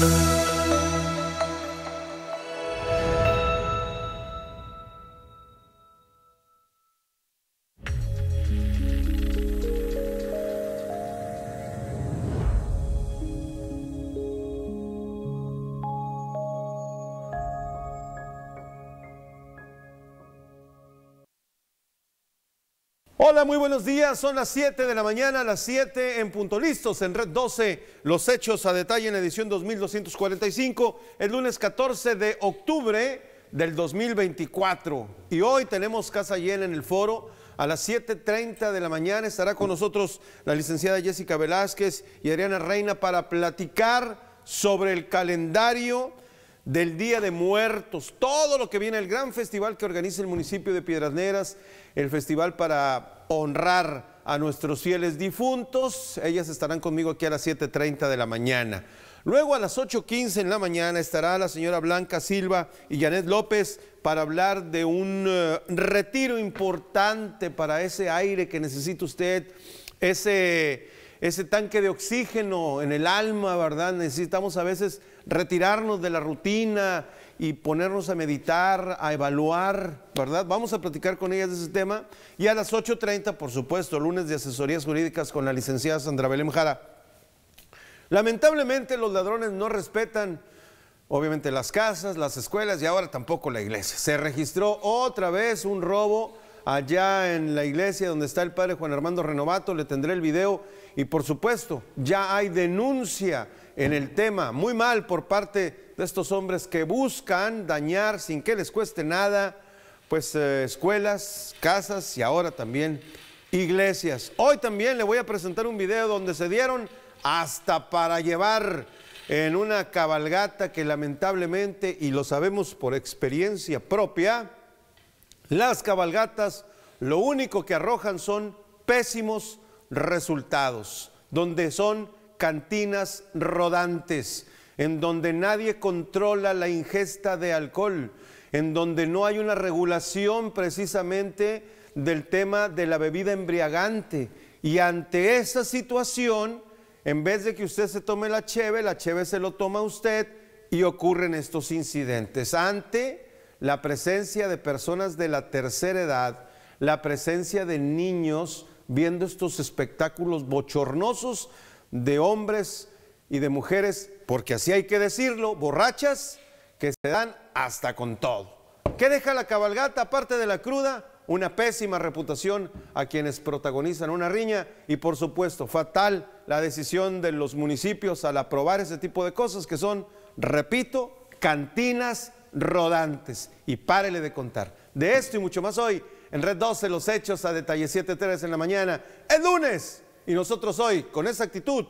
Thank you. Hola, muy buenos días. Son las 7 de la mañana, las 7 en punto listos en Red 12. Los hechos a detalle en edición 2245, el lunes 14 de octubre del 2024. Y hoy tenemos casa llena en el foro. A las 7.30 de la mañana estará con nosotros la licenciada Jessica Velázquez y Adriana Reina para platicar sobre el calendario del Día de Muertos, todo lo que viene, el gran festival que organiza el municipio de Piedras Negras, el festival para honrar a nuestros fieles difuntos. Ellas estarán conmigo aquí a las 7.30 de la mañana. Luego a las 8.15 en la mañana estará la señora Blanca Silva y Janet López para hablar de un uh, retiro importante para ese aire que necesita usted, ese, ese tanque de oxígeno en el alma, ¿verdad? Necesitamos a veces retirarnos de la rutina, y ponernos a meditar, a evaluar, ¿verdad? Vamos a platicar con ellas de ese tema. Y a las 8.30, por supuesto, lunes de asesorías jurídicas con la licenciada Sandra Belém Jara. Lamentablemente los ladrones no respetan, obviamente, las casas, las escuelas y ahora tampoco la iglesia. Se registró otra vez un robo allá en la iglesia donde está el padre Juan Armando Renovato, le tendré el video y por supuesto ya hay denuncia en el tema, muy mal por parte de estos hombres que buscan dañar sin que les cueste nada, pues eh, escuelas, casas y ahora también iglesias. Hoy también le voy a presentar un video donde se dieron hasta para llevar en una cabalgata que lamentablemente, y lo sabemos por experiencia propia, las cabalgatas lo único que arrojan son pésimos resultados, donde son cantinas rodantes, en donde nadie controla la ingesta de alcohol, en donde no hay una regulación precisamente del tema de la bebida embriagante. Y ante esa situación, en vez de que usted se tome la cheve, la cheve se lo toma usted y ocurren estos incidentes. Ante la presencia de personas de la tercera edad, la presencia de niños viendo estos espectáculos bochornosos de hombres y de mujeres, porque así hay que decirlo, borrachas que se dan hasta con todo. ¿Qué deja la cabalgata aparte de la cruda? Una pésima reputación a quienes protagonizan una riña y por supuesto fatal la decisión de los municipios al aprobar ese tipo de cosas que son, repito, cantinas rodantes. Y párele de contar. De esto y mucho más hoy en Red 12, los hechos a detalle 7.3 en la mañana. Es lunes y nosotros hoy, con esa actitud,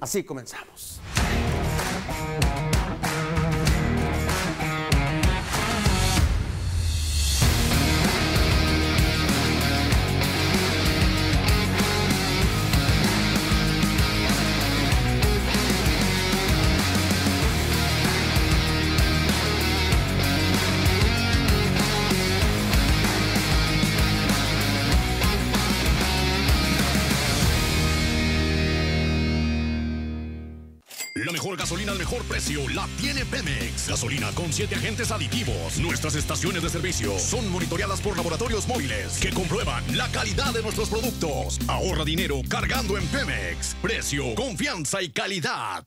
así comenzamos. Gasolina al mejor precio la tiene Pemex. Gasolina con siete agentes aditivos. Nuestras estaciones de servicio son monitoreadas por laboratorios móviles que comprueban la calidad de nuestros productos. Ahorra dinero cargando en Pemex. Precio, confianza y calidad.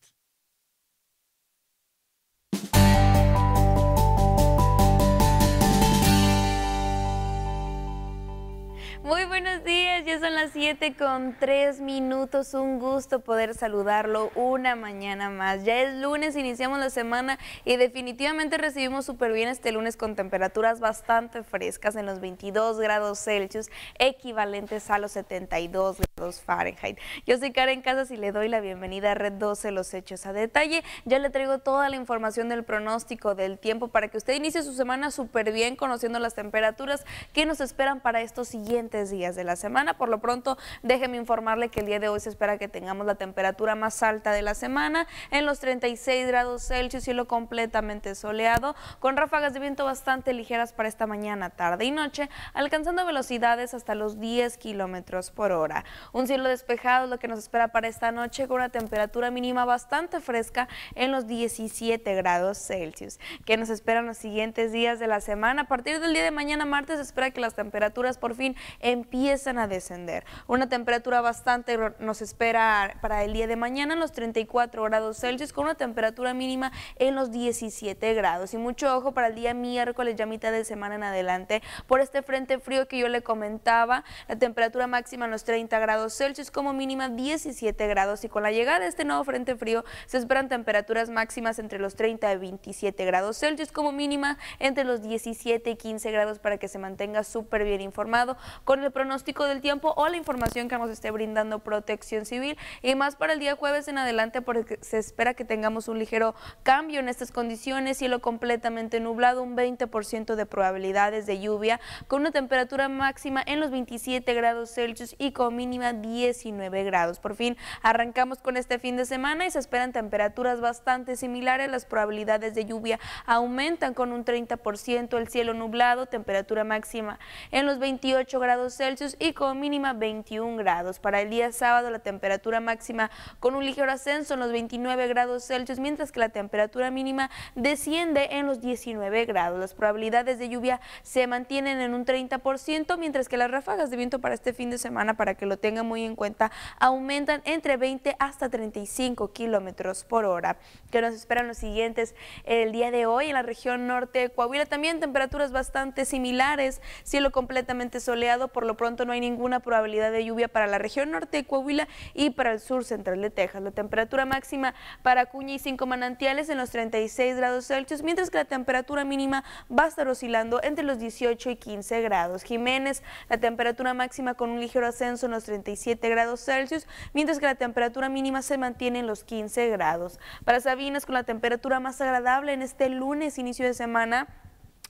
Muy buenos días, ya son las 7 con 3 minutos, un gusto poder saludarlo una mañana más. Ya es lunes, iniciamos la semana y definitivamente recibimos súper bien este lunes con temperaturas bastante frescas en los 22 grados Celsius, equivalentes a los 72 grados Fahrenheit. Yo soy Karen Casas y le doy la bienvenida a Red 12, los hechos a detalle. Ya le traigo toda la información del pronóstico del tiempo para que usted inicie su semana súper bien conociendo las temperaturas que nos esperan para estos siguientes días de la semana. Por lo pronto, déjeme informarle que el día de hoy se espera que tengamos la temperatura más alta de la semana en los 36 grados Celsius, cielo completamente soleado, con ráfagas de viento bastante ligeras para esta mañana, tarde y noche, alcanzando velocidades hasta los 10 kilómetros por hora. Un cielo despejado es lo que nos espera para esta noche con una temperatura mínima bastante fresca en los 17 grados Celsius. que nos esperan los siguientes días de la semana? A partir del día de mañana martes se espera que las temperaturas por fin empiezan a descender. Una temperatura bastante nos espera para el día de mañana en los 34 grados Celsius con una temperatura mínima en los 17 grados. Y mucho ojo para el día miércoles, ya mitad de semana en adelante, por este frente frío que yo le comentaba, la temperatura máxima en los 30 grados Celsius como mínima 17 grados y con la llegada de este nuevo frente frío se esperan temperaturas máximas entre los 30 y 27 grados Celsius como mínima entre los 17 y 15 grados para que se mantenga súper bien informado el pronóstico del tiempo o la información que nos esté brindando Protección Civil. Y más para el día jueves en adelante porque se espera que tengamos un ligero cambio en estas condiciones, cielo completamente nublado, un 20% de probabilidades de lluvia con una temperatura máxima en los 27 grados Celsius y con mínima 19 grados. Por fin arrancamos con este fin de semana y se esperan temperaturas bastante similares, las probabilidades de lluvia aumentan con un 30%, el cielo nublado, temperatura máxima en los 28 grados Celsius y con mínima 21 grados. Para el día sábado la temperatura máxima con un ligero ascenso en los 29 grados Celsius, mientras que la temperatura mínima desciende en los 19 grados. Las probabilidades de lluvia se mantienen en un 30%, mientras que las ráfagas de viento para este fin de semana, para que lo tengan muy en cuenta, aumentan entre 20 hasta 35 kilómetros por hora. Que nos esperan los siguientes el día de hoy en la región norte de Coahuila. También temperaturas bastante similares, cielo completamente soleado. Por lo pronto no hay ninguna probabilidad de lluvia para la región norte de Coahuila y para el sur central de Texas. La temperatura máxima para Cuña y Cinco Manantiales en los 36 grados Celsius, mientras que la temperatura mínima va a estar oscilando entre los 18 y 15 grados. Jiménez, la temperatura máxima con un ligero ascenso en los 37 grados Celsius, mientras que la temperatura mínima se mantiene en los 15 grados. Para Sabinas, con la temperatura más agradable en este lunes, inicio de semana,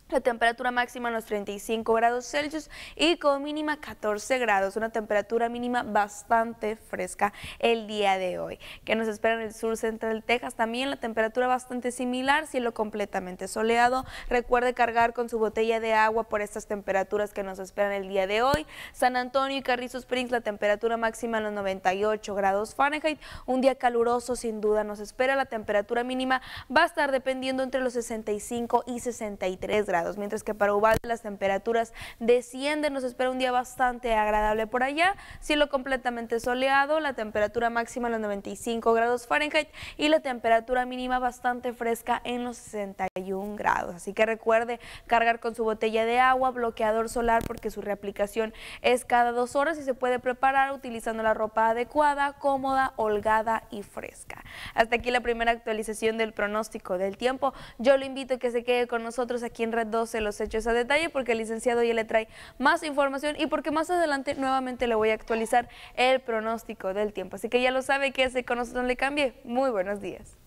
la temperatura máxima en los 35 grados Celsius y con mínima 14 grados, una temperatura mínima bastante fresca el día de hoy. Que nos espera en el sur central Texas también la temperatura bastante similar, cielo completamente soleado. Recuerde cargar con su botella de agua por estas temperaturas que nos esperan el día de hoy. San Antonio y Carrizo Springs la temperatura máxima en los 98 grados Fahrenheit. Un día caluroso sin duda nos espera. La temperatura mínima va a estar dependiendo entre los 65 y 63 grados mientras que para Uvalde las temperaturas descienden, nos espera un día bastante agradable por allá, cielo completamente soleado, la temperatura máxima en los 95 grados Fahrenheit y la temperatura mínima bastante fresca en los 61 grados. Así que recuerde cargar con su botella de agua, bloqueador solar porque su reaplicación es cada dos horas y se puede preparar utilizando la ropa adecuada, cómoda, holgada y fresca. Hasta aquí la primera actualización del pronóstico del tiempo. Yo lo invito a que se quede con nosotros aquí en Red 12 los hechos a detalle porque el licenciado ya le trae más información y porque más adelante nuevamente le voy a actualizar el pronóstico del tiempo. Así que ya lo sabe que con nosotros le cambie. Muy buenos días.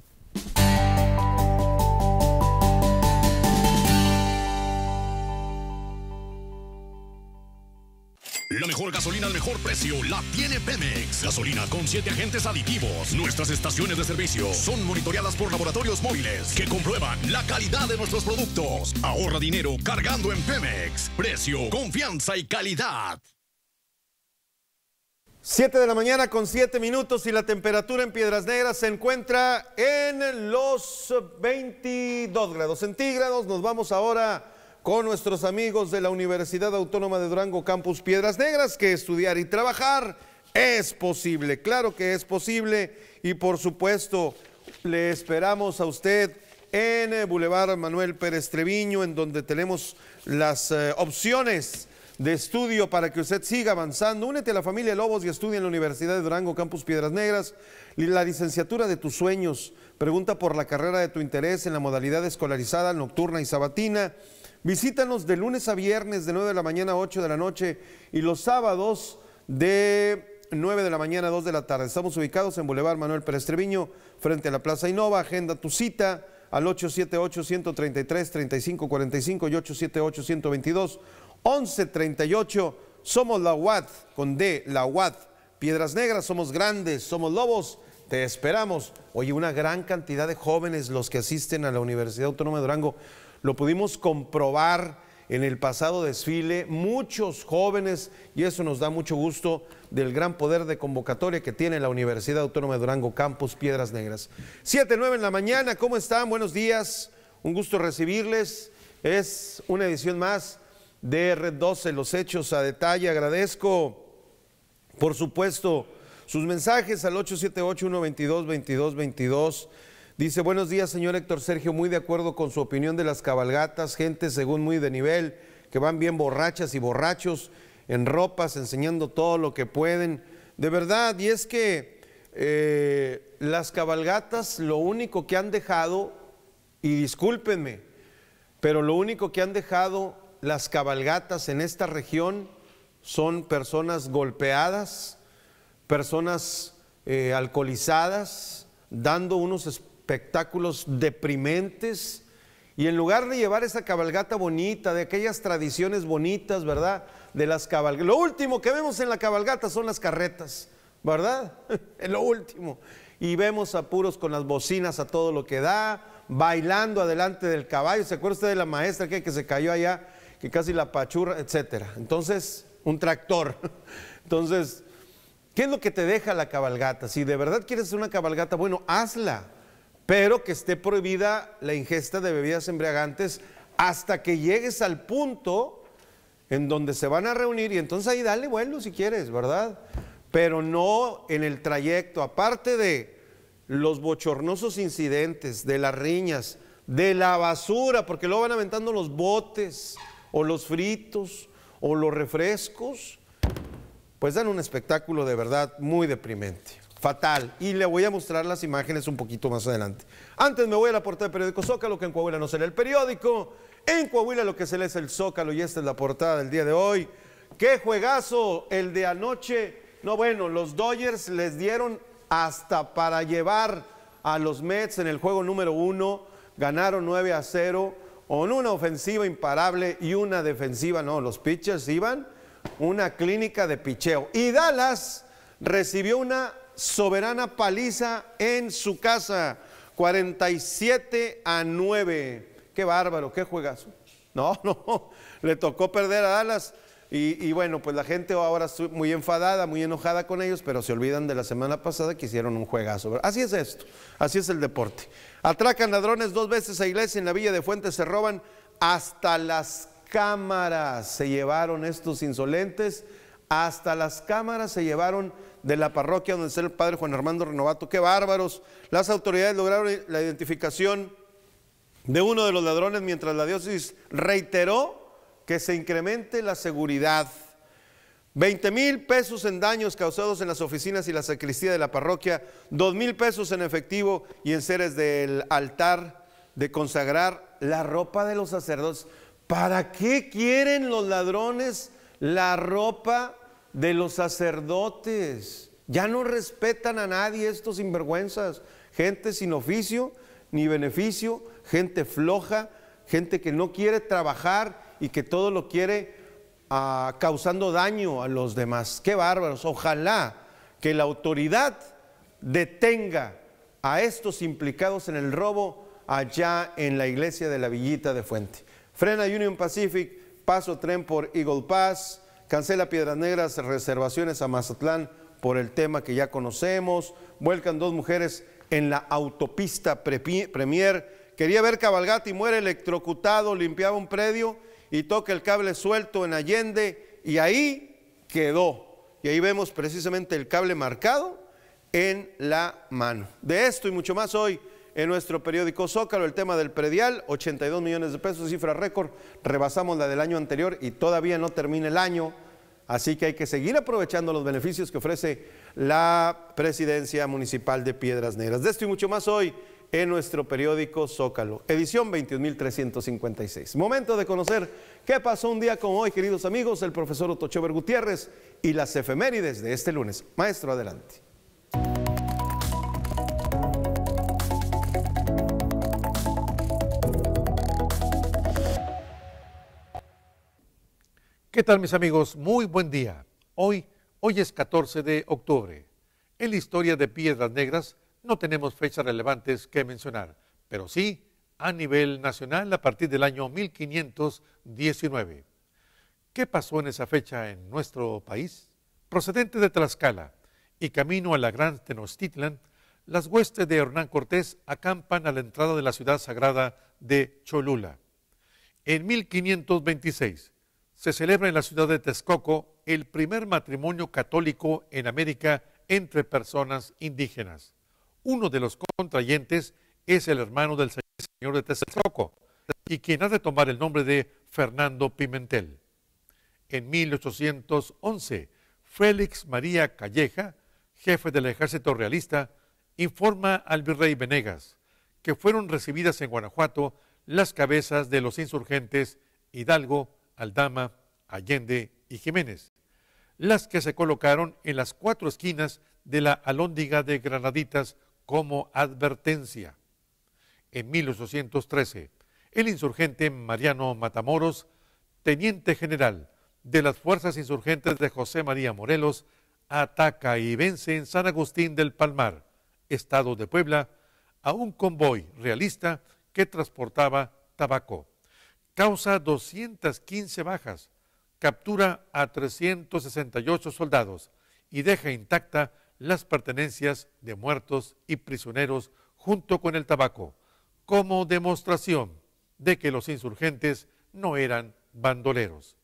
La mejor gasolina al mejor precio la tiene Pemex. Gasolina con siete agentes aditivos. Nuestras estaciones de servicio son monitoreadas por laboratorios móviles que comprueban la calidad de nuestros productos. Ahorra dinero cargando en Pemex. Precio, confianza y calidad. 7 de la mañana con 7 minutos y la temperatura en Piedras Negras se encuentra en los 22 grados centígrados. Nos vamos ahora con nuestros amigos de la Universidad Autónoma de Durango Campus Piedras Negras que estudiar y trabajar es posible, claro que es posible y por supuesto le esperamos a usted en Boulevard Manuel Pérez Treviño en donde tenemos las eh, opciones de estudio para que usted siga avanzando. Únete a la familia Lobos y estudia en la Universidad de Durango Campus Piedras Negras la licenciatura de tus sueños. Pregunta por la carrera de tu interés en la modalidad escolarizada, nocturna y sabatina. Visítanos de lunes a viernes de 9 de la mañana a 8 de la noche y los sábados de 9 de la mañana a 2 de la tarde. Estamos ubicados en Boulevard Manuel Pérez Treviño, frente a la Plaza Innova. Agenda tu cita al 878-133-3545 y 878-122-1138. somos la UAD, con D, la UAD. Piedras Negras, somos grandes, somos lobos, te esperamos. Oye, una gran cantidad de jóvenes los que asisten a la Universidad Autónoma de Durango, lo pudimos comprobar en el pasado desfile, muchos jóvenes, y eso nos da mucho gusto del gran poder de convocatoria que tiene la Universidad Autónoma de Durango, Campus Piedras Negras. 7, 9 en la mañana, ¿cómo están? Buenos días, un gusto recibirles. Es una edición más de Red 12, los hechos a detalle. Agradezco, por supuesto, sus mensajes al 878-122-2222. Dice, buenos días, señor Héctor Sergio, muy de acuerdo con su opinión de las cabalgatas, gente según muy de nivel, que van bien borrachas y borrachos en ropas, enseñando todo lo que pueden. De verdad, y es que eh, las cabalgatas lo único que han dejado, y discúlpenme, pero lo único que han dejado las cabalgatas en esta región son personas golpeadas, personas eh, alcoholizadas, dando unos espectáculos deprimentes. Y en lugar de llevar esa cabalgata bonita, de aquellas tradiciones bonitas, ¿verdad? De las cabalgatas. Lo último que vemos en la cabalgata son las carretas, ¿verdad? Es lo último. Y vemos a puros con las bocinas a todo lo que da, bailando adelante del caballo. ¿Se acuerda usted de la maestra que, que se cayó allá, que casi la pachurra, etcétera? Entonces, un tractor. Entonces, ¿qué es lo que te deja la cabalgata? Si de verdad quieres hacer una cabalgata, bueno, hazla, pero que esté prohibida la ingesta de bebidas embriagantes hasta que llegues al punto en donde se van a reunir y entonces ahí dale vuelo si quieres, ¿verdad? Pero no en el trayecto, aparte de los bochornosos incidentes, de las riñas, de la basura, porque luego van aventando los botes o los fritos o los refrescos, pues dan un espectáculo de verdad muy deprimente, fatal. Y le voy a mostrar las imágenes un poquito más adelante. Antes me voy a la portada del periódico Zócalo, que en Coahuila no se lee el periódico. En Coahuila lo que se lee es el Zócalo y esta es la portada del día de hoy. ¡Qué juegazo el de anoche! No, bueno, los Dodgers les dieron hasta para llevar a los Mets en el juego número uno. Ganaron 9 a 0 con una ofensiva imparable y una defensiva. No, los pitchers iban una clínica de picheo. Y Dallas recibió una soberana paliza en su casa, 47 a 9. Qué bárbaro, qué juegazo. No, no, le tocó perder a Dallas. Y, bueno, pues la gente ahora está muy enfadada, muy enojada con ellos, pero se olvidan de la semana pasada que hicieron un juegazo. Así es esto, así es el deporte. Atracan ladrones dos veces a iglesia en la villa de Fuentes, se roban hasta las cámaras, se llevaron estos insolentes, hasta las cámaras se llevaron de la parroquia donde está el padre Juan Armando Renovato. ¡Qué bárbaros! Las autoridades lograron la identificación de uno de los ladrones mientras la diócesis reiteró que se incremente la seguridad. 20 mil pesos en daños causados en las oficinas y la sacristía de la parroquia, 2 mil pesos en efectivo y en seres del altar de consagrar la ropa de los sacerdotes. ¿Para qué quieren los ladrones la ropa de los sacerdotes? Ya no respetan a nadie estos sinvergüenzas. Gente sin oficio ni beneficio, gente floja, gente que no quiere trabajar y que todo lo quiere ah, causando daño a los demás. Qué bárbaros. Ojalá que la autoridad detenga a estos implicados en el robo allá en la iglesia de la Villita de Fuente. Frena Union Pacific, paso tren por Eagle Pass, cancela Piedras Negras, reservaciones a Mazatlán por el tema que ya conocemos, vuelcan dos mujeres en la autopista Premier, quería ver cabalgata y muere electrocutado, limpiaba un predio y toca el cable suelto en Allende y ahí quedó. Y ahí vemos precisamente el cable marcado en la mano. De esto y mucho más hoy en nuestro periódico Zócalo, el tema del predial, 82 millones de pesos, cifra récord, rebasamos la del año anterior y todavía no termina el año, así que hay que seguir aprovechando los beneficios que ofrece la presidencia municipal de Piedras Negras. De esto y mucho más hoy en nuestro periódico Zócalo, edición 21.356. Momento de conocer qué pasó un día como hoy, queridos amigos, el profesor Otochover Gutiérrez y las efemérides de este lunes. Maestro, adelante. ¿Qué tal mis amigos? Muy buen día. Hoy, hoy es 14 de octubre. En la historia de Piedras Negras no tenemos fechas relevantes que mencionar, pero sí a nivel nacional a partir del año 1519. ¿Qué pasó en esa fecha en nuestro país? Procedente de Tlaxcala y camino a la Gran Tenochtitlan, las huestes de Hernán Cortés acampan a la entrada de la ciudad sagrada de Cholula. En 1526 se celebra en la ciudad de Texcoco el primer matrimonio católico en América entre personas indígenas. Uno de los contrayentes es el hermano del señor de Texcoco y quien ha de tomar el nombre de Fernando Pimentel. En 1811, Félix María Calleja, jefe del ejército realista, informa al virrey Venegas que fueron recibidas en Guanajuato las cabezas de los insurgentes Hidalgo, Aldama, Allende y Jiménez, las que se colocaron en las cuatro esquinas de la alóndiga de Granaditas como advertencia. En 1813, el insurgente Mariano Matamoros, teniente general de las fuerzas insurgentes de José María Morelos, ataca y vence en San Agustín del Palmar, estado de Puebla, a un convoy realista que transportaba tabaco. Causa 215 bajas, captura a 368 soldados y deja intacta las pertenencias de muertos y prisioneros junto con el tabaco, como demostración de que los insurgentes no eran bandoleros.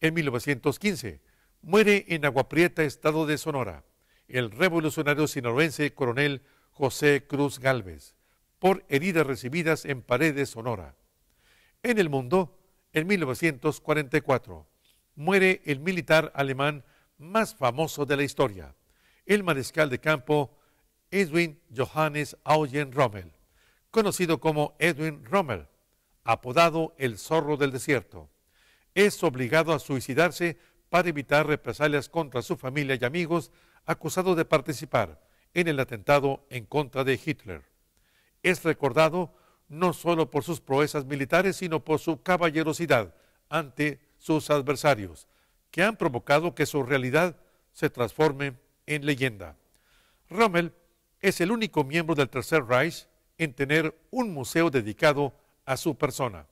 En 1915 muere en Aguaprieta, estado de Sonora, el revolucionario sinaloense coronel José Cruz Galvez, por heridas recibidas en Paredes, Sonora. En el mundo, en 1944, muere el militar alemán más famoso de la historia, el mariscal de campo Edwin Johannes Eugen Rommel, conocido como Edwin Rommel, apodado el zorro del desierto. Es obligado a suicidarse para evitar represalias contra su familia y amigos acusado de participar en el atentado en contra de Hitler. Es recordado no solo por sus proezas militares, sino por su caballerosidad ante sus adversarios, que han provocado que su realidad se transforme en leyenda. Rommel es el único miembro del Tercer Reich en tener un museo dedicado a su persona.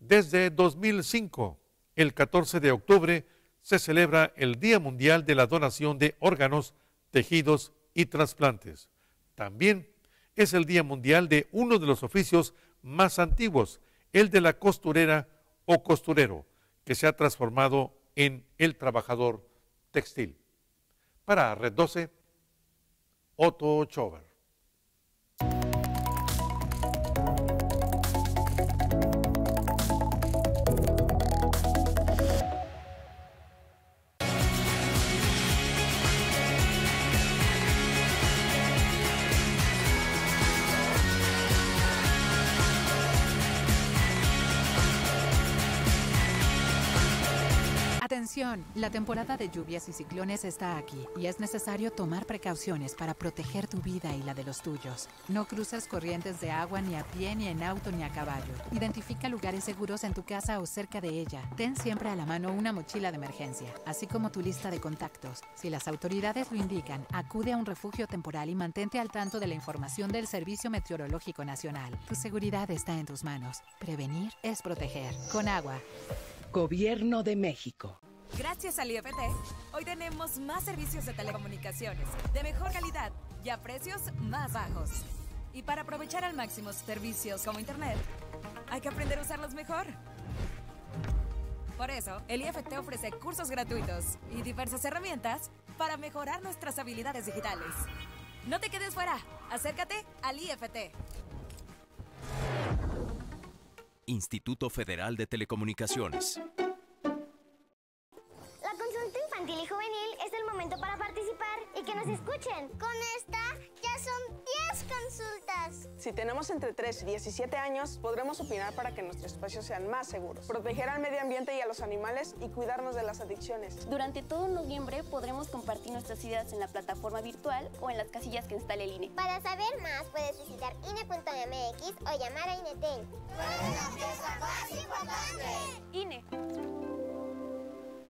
Desde 2005, el 14 de octubre, se celebra el Día Mundial de la Donación de Órganos, Tejidos y Trasplantes. También es el Día Mundial de uno de los oficios más antiguos, el de la costurera o costurero, que se ha transformado en el trabajador textil. Para Red 12, Otto Chover. La temporada de lluvias y ciclones está aquí y es necesario tomar precauciones para proteger tu vida y la de los tuyos. No cruces corrientes de agua ni a pie, ni en auto, ni a caballo. Identifica lugares seguros en tu casa o cerca de ella. Ten siempre a la mano una mochila de emergencia, así como tu lista de contactos. Si las autoridades lo indican, acude a un refugio temporal y mantente al tanto de la información del Servicio Meteorológico Nacional. Tu seguridad está en tus manos. Prevenir es proteger. Con agua. Gobierno de México. Gracias al IFT, hoy tenemos más servicios de telecomunicaciones de mejor calidad y a precios más bajos. Y para aprovechar al máximo servicios como Internet, hay que aprender a usarlos mejor. Por eso, el IFT ofrece cursos gratuitos y diversas herramientas para mejorar nuestras habilidades digitales. No te quedes fuera, acércate al IFT. Instituto Federal de Telecomunicaciones. Que nos escuchen. Con esta ya son 10 consultas. Si tenemos entre 3 y 17 años, podremos opinar para que nuestros espacios sean más seguros, proteger al medio ambiente y a los animales y cuidarnos de las adicciones. Durante todo noviembre podremos compartir nuestras ideas en la plataforma virtual o en las casillas que instale el INE. Para saber más, puedes visitar INE.mx o llamar a INETEL. INE.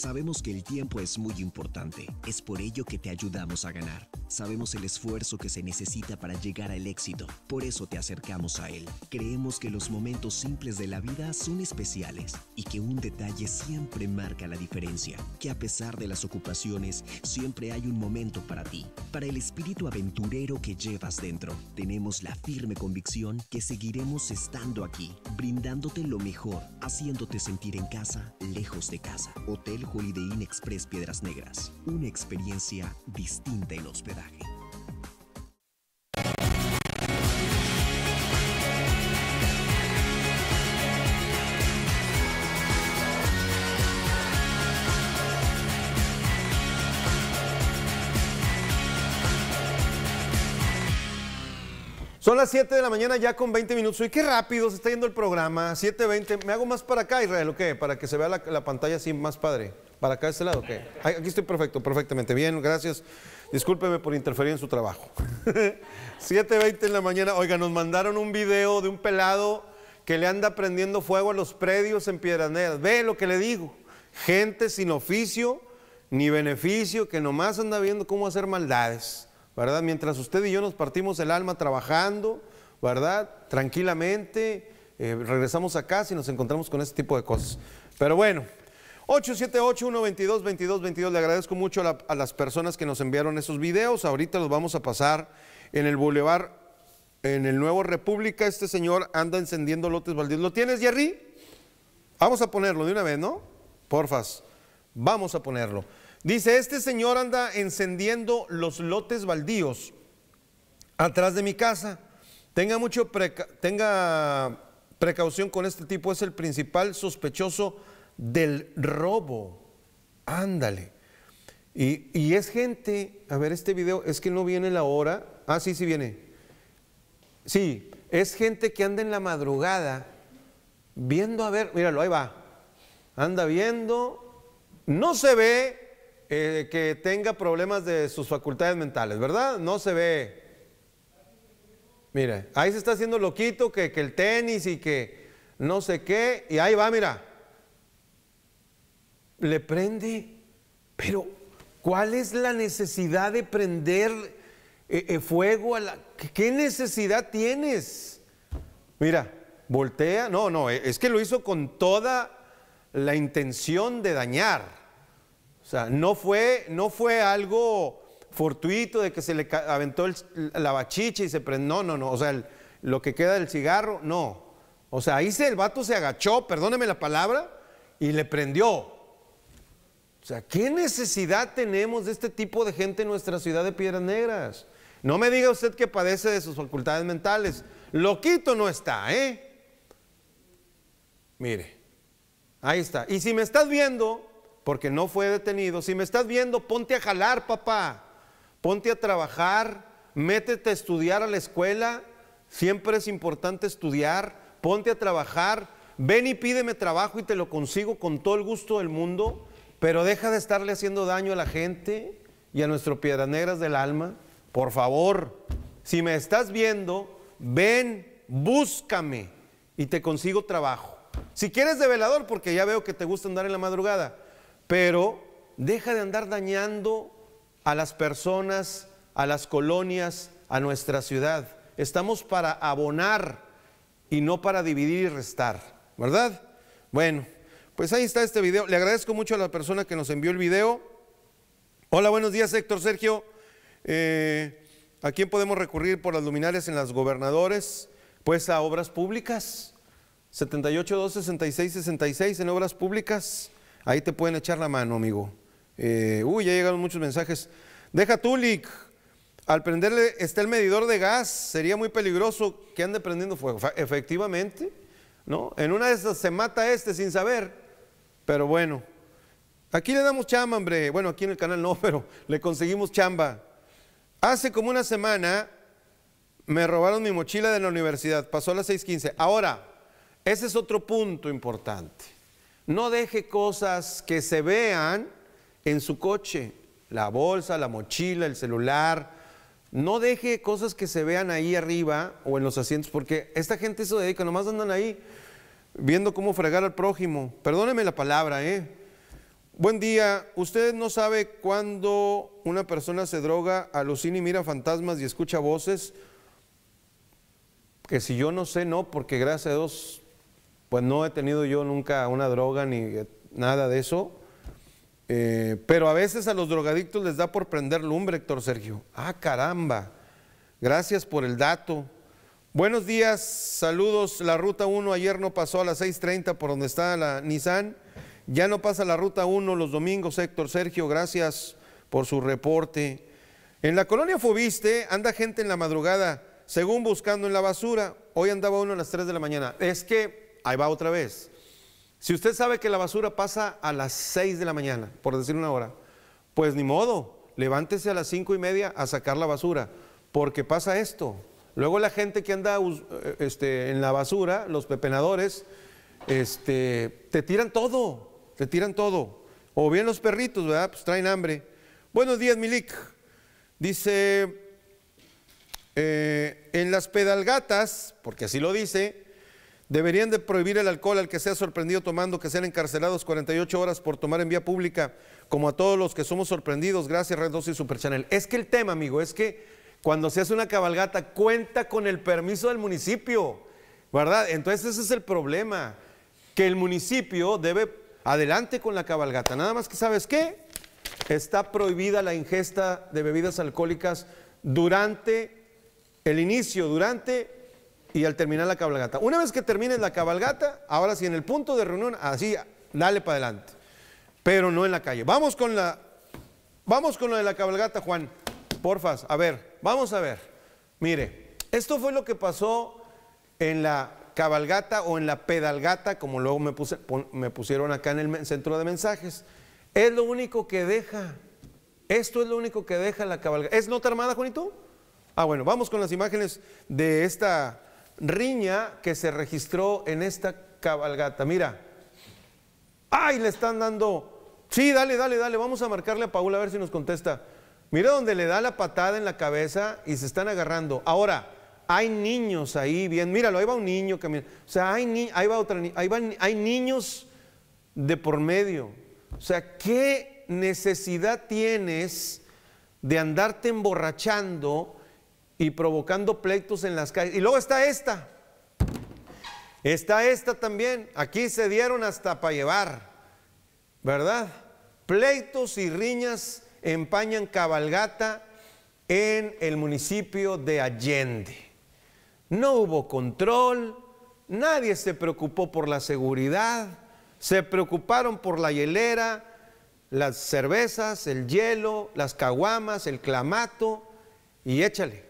Sabemos que el tiempo es muy importante, es por ello que te ayudamos a ganar. Sabemos el esfuerzo que se necesita para llegar al éxito, por eso te acercamos a él. Creemos que los momentos simples de la vida son especiales y que un detalle siempre marca la diferencia, que a pesar de las ocupaciones, siempre hay un momento para ti, para el espíritu aventurero que llevas dentro. Tenemos la firme convicción que seguiremos estando aquí, brindándote lo mejor, haciéndote sentir en casa, lejos de casa. Hotel Holiday Inn Express Piedras Negras, una experiencia distinta en hospedaje. Son las 7 de la mañana ya con 20 minutos. Y qué rápido se está yendo el programa. 7.20. ¿Me hago más para acá, Israel, o qué? Para que se vea la, la pantalla así más padre. ¿Para acá de este lado? ¿Qué? Aquí estoy perfecto, perfectamente. Bien, gracias. Discúlpeme por interferir en su trabajo. 7.20 en la mañana. Oiga, nos mandaron un video de un pelado que le anda prendiendo fuego a los predios en Piedras Negras. Ve lo que le digo. Gente sin oficio ni beneficio que nomás anda viendo cómo hacer maldades. ¿Verdad? Mientras usted y yo nos partimos el alma trabajando, ¿verdad? Tranquilamente, eh, regresamos a casa y nos encontramos con este tipo de cosas. Pero bueno, 878-122-2222. Le agradezco mucho a, a las personas que nos enviaron esos videos. Ahorita los vamos a pasar en el Boulevard, en el Nuevo República. Este señor anda encendiendo lotes baldíos. ¿Lo tienes, Jerry? Vamos a ponerlo de una vez, ¿no? Porfas. Vamos a ponerlo. Dice, este señor anda encendiendo los lotes baldíos atrás de mi casa. Tenga mucho tenga precaución con este tipo, es el principal sospechoso del robo. Ándale. Y, y es gente, a ver, este video, es que no viene la hora. Ah, sí, sí viene. Sí, es gente que anda en la madrugada viendo, a ver, míralo, ahí va. Anda viendo, no se ve eh, que tenga problemas de sus facultades mentales, ¿verdad? No se ve. Mira, ahí se está haciendo loquito que, que el tenis y que no sé qué, y ahí va, mira. Le prende, pero ¿cuál es la necesidad de prender eh, eh, fuego a la... ¿qué- ¿Qué necesidad tienes? Mira, voltea, no, no, es que lo hizo con toda la intención de dañar. O sea, no fue, no fue algo fortuito de que se le aventó la bachicha y se prendió. No, no, no. O sea, lo que queda del cigarro, no. O sea, ahí se, el vato se agachó, perdóneme la palabra, y le prendió. O sea, ¿qué necesidad tenemos de este tipo de gente en nuestra ciudad de Piedras Negras? No me diga usted que padece de sus facultades mentales. Loquito no está, ¿eh? Mire, ahí está. Y si me estás viendo, porque no fue detenido, si me estás viendo, ponte a jalar, papá. Ponte a trabajar, métete a estudiar a la escuela. Siempre es importante estudiar. Ponte a trabajar. Ven y pídeme trabajo y te lo consigo con todo el gusto del mundo. Pero deja de estarle haciendo daño a la gente y a nuestro Piedras Negras del alma. Por favor, si me estás viendo, ven, búscame y te consigo trabajo. Si quieres de velador, porque ya veo que te gusta andar en la madrugada, pero deja de andar dañando a las personas, a las colonias, a nuestra ciudad. Estamos para abonar y no para dividir y restar, ¿verdad? Bueno, pues ahí está este video. Le agradezco mucho a la persona que nos envió el video. Hola, buenos días, Héctor Sergio. Eh, ¿A quién podemos recurrir por las luminarias en las gobernadores? Pues a obras públicas. 78 2 66 66 en obras públicas. Ahí te pueden echar la mano, amigo. Eh, uy, ya llegaron muchos mensajes. Deja Tulic. Al prenderle está el medidor de gas. Sería muy peligroso que ande prendiendo fuego. Efectivamente, ¿no? En una de esas se mata este sin saber. Pero bueno, Aquí le damos chamba, hombre. Bueno, aquí en el canal no, pero le conseguimos chamba. Hace como una semana me robaron mi mochila de la universidad. Pasó a las 6:15. Ahora, ese es otro punto importante. No deje cosas que se vean en su coche. La bolsa, la mochila, el celular. No deje cosas que se vean ahí arriba o en los asientos, porque esta gente se dedica, nomás andan ahí viendo cómo fregar al prójimo. Perdóneme la palabra, ¿eh? Buen día. ¿Usted no sabe cuándo una persona se droga, alucina y mira fantasmas y escucha voces? Que si yo no sé, no, porque gracias a Dios, pues no he tenido yo nunca una droga ni nada de eso. Eh, pero a veces a los drogadictos les da por prender lumbre, Héctor Sergio. Ah, caramba. Gracias por el dato. Buenos días, saludos. La ruta 1 ayer no pasó a las 6.30 por donde está la Nissan. Ya no pasa la ruta 1 los domingos, Héctor Sergio. Gracias por su reporte. En la colonia Fobiste anda gente en la madrugada, según buscando en la basura. Hoy andaba uno a las 3 de la mañana. Es que, ahí va otra vez. Si usted sabe que la basura pasa a las 6 de la mañana, por decir una hora, pues ni modo, levántese a las 5 y media a sacar la basura, porque pasa esto. Luego la gente que anda eh, este, en la basura, los pepenadores, este, te tiran todo, te tiran todo. O bien los perritos, ¿verdad? Pues traen hambre. Buenos días, Milik. Dice, eh, en las pedalgatas, porque así lo dice, Deberían de prohibir el alcohol al que sea sorprendido tomando, que sean encarcelados 48 horas por tomar en vía pública, como a todos los que somos sorprendidos. Gracias, Red 12 y Super Channel. Es que el tema, amigo, es que cuando se hace una cabalgata cuenta con el permiso del municipio, ¿verdad? Entonces ese es el problema, que el municipio debe adelante con la cabalgata. Nada más que, ¿sabes qué? Está prohibida la ingesta de bebidas alcohólicas durante el inicio, durante y al terminar la cabalgata. Una vez que termines la cabalgata, ahora sí en el punto de reunión, así, dale para adelante. Pero no en la calle. Vamos con la, vamos con lo de la cabalgata, Juan. Porfas, a ver, vamos a ver. Mire, esto fue lo que pasó en la cabalgata o en la pedalgata, como luego me, puse, me pusieron acá en el centro de mensajes. Es lo único que deja. Esto es lo único que deja la cabalgata. ¿Es nota armada, Juanito? Ah, bueno, vamos con las imágenes de esta riña que se registró en esta cabalgata. Mira, ay, le están dando, sí, dale, dale, dale, vamos a marcarle a Paula a ver si nos contesta. Mira donde le da la patada en la cabeza y se están agarrando. Ahora, hay niños ahí, bien, míralo, ahí va un niño caminando. O sea, hay, ahí va otra, ahí hay niños de por medio. O sea, ¿qué necesidad tienes de andarte emborrachando y provocando pleitos en las calles. Y luego está esta. Está esta también. Aquí se dieron hasta para llevar. ¿Verdad? Pleitos y riñas empañan cabalgata en el municipio de Allende. No hubo control, nadie se preocupó por la seguridad, se preocuparon por la hielera, las cervezas, el hielo, las caguamas, el clamato y échale.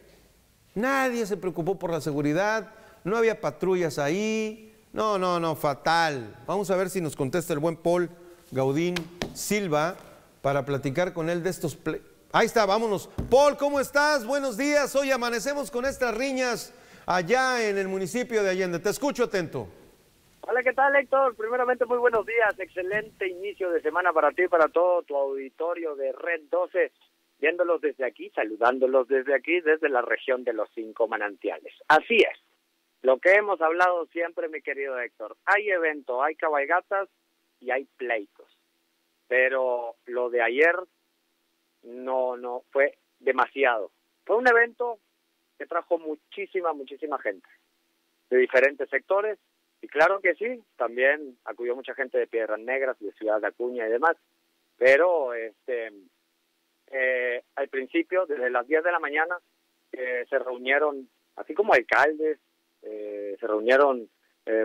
Nadie se preocupó por la seguridad, no había patrullas ahí. No, no, no, fatal. Vamos a ver si nos contesta el buen Paul Gaudín Silva para platicar con él de estos... Ahí está, vámonos. Paul, ¿cómo estás? Buenos días. Hoy amanecemos con estas riñas allá en el municipio de Allende. Te escucho atento. Hola, ¿qué tal, Héctor? Primeramente, muy buenos días. Excelente inicio de semana para ti y para todo tu auditorio de Red 12 viéndolos desde aquí, saludándolos desde aquí, desde la región de los cinco manantiales. Así es, lo que hemos hablado siempre, mi querido Héctor, hay evento, hay cabalgatas y hay pleitos, pero lo de ayer no, no, fue demasiado. Fue un evento que trajo muchísima, muchísima gente de diferentes sectores y claro que sí, también acudió mucha gente de Piedras Negras, de Ciudad de Acuña y demás, pero este eh, al principio, desde las 10 de la mañana, eh, se reunieron, así como alcaldes, eh, se reunieron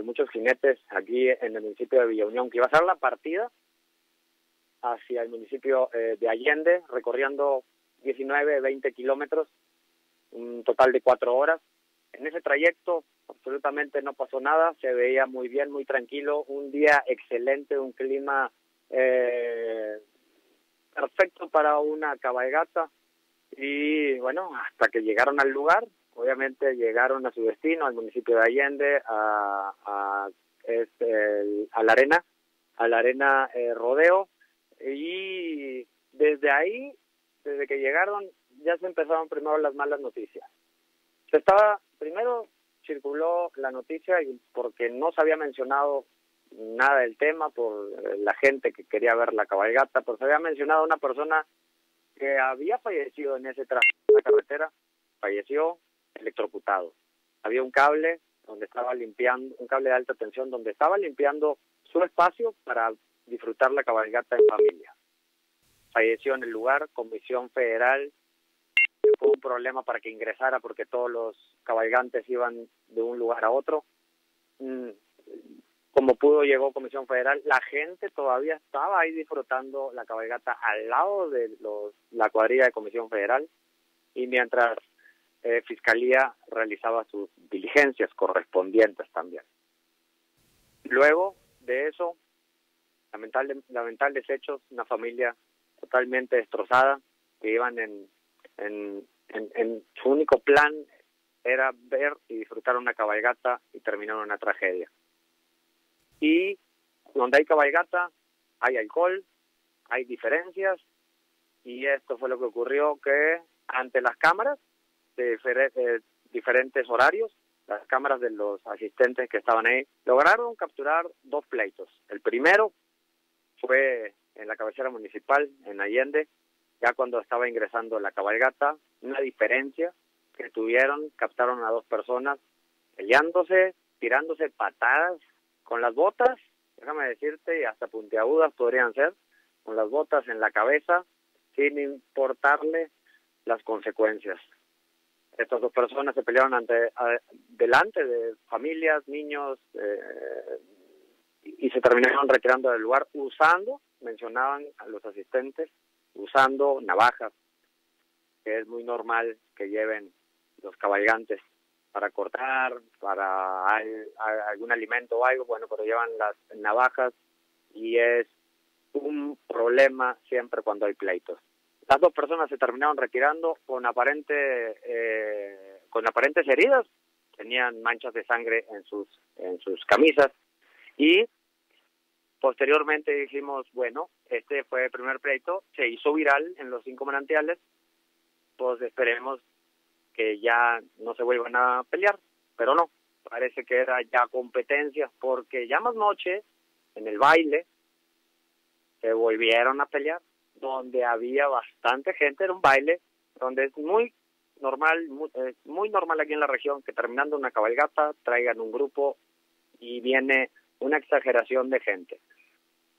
muchos jinetes aquí en el municipio de Villa Unión, que iba a ser la partida hacia el municipio de Allende, recorriendo 19, 20 kilómetros, un total de cuatro horas. En ese trayecto absolutamente no pasó nada, se veía muy bien, muy tranquilo, un día excelente, un clima eh, perfecto para una cabalgata y bueno, hasta que llegaron al lugar, obviamente llegaron a su destino, al municipio de Allende, a, a, este, a la arena, a la arena eh, rodeo y desde ahí, desde que llegaron, ya se empezaron primero las malas noticias. Se estaba, primero circuló la noticia y porque no se había mencionado nada del tema por la gente que quería ver la cabalgata, pues había mencionado una persona que había fallecido en ese tramo de la carretera, falleció electrocutado. Había un cable donde estaba limpiando, un cable de alta tensión donde estaba limpiando su espacio para disfrutar la cabalgata en familia. Falleció en el lugar, Comisión Federal, fue un problema para que ingresara porque todos los cabalgantes iban de un lugar a otro. Mm, como pudo llegó Comisión Federal, la gente todavía estaba ahí disfrutando la cabalgata al lado de los, la cuadrilla de Comisión Federal y mientras eh, Fiscalía realizaba sus diligencias correspondientes también. Luego de eso, lamentable, lamentables hechos, una familia totalmente destrozada, que iban en, en, en, en su único plan era ver y disfrutar una cabalgata y terminar una tragedia y donde hay cabalgata hay alcohol, hay diferencias y esto fue lo que ocurrió que ante las cámaras de diferentes horarios, las cámaras de los asistentes que estaban ahí, lograron capturar dos pleitos. El primero fue en la cabecera municipal, en Allende, ya cuando estaba ingresando la cabalgata, una diferencia que tuvieron, captaron a dos personas peleándose, tirándose patadas con las botas, déjame decirte, y hasta puntiagudas podrían ser, con las botas en la cabeza, sin importarle las consecuencias. Estas dos personas se pelearon ante, delante de familias, niños, eh, y se terminaron retirando del lugar usando, mencionaban a los asistentes, usando navajas, que es muy normal que lleven los cabalgantes para cortar, para algún alimento o algo, bueno, pero llevan las navajas y es un problema siempre cuando hay pleitos. Las dos personas se terminaron retirando con aparente eh, con aparentes heridas, tenían manchas de sangre en sus en sus camisas y posteriormente dijimos, bueno, este fue el primer pleito, se hizo viral en los cinco manantiales, pues esperemos que ya no se vuelvan a pelear, pero no, parece que era ya competencia, porque ya más noche, en el baile, se volvieron a pelear, donde había bastante gente, era un baile donde es muy normal, muy, muy normal aquí en la región que terminando una cabalgata traigan un grupo y viene una exageración de gente.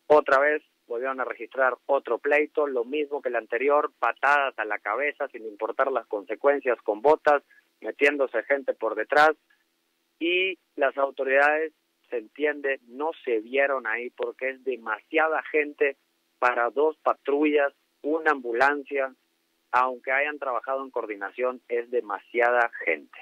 Otra vez volvieron a registrar otro pleito, lo mismo que el anterior, patadas a la cabeza sin importar las consecuencias con botas, metiéndose gente por detrás y las autoridades, se entiende, no se vieron ahí porque es demasiada gente para dos patrullas, una ambulancia, aunque hayan trabajado en coordinación, es demasiada gente.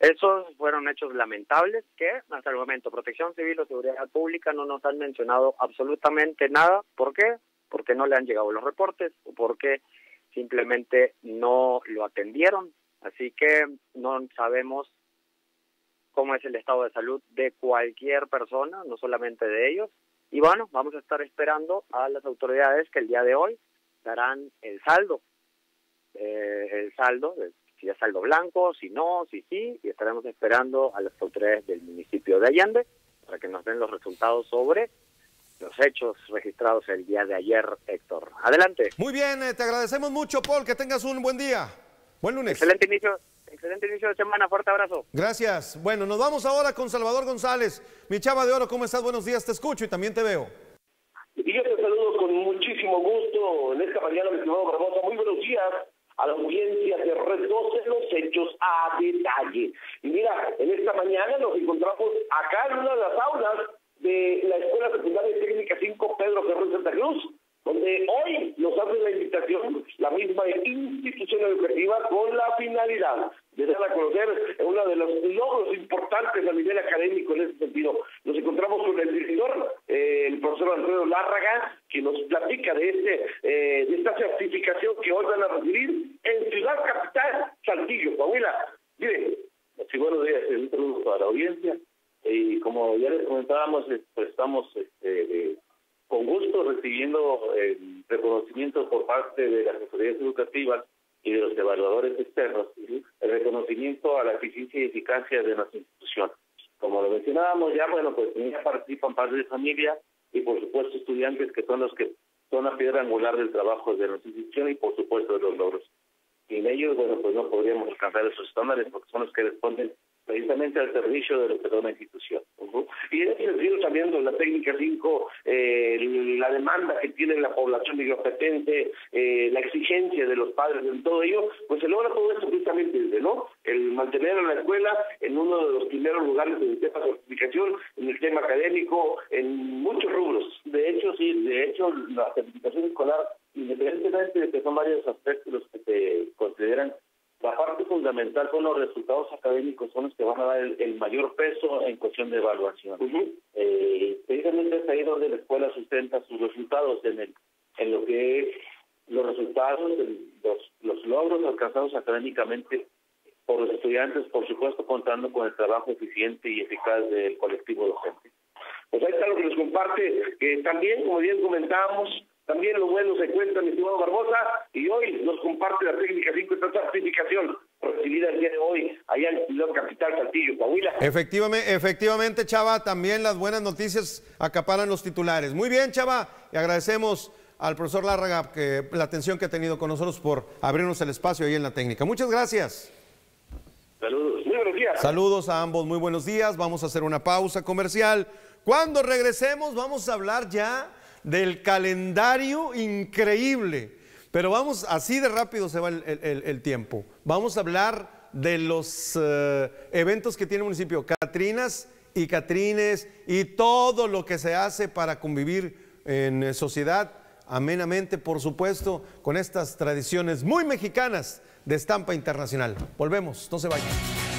Esos fueron hechos lamentables que hasta el momento Protección Civil o Seguridad Pública no nos han mencionado absolutamente nada. ¿Por qué? Porque no le han llegado los reportes o porque simplemente no lo atendieron. Así que no sabemos cómo es el estado de salud de cualquier persona, no solamente de ellos. Y bueno, vamos a estar esperando a las autoridades que el día de hoy darán el saldo, eh, el saldo si es saldo blanco, si no, si sí, y estaremos esperando a las autoridades del municipio de Allende para que nos den los resultados sobre los hechos registrados el día de ayer, Héctor. Adelante. Muy bien, eh, te agradecemos mucho, Paul, que tengas un buen día. Buen lunes. Excelente inicio, excelente inicio de semana, fuerte abrazo. Gracias. Bueno, nos vamos ahora con Salvador González. Mi chava de oro, ¿cómo estás? Buenos días, te escucho y también te veo. Y yo te saludo con muchísimo gusto en esta mañana, mi estimado Barbosa. Muy buenos días a la audiencia de Red 12 los hechos a detalle. Y mira, en esta mañana nos encontramos acá en una de las aulas de la Escuela Secundaria Técnica 5 Pedro Ferro Santa Cruz, donde hoy nos hace la invitación la misma institución educativa con la finalidad de dar a conocer uno de los logros importantes a nivel académico en ese sentido. Nos encontramos con el director, eh, el profesor Antonio Lárraga, que nos platica de, este, eh, de esta certificación que hoy van a recibir en Ciudad Capital, Saltillo. Coahuila, dime. Sí, buenos días, un saludo para la audiencia. Y como ya les comentábamos, pues estamos este, con gusto recibiendo el reconocimiento por parte de las autoridades educativas y de los evaluadores externos, el reconocimiento a la eficiencia y eficacia de nuestra institución. Como lo mencionábamos ya, bueno, pues ya participan padres de familia y por supuesto estudiantes que son los que son la piedra angular del trabajo de nuestra institución y por supuesto de los logros. Sin ellos, bueno, pues no podríamos alcanzar esos estándares porque son los que responden precisamente al servicio de lo que una institución. Y en ese sentido también la técnica 5, eh, la demanda que tiene la población bibliopetente, eh, la exigencia de los padres en todo ello, pues se logra todo esto precisamente, ¿no? El mantener a la escuela en uno de los primeros lugares en el tema de certificación, en el tema académico, en muchos rubros. De hecho, sí, de hecho la certificación escolar, independientemente de que son varios aspectos los que se consideran la parte fundamental son los resultados académicos, son los que van a dar el, mayor peso en cuestión de evaluación. eh, precisamente es ahí donde la escuela sustenta sus resultados en el en lo que es los resultados, los, los logros alcanzados académicamente por los estudiantes, por supuesto contando con el trabajo eficiente y eficaz del colectivo docente. Pues ahí está lo que nos comparte, que también, como bien comentábamos, también lo bueno se cuenta, mi estimado Barbosa, y hoy nos comparte la técnica 5 esta certificación recibida el día de hoy allá en Ciudad Capital, Saltillo, Coahuila. Efectivamente, efectivamente, Chava, también las buenas noticias acaparan los titulares. Muy bien, Chava, y agradecemos al profesor Lárraga que, la atención que ha tenido con nosotros por abrirnos el espacio ahí en la técnica. Muchas gracias. Saludos, muy buenos días. Saludos a ambos, muy buenos días. Vamos a hacer una pausa comercial. Cuando regresemos vamos a hablar ya del calendario increíble. Pero vamos, así de rápido se va el, tiempo. Vamos a hablar de los eh, eventos que tiene el municipio, Catrinas y Catrines y todo lo que se hace para convivir en sociedad amenamente, por supuesto, con estas tradiciones muy mexicanas de estampa internacional. Volvemos, no se vayan.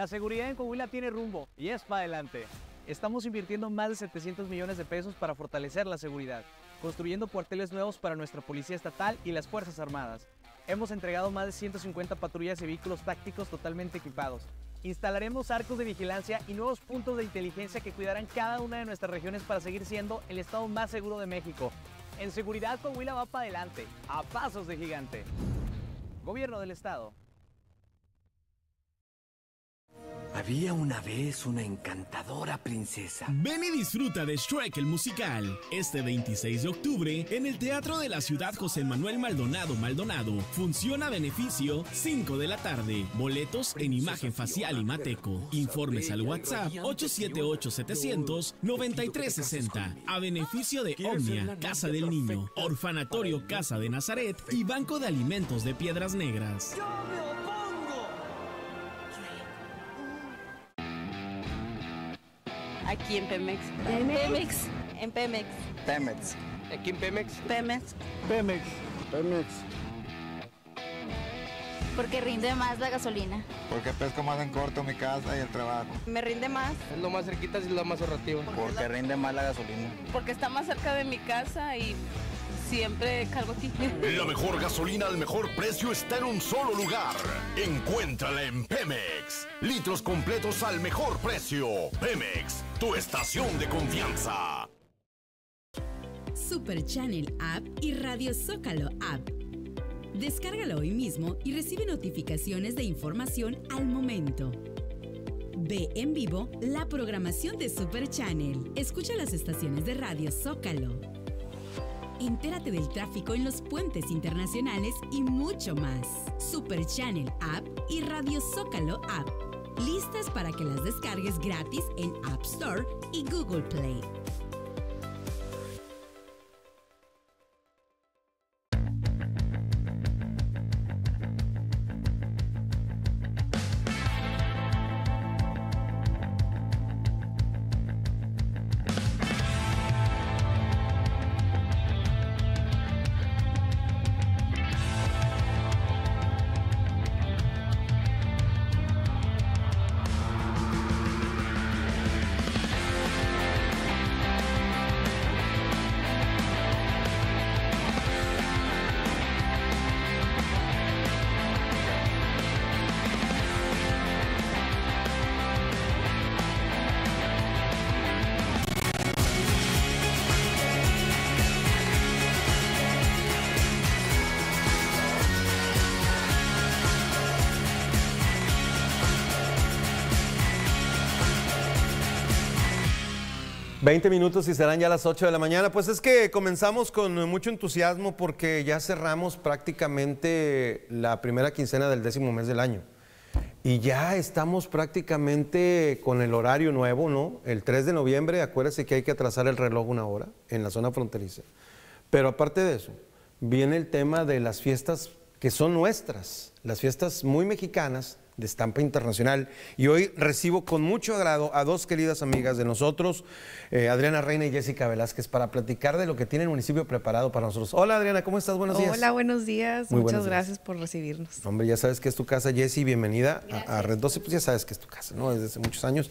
La seguridad en Coahuila tiene rumbo y es para adelante. Estamos invirtiendo más de 700 millones de pesos para fortalecer la seguridad, construyendo cuarteles nuevos para nuestra Policía Estatal y las Fuerzas Armadas. Hemos entregado más de 150 patrullas y vehículos tácticos totalmente equipados. Instalaremos arcos de vigilancia y nuevos puntos de inteligencia que cuidarán cada una de nuestras regiones para seguir siendo el estado más seguro de México. En seguridad, Coahuila va para adelante, a pasos de gigante. Gobierno del Estado. Había una vez una encantadora princesa. Ven y disfruta de Shrek el musical este 26 de octubre en el Teatro de la Ciudad José Manuel Maldonado Maldonado. Funciona a beneficio 5 de la tarde. Boletos en imagen facial y mateco. Informes al WhatsApp 878-700-9360. A beneficio de Omnia, Casa del Niño, Orfanatorio Casa de Nazaret y Banco de Alimentos de Piedras Negras. Aquí en Pemex. En Pemex. En Pemex. Pemex. Aquí en Pemex. Pemex. Pemex. Pemex. Porque rinde más la gasolina. Porque pesco más en corto mi casa y el trabajo. Me rinde más. Es lo más cerquita y lo más ahorrativo. Porque rinde más la gasolina. Porque está más cerca de mi casa y siempre cargo aquí. La mejor gasolina al mejor precio está en un solo lugar. Encuéntrala en Pemex. Litros completos al mejor precio. Pemex, tu estación de confianza. Super Channel App y Radio Zócalo App. Descárgalo hoy mismo y recibe notificaciones de información al momento. Ve en vivo la programación de Super Channel. Escucha las estaciones de Radio Zócalo. Entérate del tráfico en los puentes internacionales y mucho más. Super Channel App y Radio Zócalo App. Listas para que las descargues gratis en App Store y Google Play. 20 minutos y serán ya las 8 de la mañana. Pues es que comenzamos con mucho entusiasmo porque ya cerramos prácticamente la primera quincena del décimo mes del año. Y ya estamos prácticamente con el horario nuevo, ¿no? El 3 de noviembre, acuérdese que hay que atrasar el reloj una hora en la zona fronteriza. Pero aparte de eso, viene el tema de las fiestas que son nuestras, las fiestas muy mexicanas de estampa internacional. Y hoy recibo con mucho agrado a dos queridas amigas de nosotros, eh, Adriana Reina y Jessica Velázquez, para platicar de lo que tiene el municipio preparado para nosotros. Hola Adriana, ¿cómo estás? Buenos días. Hola, buenos días. Muy Muchas días. gracias por recibirnos. Hombre, ya sabes que es tu casa, Jessy, bienvenida a, a Red 12, pues ya sabes que es tu casa, ¿no? Desde hace muchos años.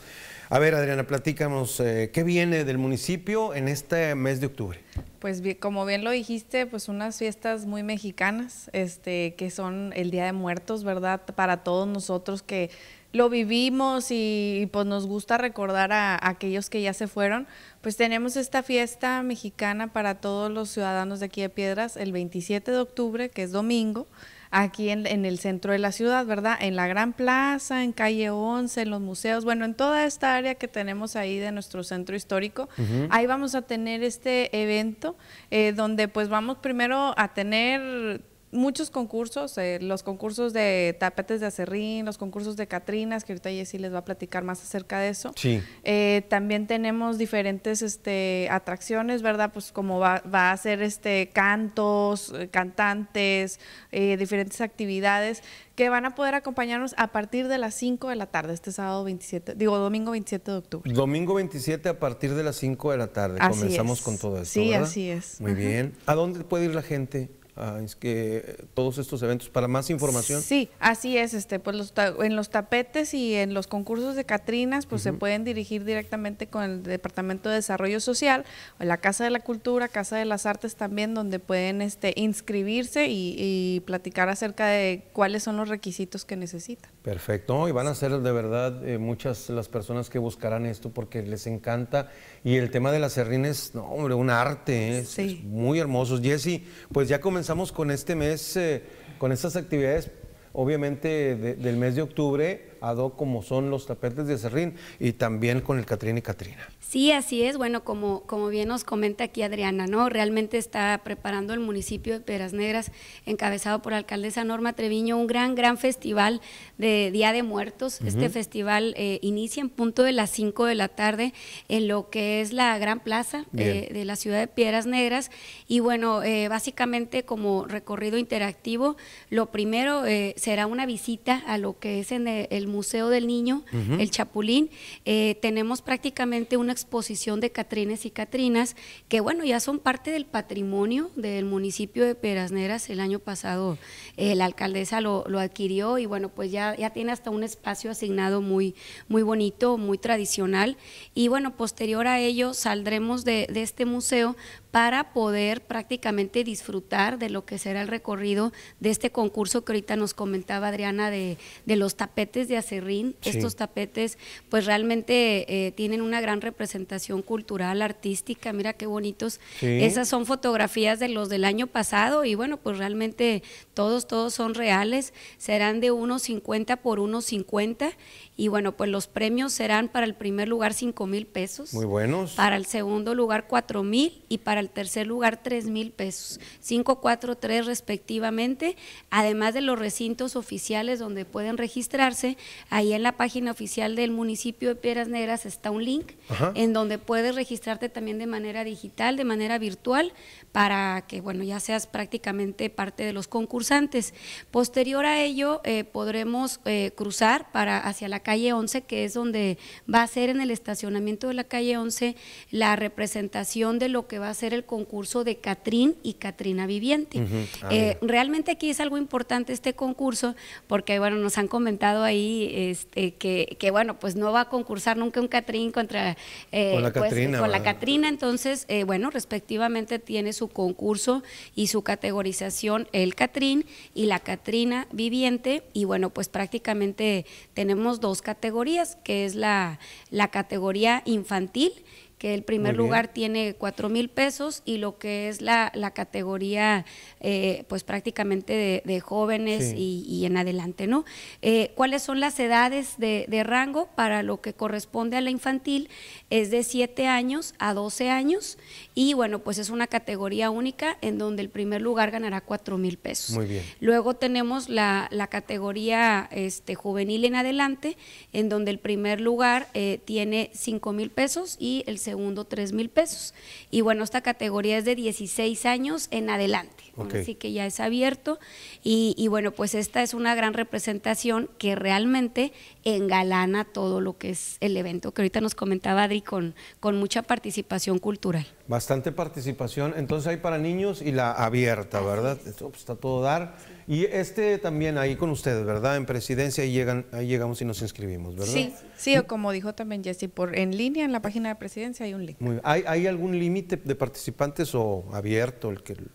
A ver, Adriana, platícanos, eh, ¿qué viene del municipio en este mes de octubre? Pues como bien lo dijiste, pues unas fiestas muy mexicanas, este, que son el Día de Muertos, ¿verdad? Para todos nosotros que lo vivimos y, y, pues nos gusta recordar a, a aquellos que ya se fueron, pues tenemos esta fiesta mexicana para todos los ciudadanos de aquí de Piedras el 27 de octubre, que es domingo, aquí en, en el centro de la ciudad, ¿verdad? En la Gran Plaza, en calle 11, en los museos, bueno, en toda esta área que tenemos ahí de nuestro centro histórico. Ahí vamos a tener este evento eh, donde pues vamos primero a tener muchos concursos, eh, los concursos de tapetes de acerrín, los concursos de Catrinas, que ahorita Jessy les va a platicar más acerca de eso. Sí. Eh, también tenemos diferentes este, atracciones, ¿verdad? Pues como va, va a ser este, cantos, eh, cantantes, eh, diferentes actividades que van a poder acompañarnos a partir de las 5 de la tarde, este sábado 27, digo domingo 27 de octubre. Domingo 27 a partir de las 5 de la tarde. Así Comenzamos es. con todo esto. Sí, ¿verdad? así es. Muy Ajá. bien. ¿A dónde puede ir la gente? A es que todos estos eventos para más información. Sí, así es, este, pues los en los tapetes y en los concursos de Catrinas, pues se pueden dirigir directamente con el Departamento de Desarrollo Social, o la Casa de la Cultura, Casa de las Artes también, donde pueden este, inscribirse y, y platicar acerca de cuáles son los requisitos que necesitan. Perfecto, y van a ser de verdad eh, muchas las personas que buscarán esto porque les encanta. Y el tema de las serrines, no, hombre, un arte, ¿eh? es, es muy hermoso. Jessy, pues ya comenzamos con este mes, eh, con estas actividades, obviamente de- del mes de octubre, a do como son los tapetes de serrín y también con el Catrín y Catrina. Sí, así es. Bueno, como, como bien nos comenta aquí Adriana, ¿no? Realmente está preparando el municipio de Piedras Negras, encabezado por la alcaldesa Norma Treviño, un gran, gran festival de Día de Muertos. Este festival eh, inicia en punto de las 5 de la tarde en lo que es la gran plaza eh, de la ciudad de Piedras Negras. Y bueno, eh, básicamente como recorrido interactivo, lo primero eh, será una visita a lo que es en el Museo del Niño, el Chapulín. Eh, tenemos prácticamente una exposición de Catrines y Catrinas que, bueno, ya son parte del patrimonio del municipio de Piedras Negras. El año pasado eh, la alcaldesa lo, lo adquirió y, bueno, pues ya, ya tiene hasta un espacio asignado muy, muy bonito, muy tradicional. Y, bueno, posterior a ello saldremos de, de este museo para poder prácticamente disfrutar de lo que será el recorrido de este concurso que ahorita nos comentaba Adriana de, de los tapetes de acerrín. Sí. Estos tapetes pues realmente eh, tienen una gran representación cultural, artística, mira qué bonitos. Sí. Esas son fotografías de los del año pasado y bueno, pues realmente todos, todos son reales, serán de 1.50 por 1.50 y bueno, pues los premios serán para el primer lugar 5 mil pesos. Muy buenos. Para el segundo lugar, 4 mil y para el tercer lugar, 3 mil pesos. 5, 4, 3 respectivamente. Además de los recintos oficiales donde pueden registrarse, ahí en la página oficial del municipio de Piedras Negras está un link Ajá. en donde puedes registrarte también de manera digital, de manera virtual, para que, bueno, ya seas prácticamente parte de los concursantes. Posterior a ello, eh, podremos eh, cruzar para hacia la calle 11, que es donde va a ser en el estacionamiento de la calle 11 la representación de lo que va a ser el concurso de Catrín y Catrina Viviente. Ah, Eh, mira. realmente aquí es algo importante este concurso, porque bueno, nos han comentado ahí este, que, que bueno, pues no va a concursar nunca un Catrín contra eh, Con la pues, Catrina, con la. Catrina, entonces, eh, bueno, respectivamente tiene su concurso y su categorización el Catrín y la Catrina viviente, y bueno, pues prácticamente tenemos dos categorías, que es la, la categoría infantil, que el primer lugar tiene cuatro mil pesos y lo que es la, la categoría, eh, pues prácticamente de, de jóvenes Sí. y, y en adelante, ¿no? Eh, ¿Cuáles son las edades de, de rango para lo que corresponde a la infantil? Es de 7 años a 12 años y bueno, pues es una categoría única en donde el primer lugar ganará cuatro mil pesos. Muy bien. Luego tenemos la, la categoría este, juvenil en adelante, en donde el primer lugar eh, tiene 5 mil pesos y el segundo 3 mil pesos. Y bueno, esta categoría es de 16 años en adelante. Ok. Así que ya es abierto. Y, y bueno, pues esta es una gran representación que realmente engalana todo lo que es el evento, que ahorita nos comentaba Adri con, con mucha participación cultural. Bastante participación, entonces hay para niños y la abierta, ¿verdad? Esto, pues, está todo dar. Y este también ahí con ustedes, ¿verdad? En presidencia ahí, llegan, ahí llegamos y nos inscribimos, ¿verdad? Sí, sí, o como dijo también Jessy, por en línea en la página de presidencia hay un link. Muy bien. ¿Hay, hay algún límite de participantes o abierto? El que, pues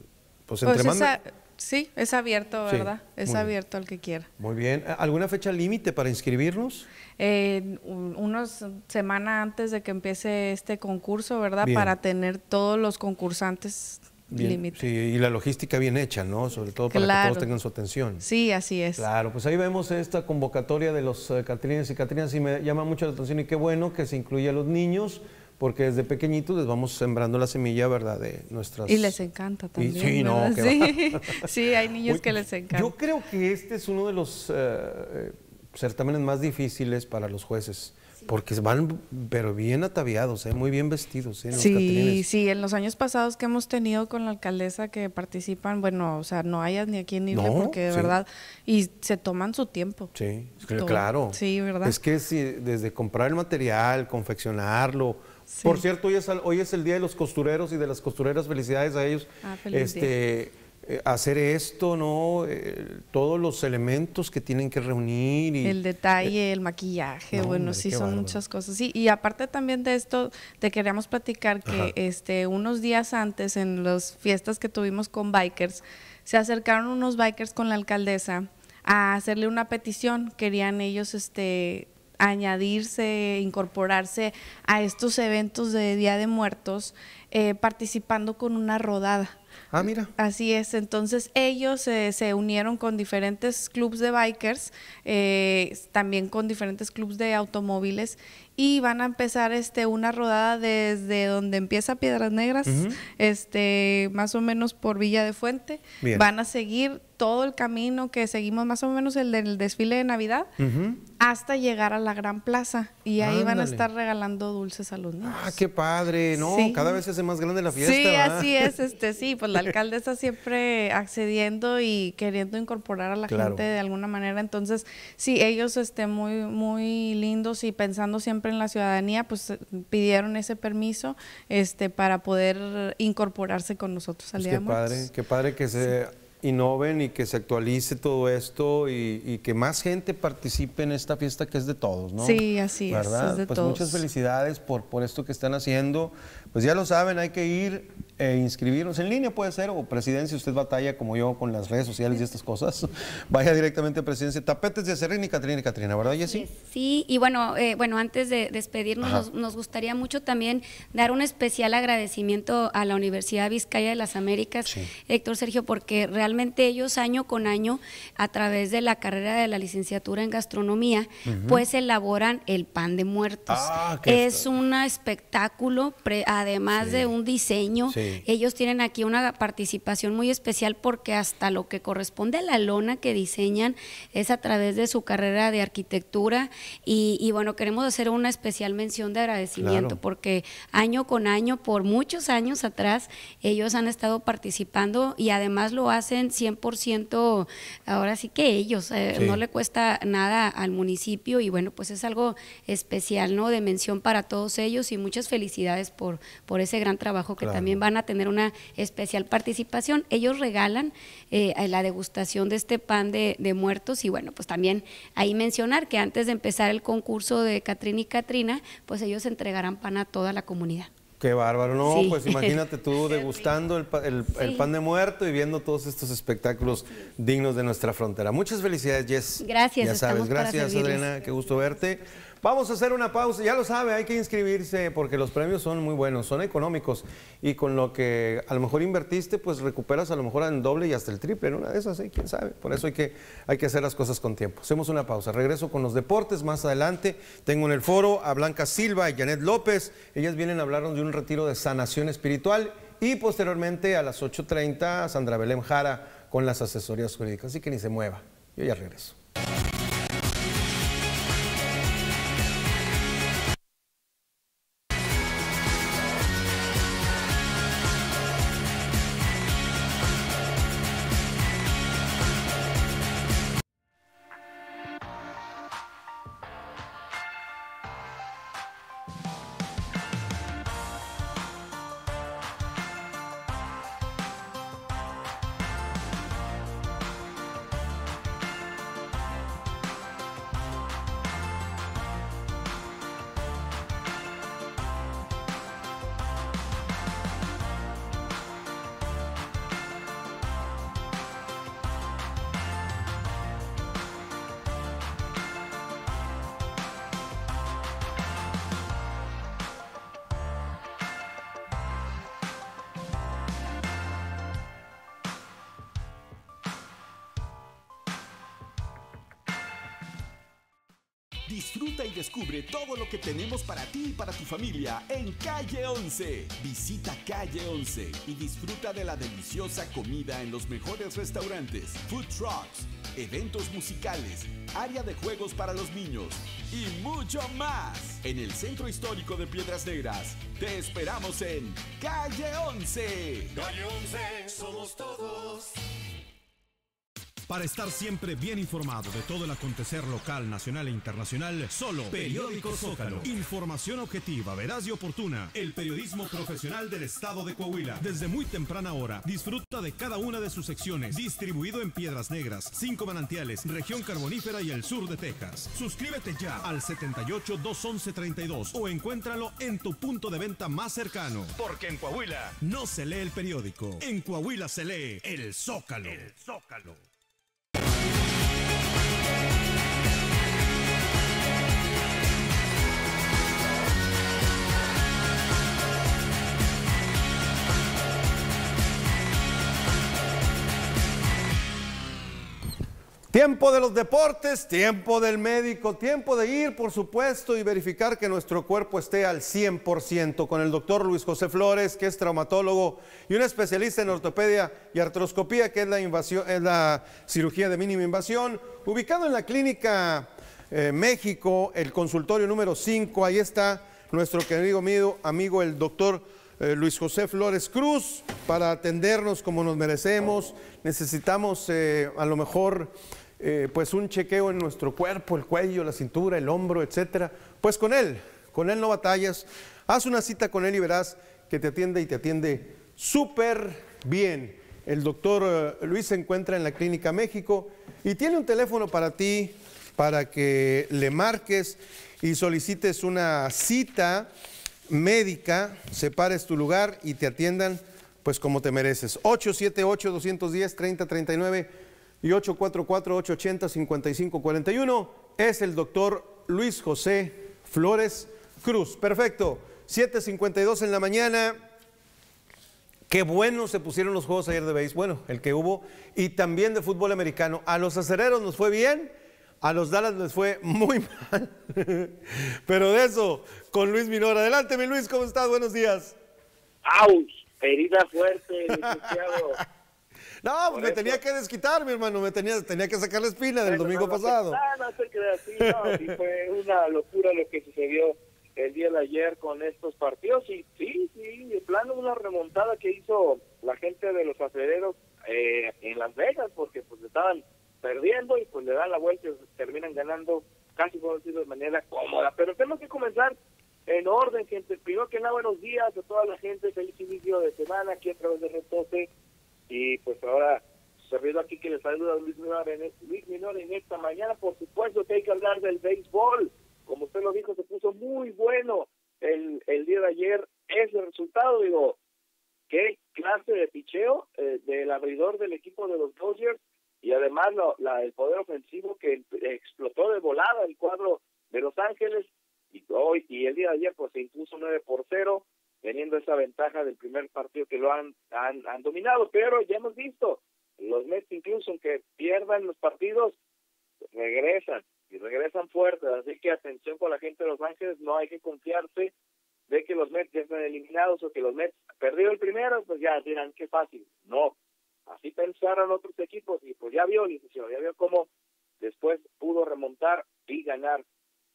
Pues entre más es me- a- sí, es abierto, Sí, ¿verdad? Es abierto al que quiera. Muy bien. ¿Alguna fecha límite para inscribirnos? Eh, un- unos semana antes de que empiece este concurso, ¿verdad? Bien. Para tener todos los concursantes Bien, límite. sí, y la logística bien hecha, ¿no? Sobre todo para que todos tengan su atención. Sí, así es. Claro, pues ahí vemos esta convocatoria de los eh, Catrinas y Catrinas y me llama mucho la atención y qué bueno que se incluye a los niños porque desde pequeñitos les vamos sembrando la semilla, ¿verdad? De nuestras... Y les encanta Y- también. sí, no, ¿verdad? qué sí. sí, hay niños Oye, que les encanta. Yo creo que este es uno de los eh, eh, certámenes más difíciles para los jueces, porque van, pero bien ataviados, eh, muy bien vestidos, eh, los Sí, catrines. sí, en los años pasados que hemos tenido con la alcaldesa que participan, bueno, o sea, no hayas ni a quién irle No, porque de sí. verdad, y se toman su tiempo. Sí, Todo. claro. Sí, ¿verdad? Es que si, desde comprar el material, confeccionarlo. Por cierto, hoy es, hoy es el Día de los Costureros y de las costureras, felicidades a ellos. Ah, feliz este, eh, hacer esto, ¿no? Eh, todos los elementos que tienen que reunir. Y, El detalle, el maquillaje, no, bueno, hombre, sí son bárbaro. muchas cosas. Sí, y aparte también de esto, te queríamos platicar que Ajá. este unos días antes en las fiestas que tuvimos con bikers, se acercaron unos bikers con la alcaldesa a hacerle una petición, querían ellos este añadirse, incorporarse a estos eventos de Día de Muertos, eh, participando con una rodada. Ah, mira. Así es, entonces ellos eh, se unieron con diferentes clubs de bikers, eh, también con diferentes clubs de automóviles y van a empezar este una rodada desde donde empieza Piedras Negras, este más o menos por Villa de Fuente. Bien. Van a seguir todo el camino que seguimos, más o menos el del desfile de Navidad, hasta llegar a la Gran Plaza y ahí van a estar regalando dulces a los niños. Ah, qué padre, ¿no? Sí. Cada vez se hace más grande la fiesta. Sí, ¿verdad? así es, este sí, pues la alcaldesa siempre accediendo y queriendo incorporar a la Claro. gente de alguna manera, entonces sí, ellos este muy muy lindos y pensando siempre en la ciudadanía, pues eh, pidieron ese permiso este para poder incorporarse con nosotros al Pues Día qué de padre, qué padre que se innoven y que se actualice todo esto y, y que más gente participe en esta fiesta que es de todos, ¿no? Sí, así es, ¿Verdad? es de pues todos. muchas felicidades por, por esto que están haciendo. Pues ya lo saben, hay que ir e inscribirnos en línea, puede ser, o presidencia, usted batalla como yo con las redes sociales y estas cosas. Vaya directamente a presidencia. Tapetes de Acerrín y Catrina y Catrina, ¿verdad, Jessy? Sí, y bueno, eh, bueno, antes de despedirnos, nos, nos gustaría mucho también dar un especial agradecimiento a la Universidad Vizcaya de las Américas, Héctor Sergio, porque realmente ellos año con año, a través de la carrera de la licenciatura en gastronomía, pues elaboran el pan de muertos. Ah, es un espectáculo, pre- además de un diseño. Sí. Ellos tienen aquí una participación muy especial porque hasta lo que corresponde a la lona que diseñan es a través de su carrera de arquitectura y, y bueno, queremos hacer una especial mención de agradecimiento Claro. porque año con año, por muchos años atrás, ellos han estado participando y además lo hacen 100% ahora sí que ellos, eh, Sí. no le cuesta nada al municipio y bueno, pues es algo especial, ¿no? De mención para todos ellos y muchas felicidades por, por ese gran trabajo que Claro. también van a tener una especial participación. Ellos regalan eh, la degustación de este pan de, de muertos y bueno, pues también ahí mencionar que antes de empezar el concurso de Catrina y Catrina, pues ellos entregarán pan a toda la comunidad. Qué bárbaro, no, Sí. pues imagínate tú degustando el, el- el pan de muerto y viendo todos estos espectáculos dignos de nuestra frontera. Muchas felicidades, Jess. Gracias, Ya sabes, gracias. Adriana, qué gusto verte. Vamos a hacer una pausa, ya lo sabe, hay que inscribirse porque los premios son muy buenos, son económicos y con lo que a lo mejor invertiste, pues recuperas a lo mejor en doble y hasta el triple, en una de esas, ¿eh? quién sabe. Por eso hay que, hay que hacer las cosas con tiempo. Hacemos una pausa, regreso con los deportes más adelante. Tengo en el foro a Blanca Silva y Janet López, ellas vienen a hablarnos de un retiro de sanación espiritual y posteriormente a las 8.30 Sandra Belém Jara con las asesorías jurídicas, así que ni se mueva, yo ya regreso. Descubre todo lo que tenemos para ti y para tu familia en Calle 11. Visita Calle 11 y disfruta de la deliciosa comida en los mejores restaurantes, food trucks, eventos musicales, área de juegos para los niños y mucho más. En el centro histórico de Piedras Negras, te esperamos en Calle 11. Calle 11, somos todos. Para estar siempre bien informado de todo el acontecer local, nacional e internacional, solo Periódico Zócalo. Información objetiva, veraz y oportuna. El periodismo profesional del estado de Coahuila. Desde muy temprana hora, disfruta de cada una de sus secciones. Distribuido en Piedras Negras, Cinco Manantiales, Región Carbonífera y el sur de Texas. Suscríbete ya al 78 211 32 o encuéntralo en tu punto de venta más cercano. Porque en Coahuila no se lee el periódico. En Coahuila se lee el Zócalo. El Zócalo. We'll Tiempo de los deportes, tiempo del médico, tiempo de ir, por supuesto, y verificar que nuestro cuerpo esté al 100% con el doctor Luis José Flores, que es traumatólogo y un especialista en ortopedia y artroscopía, que es la, invasión, la cirugía de mínima invasión, ubicado en la clínica eh, México, el consultorio número 5. Ahí está nuestro querido amigo, amigo el doctor eh, Luis José Flores Cruz, para atendernos como nos merecemos. Necesitamos eh, a lo mejor eh, pues un chequeo en nuestro cuerpo, el cuello, la cintura, el hombro, etcétera. Pues con él, con él no batallas. Haz una cita con él y verás que te atiende y te atiende súper bien. El doctor Luis se encuentra en la Clínica México y tiene un teléfono para ti, para que le marques y solicites una cita médica, separes tu lugar y te atiendan pues como te mereces. 878-210-3039 y 844-880-5541 es el doctor Luis José Flores Cruz. Perfecto. 7.52 en la mañana. Qué bueno se pusieron los juegos ayer de béisbol, bueno, el que hubo, y también de fútbol americano. A los acereros nos fue bien, a los Dallas les fue muy mal. Pero de eso, con Luis Minor. Adelante, mi Luis, ¿cómo estás? Buenos días. ¡Auch! Herida fuerte, licenciado. No, pues me tenía que desquitar, mi hermano, me tenía, tenía que sacar la espina del domingo pasado. No, no se crea así, no, sí fue una locura lo que sucedió el día de ayer con estos partidos y sí, sí, de plano una remontada que hizo la gente de los aceleros eh, en Las Vegas porque pues estaban perdiendo y pues le dan la vuelta y terminan ganando casi por decirlo de manera cómoda. Pero tenemos que comenzar en orden, gente. Primero que nada, buenos días a toda la gente. Feliz inicio de semana aquí a través de Red 12. Y pues ahora, servido aquí que les saluda Luis Minor, en, Luis Minor en esta mañana. Por supuesto que hay que hablar del béisbol. Como usted lo dijo, se puso muy bueno el, el día de ayer. Ese resultado, digo, qué clase de picheo eh, del abridor del equipo de los Dodgers y además lo, la, el poder ofensivo que explotó de volada el cuadro de Los Ángeles hoy y el día de ayer pues se impuso 9 por 0, teniendo esa ventaja del primer partido que lo han, han, dominado, pero ya hemos visto, los Mets incluso aunque pierdan los partidos, regresan y regresan fuertes, así que atención con la gente de Los Ángeles, no hay que confiarse de que los Mets ya están eliminados o que los Mets perdió el primero, pues ya dirán qué fácil. No, así pensaron otros equipos y pues ya vio, licenciado, ya vio cómo después pudo remontar y ganar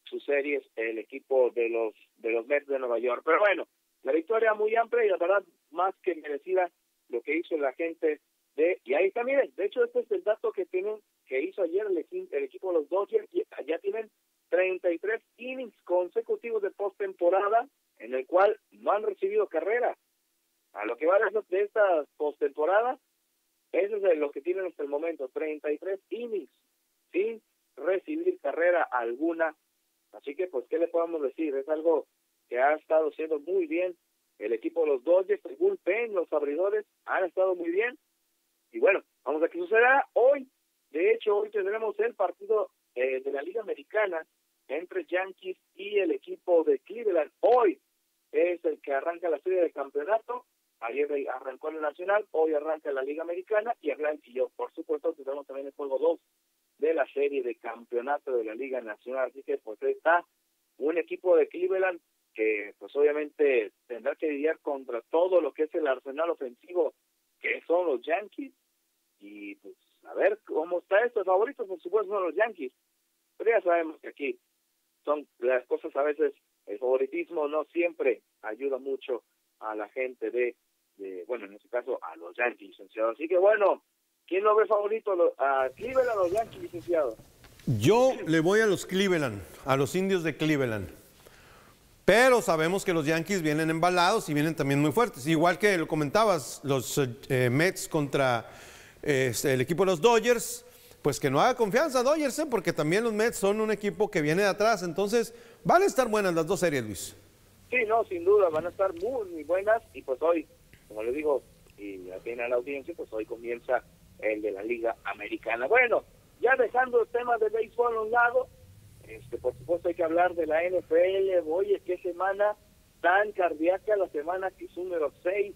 sus series el equipo de los de los Mets de Nueva York. Pero bueno, la victoria muy amplia y la verdad más que merecida lo que hizo la gente de y ahí está miren, de hecho este es el dato que tienen que hizo ayer el, el equipo de los Dodgers, ya tienen 33 innings consecutivos de postemporada en el cual no han recibido carrera. A lo que va de esta postemporada, eso es lo que tienen hasta el momento, 33 innings sin recibir carrera alguna. Así que, pues, ¿qué le podemos decir? Es algo que ha estado haciendo muy bien el equipo de los Dodgers, el bullpen, los abridores han estado muy bien. Y bueno, vamos a ver qué sucederá hoy. De hecho, hoy tendremos el partido eh, de la Liga Americana entre Yankees y el equipo de Cleveland. Hoy es el que arranca la serie de campeonato. Ayer arrancó el Nacional, hoy arranca la Liga Americana y y yo, por supuesto, tendremos también el juego 2 de la serie de campeonato de la Liga Nacional. Así que pues está un equipo de Cleveland que pues obviamente tendrá que lidiar contra todo lo que es el arsenal ofensivo que son los Yankees y pues a ver cómo está esto. favoritos por supuesto son los Yankees, pero ya sabemos que aquí son las cosas a veces el favoritismo no siempre ayuda mucho a la gente de, de bueno, en este caso a los Yankees, licenciado. Así que bueno, ¿quién lo ve favorito? ¿A Cleveland o los Yankees, licenciado? Yo le voy a los Cleveland, a los indios de Cleveland. Pero sabemos que los Yankees vienen embalados y vienen también muy fuertes. Igual que lo comentabas, los eh, Mets contra este, el equipo de los Dodgers, pues que no haga confianza Dodgers, ¿eh? porque también los Mets son un equipo que viene de atrás. Entonces, Van a estar buenas las dos series, Luis. Sí, no, sin duda, van a estar muy, muy buenas. Y pues hoy, como le digo, y en la audiencia, pues hoy comienza el de la Liga Americana. Bueno, ya dejando el tema de béisbol a un lado, este, por supuesto hay que hablar de la NFL. Oye, qué semana tan cardíaca, la semana que es número 6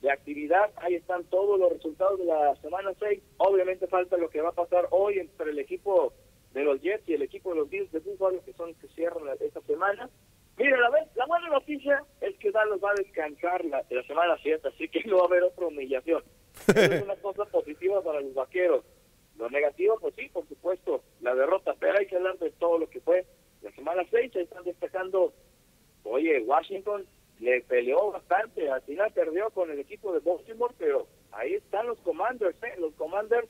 de actividad. Ahí están todos los resultados de la semana 6. Obviamente falta lo que va a pasar hoy entre el equipo de los Jets y el equipo de los Bills de Buffalo, que son que cierran esta semana. Mira, la, la buena noticia es que Dallas va a descansar la, la semana 7, así que no va a haber otra humillación. es una cosa positiva para los vaqueros. Lo negativo, pues sí, por supuesto, la derrota, pero hay que hablar de todo lo que fue la semana 6. Ahí están destacando, oye, Washington le peleó bastante, al final perdió con el equipo de Baltimore, pero ahí están los Commanders, ¿eh? los Commanders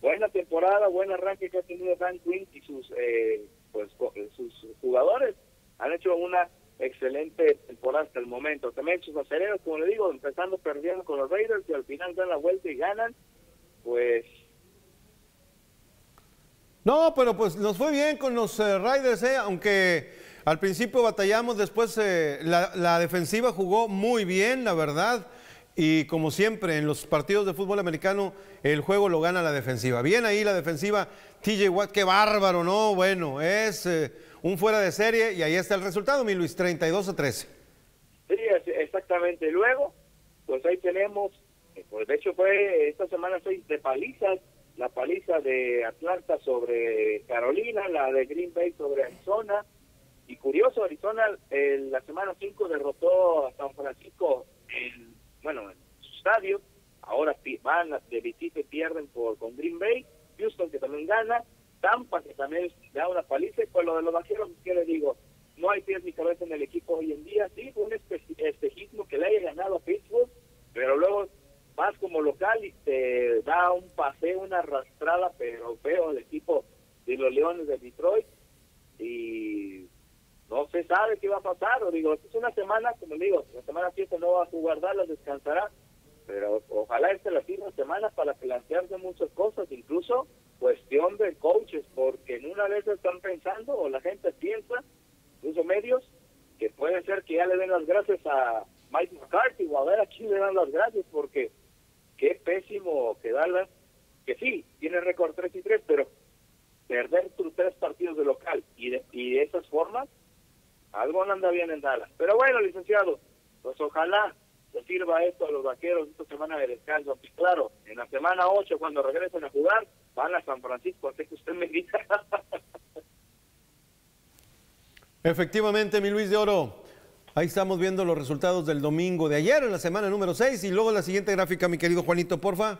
buena temporada, buen arranque que ha tenido Dan Quinn y sus eh, pues sus jugadores han hecho una excelente temporada hasta el momento. También sus aceleros, como le digo, empezando perdiendo con los Raiders y al final dan la vuelta y ganan, pues no, pero pues nos fue bien con los eh, Raiders, eh, aunque al principio batallamos, después eh, la, la, defensiva jugó muy bien, la verdad. Y como siempre en los partidos de fútbol americano, el juego lo gana la defensiva. Bien ahí la defensiva, TJ Watt, qué bárbaro, ¿no? Bueno, es eh, un fuera de serie y ahí está el resultado, mi Luis, 32 a 13. Sí, exactamente. Luego, pues ahí tenemos, eh, pues de hecho fue esta semana 6 de palizas, la paliza de Atlanta sobre Carolina, la de Green Bay sobre Arizona. Y curioso, Arizona en la semana 5 derrotó a San Francisco en bueno, en su estadio. Ahora van de visita y pierden por, con Green Bay. Houston que también gana. Tampa que también da una paliza. Y pues lo de los vaqueros, ¿qué le digo? No hay pies ni cabeza en el equipo hoy en día. Sí, fue un espejismo que le haya ganado a Pittsburgh, pero luego vas como local y te da un paseo, una arrastrada, pero feo el equipo de los Leones de Detroit. Y no se sabe qué va a pasar. O digo, es una semana, como digo, la semana 7 no va a jugar Dallas, descansará. Pero ojalá esté la firme semana para plantearse muchas cosas, incluso cuestión de coaches, porque en una vez están pensando, o la gente piensa, incluso medios, que puede ser que ya le den las gracias a Mike McCarthy, o a ver a quién le dan las gracias, porque qué pésimo que Dallas, que sí, tiene récord 3 y 3, pero perder tus tres partidos de local y de, y de esas formas, algo no anda bien en Dallas. Pero bueno, licenciado, pues ojalá le sirva esto a los vaqueros esta semana de descanso. Pues claro, en la semana 8, cuando regresen a jugar, van a San Francisco, así que usted me diga. Efectivamente, mi Luis de Oro. Ahí estamos viendo los resultados del domingo de ayer, en la semana número 6. Y luego la siguiente gráfica, mi querido Juanito, porfa.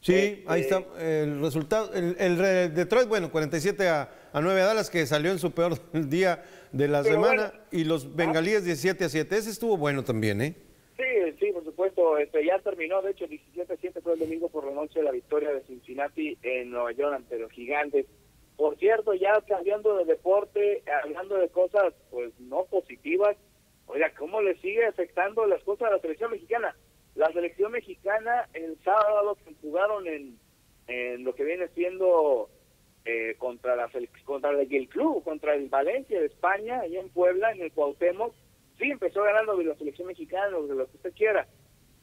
Sí, ahí está el resultado. El, el Detroit, bueno, 47 a, a 9 a Dallas, que salió en su peor día de la semana. bueno. y los bengalíes 17 a 7. Ese estuvo bueno también, ¿eh? Sí, sí, por supuesto. Este, ya terminó, de hecho, 17-7 fue el domingo por la noche la victoria de Cincinnati en Nueva York ante los gigantes. Por cierto, ya cambiando de deporte, hablando de cosas pues no positivas, oiga, ¿cómo le sigue afectando las cosas a la selección mexicana? La selección mexicana el sábado jugaron en, en lo que viene siendo eh, contra la contra el, club, contra el Valencia de España, allá en Puebla, en el Cuauhtémoc, sí empezó ganando de la selección mexicana, de lo que usted quiera,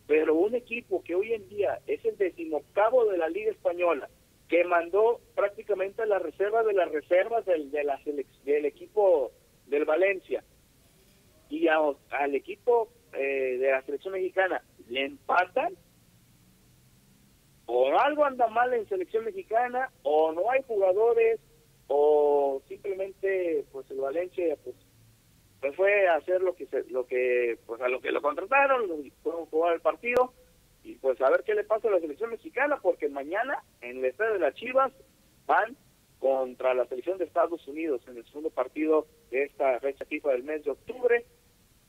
pero un equipo que hoy en día es el decimoctavo de la Liga Española, que mandó prácticamente a la reserva de las reservas del, de la del equipo del Valencia. Y a- al equipo eh, de la selección mexicana le empatan, o algo anda mal en selección mexicana, o no hay jugadores, o simplemente pues el Valencia pues fue a hacer lo que se, lo que pues a lo que lo contrataron, fueron a jugar el partido y pues a ver qué le pasa a la selección mexicana porque mañana en el estadio de las Chivas van contra la selección de Estados Unidos en el segundo partido de esta fecha FIFA del mes de octubre.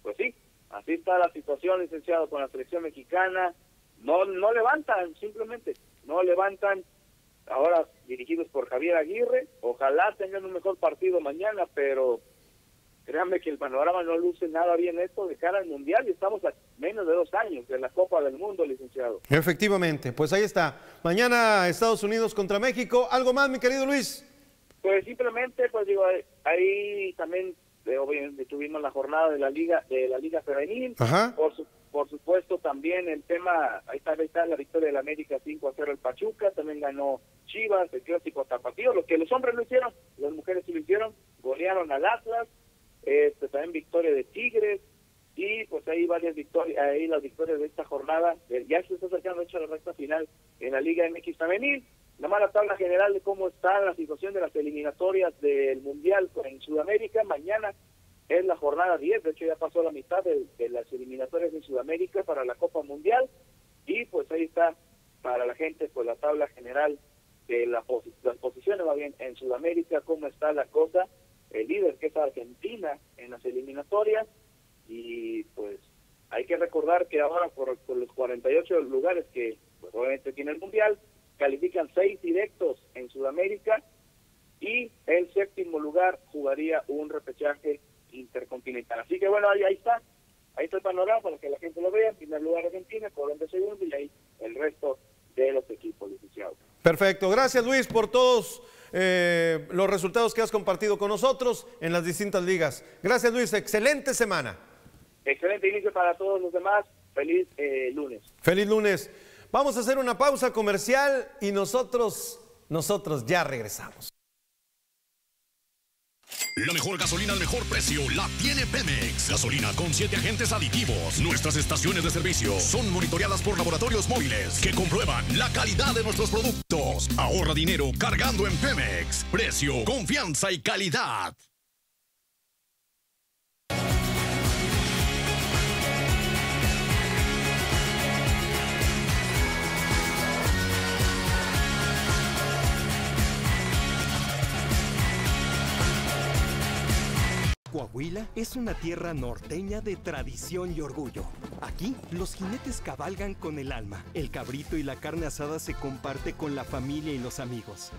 Pues sí, así está la situación, licenciado, con la selección mexicana. No no levantan, simplemente, no levantan. Ahora dirigidos por Javier Aguirre, ojalá tengan un mejor partido mañana, pero créanme que el panorama no luce nada bien esto de cara al Mundial y estamos a menos de dos años de la Copa del Mundo, licenciado. Efectivamente, pues ahí está. Mañana Estados Unidos contra México. ¿Algo más, mi querido Luis? Pues simplemente, pues digo, ahí- también eh, obviamente tuvimos la jornada de la liga de la liga femenil. Ajá. Por, su- por supuesto también el tema, ahí está, ahí está la victoria del América 5 a 0 el Pachuca, también ganó Chivas, el clásico tapatío, lo que los hombres no hicieron, las mujeres sí lo hicieron, golearon al Atlas, este, también victoria de Tigres, y pues ahí varias victorias, ahí las victorias de esta jornada, ya se está acercando de hecho la recta final en la Liga MX femenil, la tabla general de cómo está la situación de las eliminatorias del Mundial en Sudamérica, mañana es la jornada 10, de hecho ya pasó la mitad de, de las eliminatorias en Sudamérica para la Copa Mundial, y pues ahí está para la gente pues la tabla general de la las posiciones va bien en Sudamérica, cómo está la cosa, el líder que es Argentina en las eliminatorias, y pues hay que recordar que ahora por, por los 48 lugares que pues, obviamente tiene el Mundial, califican seis directos en Sudamérica y el séptimo lugar jugaría un repechaje intercontinental. Así que bueno, ahí, ahí está, ahí está el panorama para que la gente lo vea. Primer lugar Argentina, Colombia segundo y ahí el resto de los equipos, licenciado. Perfecto. Gracias, Luis, por todos eh, los resultados que has compartido con nosotros en las distintas ligas. Gracias, Luis. Excelente semana. Excelente inicio para todos los demás. Feliz eh, lunes. Feliz lunes. Vamos a hacer una pausa comercial y nosotros, nosotros ya regresamos. La mejor gasolina al mejor precio la tiene Pemex. Gasolina con siete agentes aditivos. Nuestras estaciones de servicio son monitoreadas por laboratorios móviles que comprueban la calidad de nuestros productos. Ahorra dinero cargando en Pemex. Precio, confianza y calidad. Coahuila es una tierra norteña de tradición y orgullo. Aquí, los jinetes cabalgan con el alma. El cabrito y la carne asada se comparte con la familia y los amigos.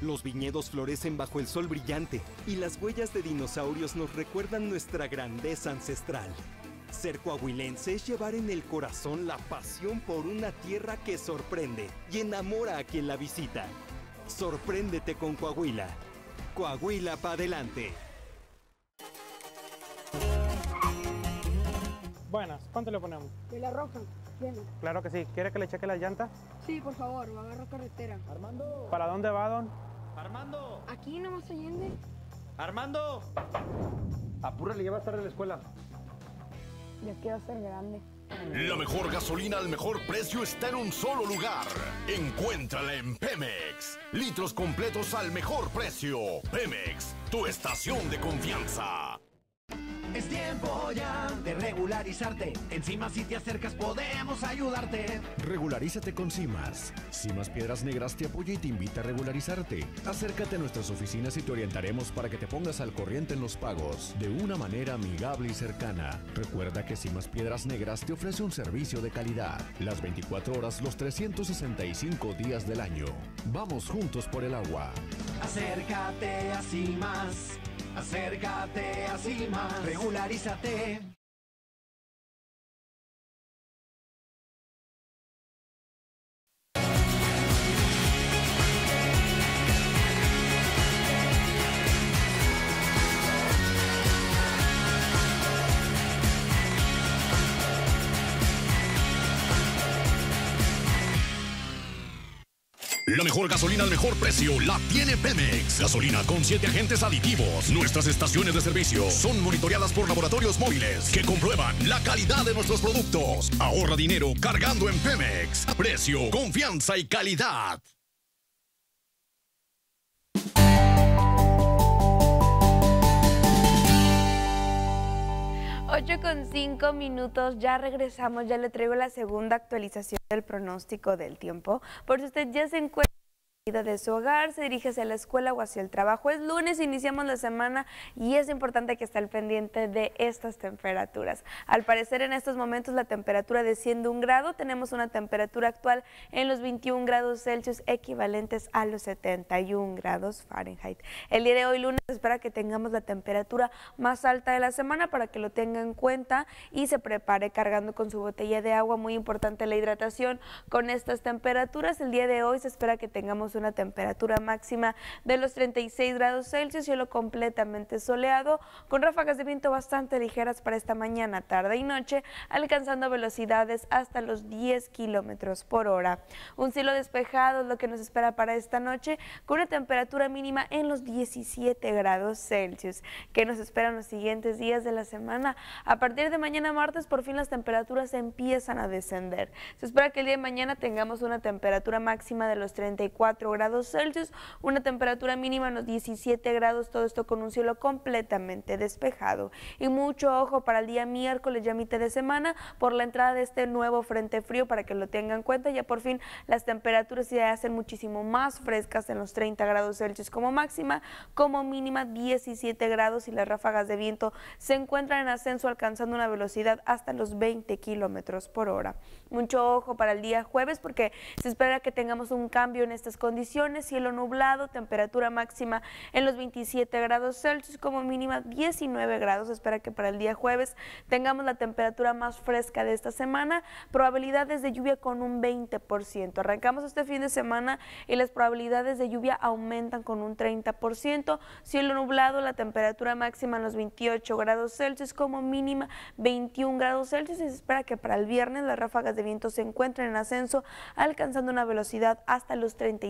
Los viñedos florecen bajo el sol brillante y las huellas de dinosaurios nos recuerdan nuestra grandeza ancestral. Ser coahuilense es llevar en el corazón la pasión por una tierra que sorprende y enamora a quien la visita. Sorpréndete con Coahuila. Coahuila para adelante. Buenas, ¿cuánto le ponemos? De la roja, bien. Claro que sí. ¿Quiere que le cheque las llantas? Sí, por favor, agarro carretera. Armando. ¿Para dónde va, don? Armando. Aquí nomás Allende. Armando. Apúrale, ya va a estar en la escuela. Ya quiero ser grande. La mejor gasolina al mejor precio está en un solo lugar. Encuéntrala en Pemex. Litros completos al mejor precio. Pemex, tu estación de confianza. De regularizarte. Encima si te acercas podemos ayudarte. Regularízate con CIMAS. CIMAS Piedras Negras te apoya y te invita a regularizarte. Acércate a nuestras oficinas y te orientaremos para que te pongas al corriente en los pagos de una manera amigable y cercana. Recuerda que CIMAS Piedras Negras te ofrece un servicio de calidad. Las 24 horas, los 365 días del año. Vamos juntos por el agua. Acércate a CIMAS. Acércate a CIMAS. Regularízate. La mejor gasolina al mejor precio la tiene Pemex. Gasolina con siete agentes aditivos. Nuestras estaciones de servicio son monitoreadas por laboratorios móviles que comprueban la calidad de nuestros productos. Ahorra dinero cargando en Pemex. Precio, confianza y calidad. 8 con 5 minutos, ya regresamos, ya le traigo la segunda actualización del pronóstico del tiempo. Por si usted ya se encuentra de su hogar, se dirige hacia la escuela o hacia el trabajo. Es lunes, iniciamos la semana y es importante que esté al pendiente de estas temperaturas. Al parecer en estos momentos la temperatura desciende un grado, tenemos una temperatura actual en los 21 grados Celsius equivalentes a los 71 grados Fahrenheit. El día de hoy lunes espera que tengamos la temperatura más alta de la semana para que lo tenga en cuenta y se prepare cargando con su botella de agua. Muy importante la hidratación con estas temperaturas. El día de hoy se espera que tengamos una temperatura máxima de los 36 grados Celsius, cielo completamente soleado, con ráfagas de viento bastante ligeras para esta mañana, tarde y noche, alcanzando velocidades hasta los 10 kilómetros por hora. Un cielo despejado es lo que nos espera para esta noche, con una temperatura mínima en los 17 grados Celsius. que nos esperan los siguientes días de la semana? A partir de mañana martes, por fin las temperaturas empiezan a descender. Se espera que el día de mañana tengamos una temperatura máxima de los 34 grados Celsius, una temperatura mínima en los 17 grados, todo esto con un cielo completamente despejado. Y mucho ojo para el día miércoles, ya mitad de semana, por la entrada de este nuevo frente frío, para que lo tengan en cuenta, ya por fin las temperaturas se hacen muchísimo más frescas en los 30 grados Celsius como máxima, como mínima 17 grados y las ráfagas de viento se encuentran en ascenso alcanzando una velocidad hasta los 20 kilómetros por hora. Mucho ojo para el día jueves porque se espera que tengamos un cambio en estas condiciones, cielo nublado, temperatura máxima en los 27 grados Celsius, como mínima 19 grados. Espera que para el día jueves tengamos la temperatura más fresca de esta semana, probabilidades de lluvia con un 20%. Arrancamos este fin de semana y las probabilidades de lluvia aumentan con un 30%, cielo nublado, la temperatura máxima en los 28 grados Celsius, como mínima 21 grados Celsius y se espera que para el viernes las ráfagas de viento se encuentren en ascenso, alcanzando una velocidad hasta los 35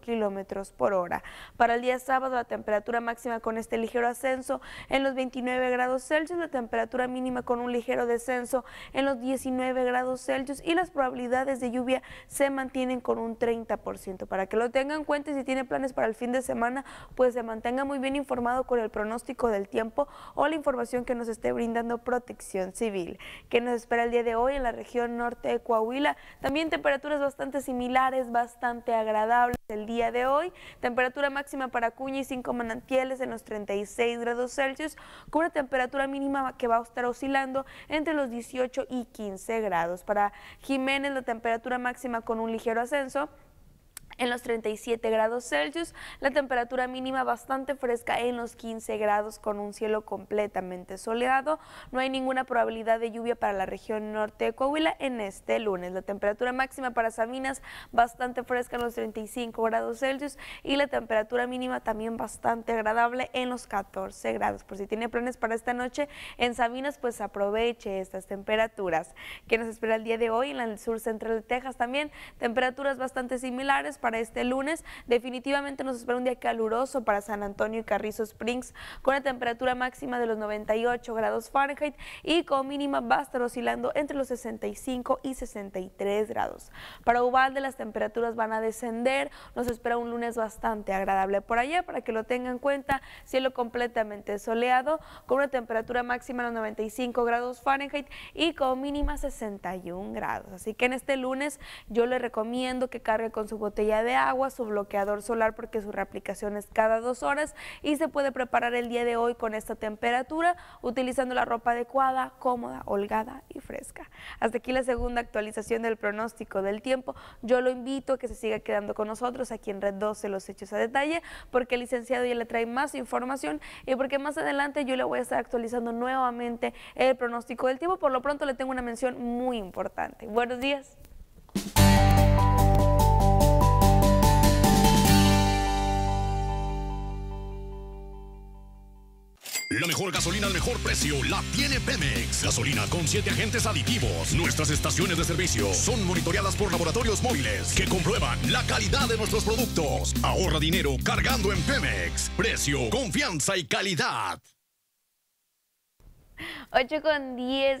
kilómetros por hora. Para el día sábado, la temperatura máxima con este ligero ascenso en los 29 grados Celsius, la temperatura mínima con un ligero descenso en los 19 grados Celsius y las probabilidades de lluvia se mantienen con un 30%. Para que lo tengan en cuenta y si tiene planes para el fin de semana, pues se mantenga muy bien informado con el pronóstico del tiempo o la información que nos esté brindando Protección Civil. que nos espera el día de hoy en la región norte de Coahuila? También temperaturas bastante similares, bastante agradables el día de hoy. Temperatura máxima para Cuña y cinco manantiales en los 36 grados Celsius, con una temperatura mínima que va a estar oscilando entre los 18 y 15 grados. Para Jiménez, la temperatura máxima con un ligero ascenso en los 37 grados Celsius, la temperatura mínima bastante fresca en los 15 grados con un cielo completamente soleado. No hay ninguna probabilidad de lluvia para la región norte de Coahuila en este lunes. La temperatura máxima para Sabinas bastante fresca en los 35 grados Celsius y la temperatura mínima también bastante agradable en los 14 grados. Por si tiene planes para esta noche en Sabinas, pues aproveche estas temperaturas. que nos espera el día de hoy en el sur central de Texas también? Temperaturas bastante similares para para este lunes. Definitivamente nos espera un día caluroso para San Antonio y Carrizo Springs, con una temperatura máxima de los 98 grados Fahrenheit y con mínima va oscilando entre los 65 y 63 grados. Para Uvalde las temperaturas van a descender, nos espera un lunes bastante agradable por allá para que lo tengan en cuenta, cielo completamente soleado con una temperatura máxima de los 95 grados Fahrenheit y con mínima 61 grados. Así que en este lunes yo le recomiendo que cargue con su botella de agua, su bloqueador solar porque su reaplicación es cada dos horas y se puede preparar el día de hoy con esta temperatura utilizando la ropa adecuada, cómoda, holgada y fresca. Hasta aquí la segunda actualización del pronóstico del tiempo. Yo lo invito a que se siga quedando con nosotros aquí en Red 12 los hechos a detalle porque el licenciado ya le trae más información y porque más adelante yo le voy a estar actualizando nuevamente el pronóstico del tiempo. Por lo pronto le tengo una mención muy importante. Buenos días. La mejor gasolina al mejor precio la tiene Pemex. Gasolina con siete agentes aditivos. Nuestras estaciones de servicio son monitoreadas por laboratorios móviles que comprueban la calidad de nuestros productos. Ahorra dinero cargando en Pemex. Precio, confianza y calidad. 8 con 10.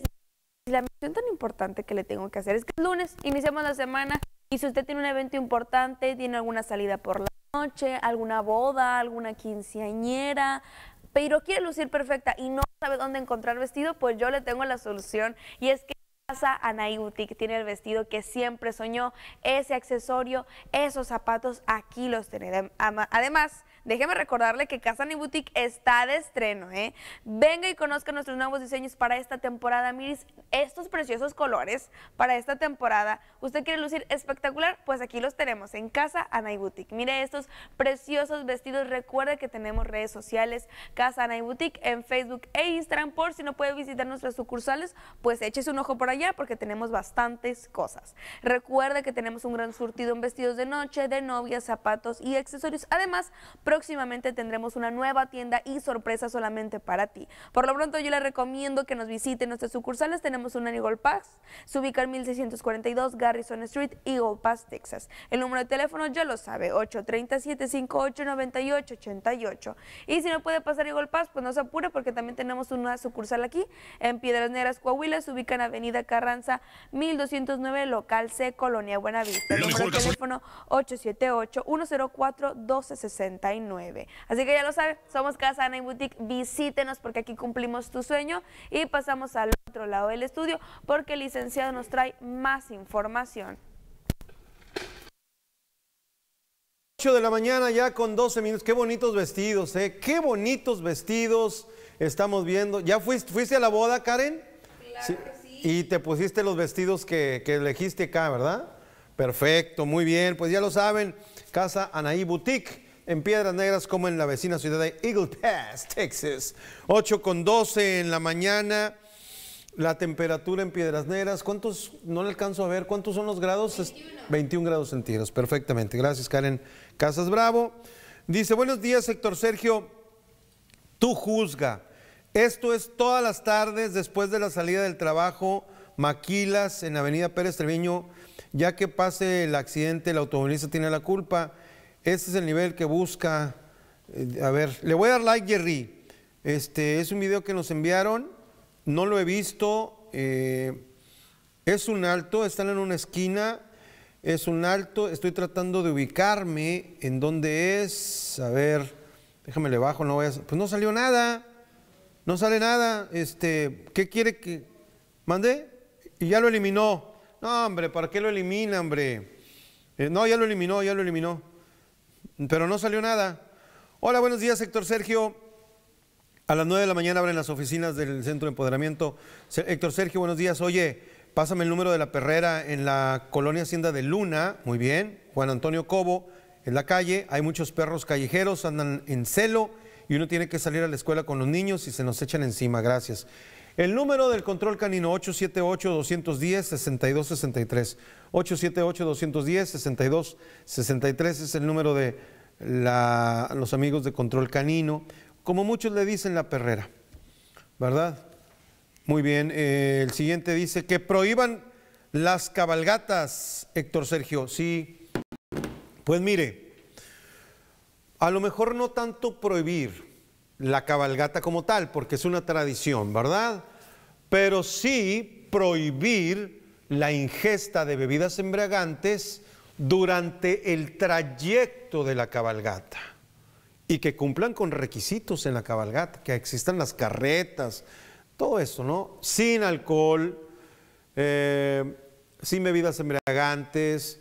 La mención tan importante que le tengo que hacer es que es lunes, iniciamos la semana y si usted tiene un evento importante, tiene alguna salida por la noche, alguna boda, alguna quinceañera, pero quiere lucir perfecta y no sabe dónde encontrar vestido, pues yo le tengo la solución y es que Casa Anaí Boutique tiene el vestido que siempre soñó, ese accesorio, esos zapatos, aquí los tiene. Además, déjeme recordarle que Casa Anaí Boutique está de estreno, ¿eh? Venga y conozca nuestros nuevos diseños para esta temporada. Miris, estos preciosos colores para esta temporada. ¿Usted quiere lucir espectacular? Pues aquí los tenemos en Casa Anaí Boutique. Mire estos preciosos vestidos. Recuerde que tenemos redes sociales, Casa Anaí Boutique en Facebook e Instagram. Por si no puede visitar nuestras sucursales, pues échese un ojo por allá porque tenemos bastantes cosas. Recuerde que tenemos un gran surtido en vestidos de noche, de novia, zapatos y accesorios. Además, próximamente tendremos una nueva tienda y sorpresa solamente para ti. Por lo pronto yo le recomiendo que nos visite en nuestras sucursales. Tenemos una en Eagle Pass, se ubica en 1642 Garrison Street, Eagle Pass, Texas. El número de teléfono ya lo sabe, 837-5898-88. Y si no puede pasar Eagle Pass, pues no se apure porque también tenemos una sucursal aquí en Piedras Negras, Coahuila, se ubica en Avenida Carranza 1209, local C, Colonia Buenavista. El número de teléfono 878-104-1269. Así que ya lo sabe, somos Casa Ana y Boutique, visítenos porque aquí cumplimos tu sueño y pasamos al otro lado del estudio porque el licenciado nos trae más información. 8 de la mañana ya con 12 minutos. Qué bonitos vestidos, ¿eh? Qué bonitos vestidos estamos viendo. ¿Ya fuiste, fuiste a la boda, Karen? Claro sí. Y te pusiste los vestidos que, que elegiste acá, ¿verdad? Perfecto, muy bien. Pues ya lo saben, Casa Anaí Boutique en Piedras Negras como en la vecina ciudad de Eagle Pass, Texas. 8 con 12 en la mañana. La temperatura en Piedras Negras, ¿cuántos? No le alcanzo a ver, ¿cuántos son los grados? 21, 21 grados centígrados, perfectamente. Gracias, Karen Casas Bravo. Dice, buenos días, Héctor Sergio. Tú juzga. Esto es todas las tardes después de la salida del trabajo, maquilas en Avenida Pérez Treviño, ya que pase el accidente, el automovilista tiene la culpa. Este es el nivel que busca. Eh, a ver, le voy a dar like, Jerry. Este es un video que nos enviaron no lo he visto. eh, es un alto, están en una esquina. Es un alto. Estoy tratando de ubicarme en dónde es. A ver, déjame le bajo. No voy a, pues no salió nada. No sale nada. Este, ¿qué quiere que mandé? Y ya lo eliminó. No, hombre, ¿para qué lo elimina, hombre? Eh, no, ya lo eliminó, ya lo eliminó. Pero no salió nada. Hola, buenos días, Héctor Sergio. A las 9 de la mañana abren las oficinas del Centro de Empoderamiento. Héctor Sergio, buenos días. Oye, pásame el número de la perrera en la colonia Hacienda de Luna. Muy bien. Juan Antonio Cobo, en la calle. Hay muchos perros callejeros, andan en celo y uno tiene que salir a la escuela con los niños y se nos echan encima. Gracias. El número del control canino 878-210-6263. 878-210-6263 es el número de los amigos de control canino. Como muchos le dicen la perrera, ¿verdad? Muy bien. eh, el siguiente dice que prohíban las cabalgatas, Héctor Sergio. Sí, Pues mire, a lo mejor no tanto prohibir la cabalgata como tal, porque es una tradición, ¿verdad? Pero sí prohibir la ingesta de bebidas embriagantes durante el trayecto de la cabalgata y que cumplan con requisitos en la cabalgata, que existan las carretas, todo eso, ¿no? Sin alcohol, eh, sin bebidas embriagantes,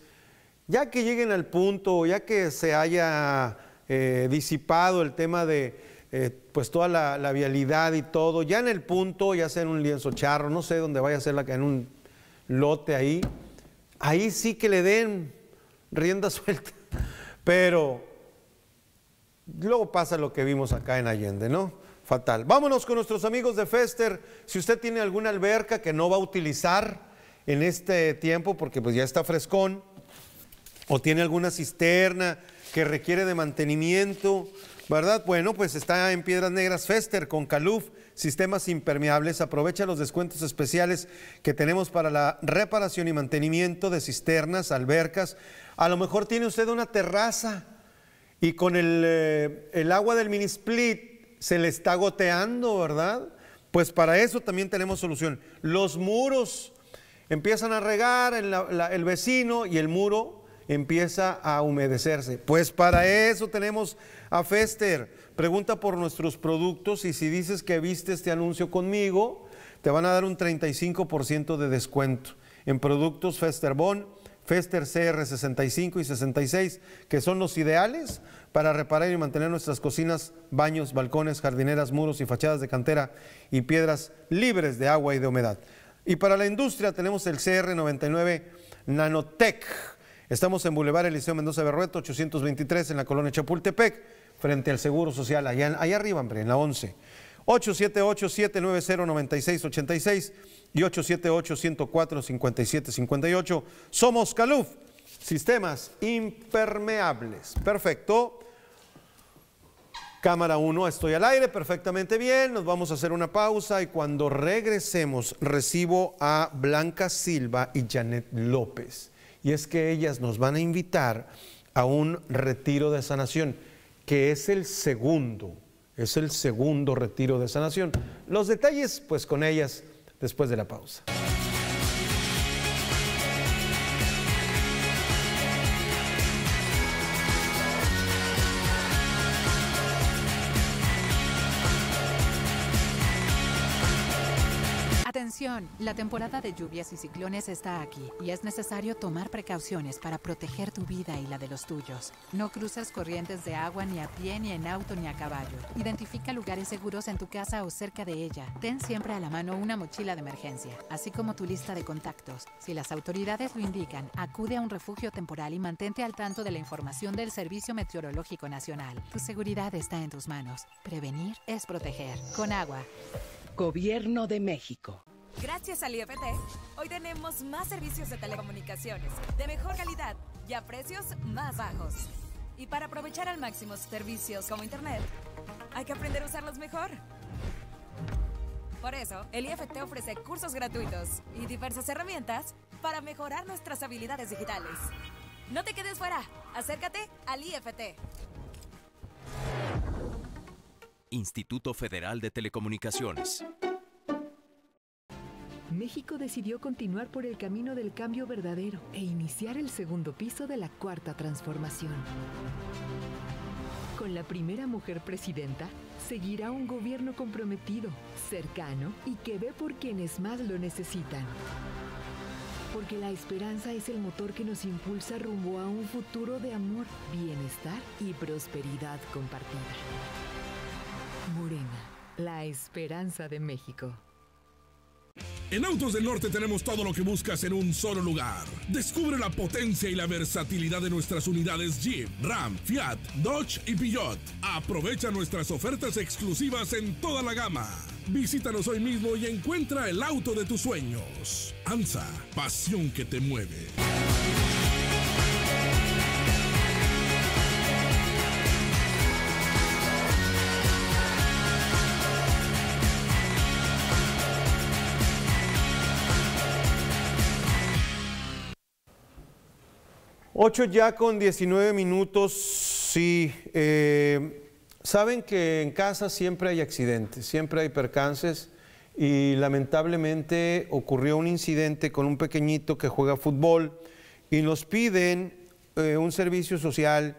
ya que lleguen al punto, ya que se haya eh, disipado el tema de eh, pues toda la, vialidad y todo, ya en el punto, ya sea en un lienzo charro, no sé dónde vaya a ser la en un lote ahí, ahí sí que le den rienda suelta, pero luego pasa lo que vimos acá en Allende, ¿no? Fatal. Vámonos con nuestros amigos de Fester. Si usted tiene alguna alberca que no va a utilizar en este tiempo porque pues ya está frescón, o tiene alguna cisterna que requiere de mantenimiento, ¿verdad? Bueno, pues está en Piedras Negras Fester con Caluf, sistemas impermeables. Aprovecha los descuentos especiales que tenemos para la reparación y mantenimiento de cisternas, albercas. A lo mejor tiene usted una terraza y con el, eh, el agua del mini split se le está goteando, ¿verdad? Pues para eso también tenemos solución. Los muros empiezan a regar el, el vecino y el muro empieza a humedecerse. Pues para eso tenemos a Fester. Pregunta por nuestros productos y si dices que viste este anuncio conmigo, te van a dar un 35% de descuento en productos Fester Bon, Fester CR 65 y 66, que son los ideales para reparar y mantener nuestras cocinas, baños, balcones, jardineras, muros y fachadas de cantera y piedras libres de agua y de humedad. Y para la industria tenemos el CR99 Nanotech. Estamos en Boulevard Eliseo Mendoza Berrueto, 823 en la colonia Chapultepec, frente al Seguro Social, allá, arriba, hombre, en la 11. 878-790-9686 y 878-104-5758. Somos Caluf, sistemas impermeables. Perfecto. Cámara 1, estoy al aire, perfectamente bien. Nos vamos a hacer una pausa y cuando regresemos recibo a Blanca Silva y Janet López. Y es que ellas nos van a invitar a un retiro de sanación, que es el segundo, es el segundo retiro de sanación. Los detalles, pues con ellas, después de la pausa. La temporada de lluvias y ciclones está aquí y es necesario tomar precauciones para proteger tu vida y la de los tuyos. No cruces corrientes de agua ni a pie, ni en auto, ni a caballo. Identifica lugares seguros en tu casa o cerca de ella. Ten siempre a la mano una mochila de emergencia, así como tu lista de contactos. Si las autoridades lo indican, acude a un refugio temporal y mantente al tanto de la información del Servicio Meteorológico Nacional. Tu seguridad está en tus manos. Prevenir es proteger. Con agua. Gobierno de México. Gracias al IFT, hoy tenemos más servicios de telecomunicaciones de mejor calidad y a precios más bajos. Y para aprovechar al máximo servicios como Internet, hay que aprender a usarlos mejor. Por eso, el IFT ofrece cursos gratuitos y diversas herramientas para mejorar nuestras habilidades digitales. No te quedes fuera, acércate al IFT. Instituto Federal de Telecomunicaciones. México decidió continuar por el camino del cambio verdadero e iniciar el segundo piso de la cuarta transformación. Con la primera mujer presidenta, seguirá un gobierno comprometido, cercano y que ve por quienes más lo necesitan. Porque la esperanza es el motor que nos impulsa rumbo a un futuro de amor, bienestar y prosperidad compartida. Morena, la esperanza de México. En Autos del Norte tenemos todo lo que buscas en un solo lugar. Descubre la potencia y la versatilidad de nuestras unidades Jeep, Ram, Fiat, Dodge y Peugeot. Aprovecha nuestras ofertas exclusivas en toda la gama. Visítanos hoy mismo y encuentra el auto de tus sueños. ANSA, pasión que te mueve. 8 ya con 19 minutos, sí. eh, Saben que en casa siempre hay accidentes, siempre hay percances y lamentablemente ocurrió un incidente con un pequeñito que juega fútbol y nos piden eh, un servicio social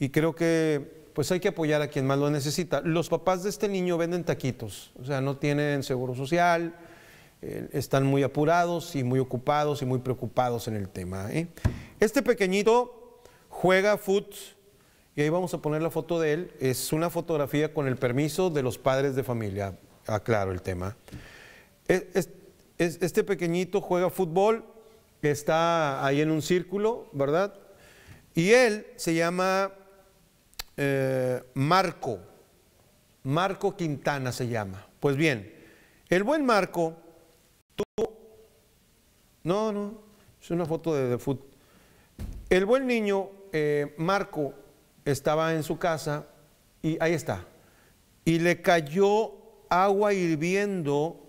y creo que pues hay que apoyar a quien más lo necesita. Los papás de este niño venden taquitos, o sea, no tienen seguro social, eh, están muy apurados y muy ocupados y muy preocupados en el tema. ¿eh? Este pequeñito juega fútbol y ahí vamos a poner la foto de él. Es una fotografía con el permiso de los padres de familia. Aclaro el tema. Es- es- es- Este pequeñito juega fútbol, está ahí en un círculo, ¿verdad? Y él se llama eh, Marco. Marco Quintana se llama. Pues bien, el buen Marco tuvo... No, no, es una foto de, de fútbol. El buen niño, eh, Marco, estaba en su casa y ahí está. Y le cayó agua hirviendo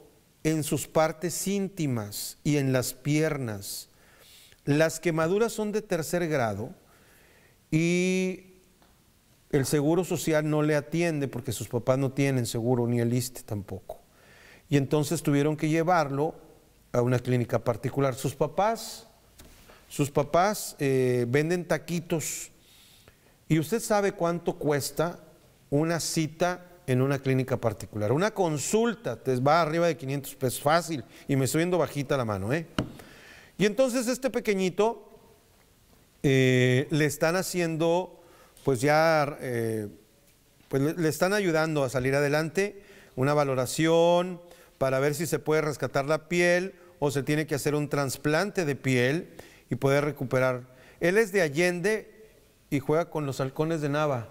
en sus partes íntimas y en las piernas. Las quemaduras son de tercer grado y el seguro social no le atiende porque sus papás no tienen seguro ni el ISSSTE tampoco. Y entonces tuvieron que llevarlo a una clínica particular. Sus papás, sus papás eh, venden taquitos y usted sabe cuánto cuesta una cita en una clínica particular. Una consulta te va arriba de 500 pesos, fácil, y me estoy viendo bajita la mano, ¿eh? Y entonces este pequeñito eh, le están haciendo, pues ya, eh, pues le, le están ayudando a salir adelante, una valoración para ver si se puede rescatar la piel o se tiene que hacer un trasplante de piel y poder recuperar. Él es de Allende y juega con los halcones de Nava.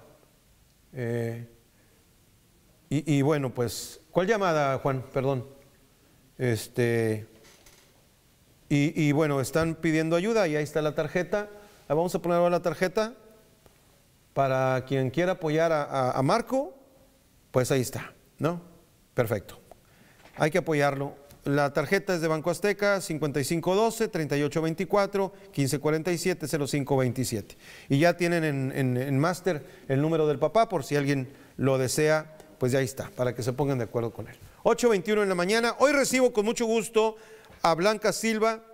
Eh, y, bueno, pues, ¿cuál llamada, Juan? Perdón. Este, y, bueno, están pidiendo ayuda y ahí está la tarjeta. La vamos a poner ahora la tarjeta para quien quiera apoyar a Marco, pues ahí está, ¿no? Perfecto. Hay que apoyarlo. La tarjeta es de Banco Azteca 5512-3824-1547-0527. Y ya tienen en, máster el número del papá por si alguien lo desea, pues ya está, para que se pongan de acuerdo con él. 8.21 en la mañana. Hoy recibo con mucho gusto a Blanca Silva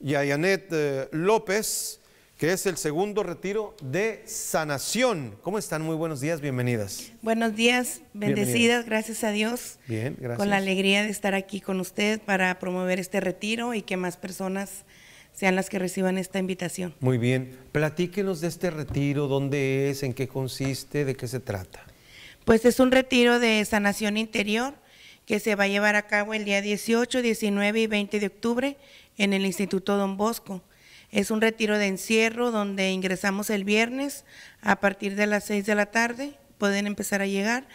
y a Yanet eh, López, que es el segundo retiro de sanación. ¿Cómo están? Muy buenos días, bienvenidas. Buenos días, bendecidas, Bienvenidas. gracias a Dios. Bien, gracias. Con la alegría de estar aquí con usted para promover este retiro y que más personas sean las que reciban esta invitación. Muy bien. Platíquenos de este retiro, dónde es, en qué consiste, de qué se trata. Pues es un retiro de sanación interior que se va a llevar a cabo el día 18, 19 y 20 de octubre en el Instituto Don Bosco. Es un retiro de encierro donde ingresamos el viernes a partir de las 6 de la tarde, pueden empezar a llegar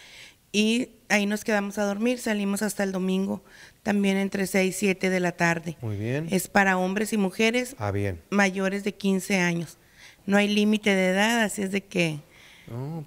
y ahí nos quedamos a dormir, salimos hasta el domingo también entre 6 y 7 de la tarde. Muy bien. Es para hombres y mujeres Ah, bien. mayores de 15 años. No hay límite de edad, así es de que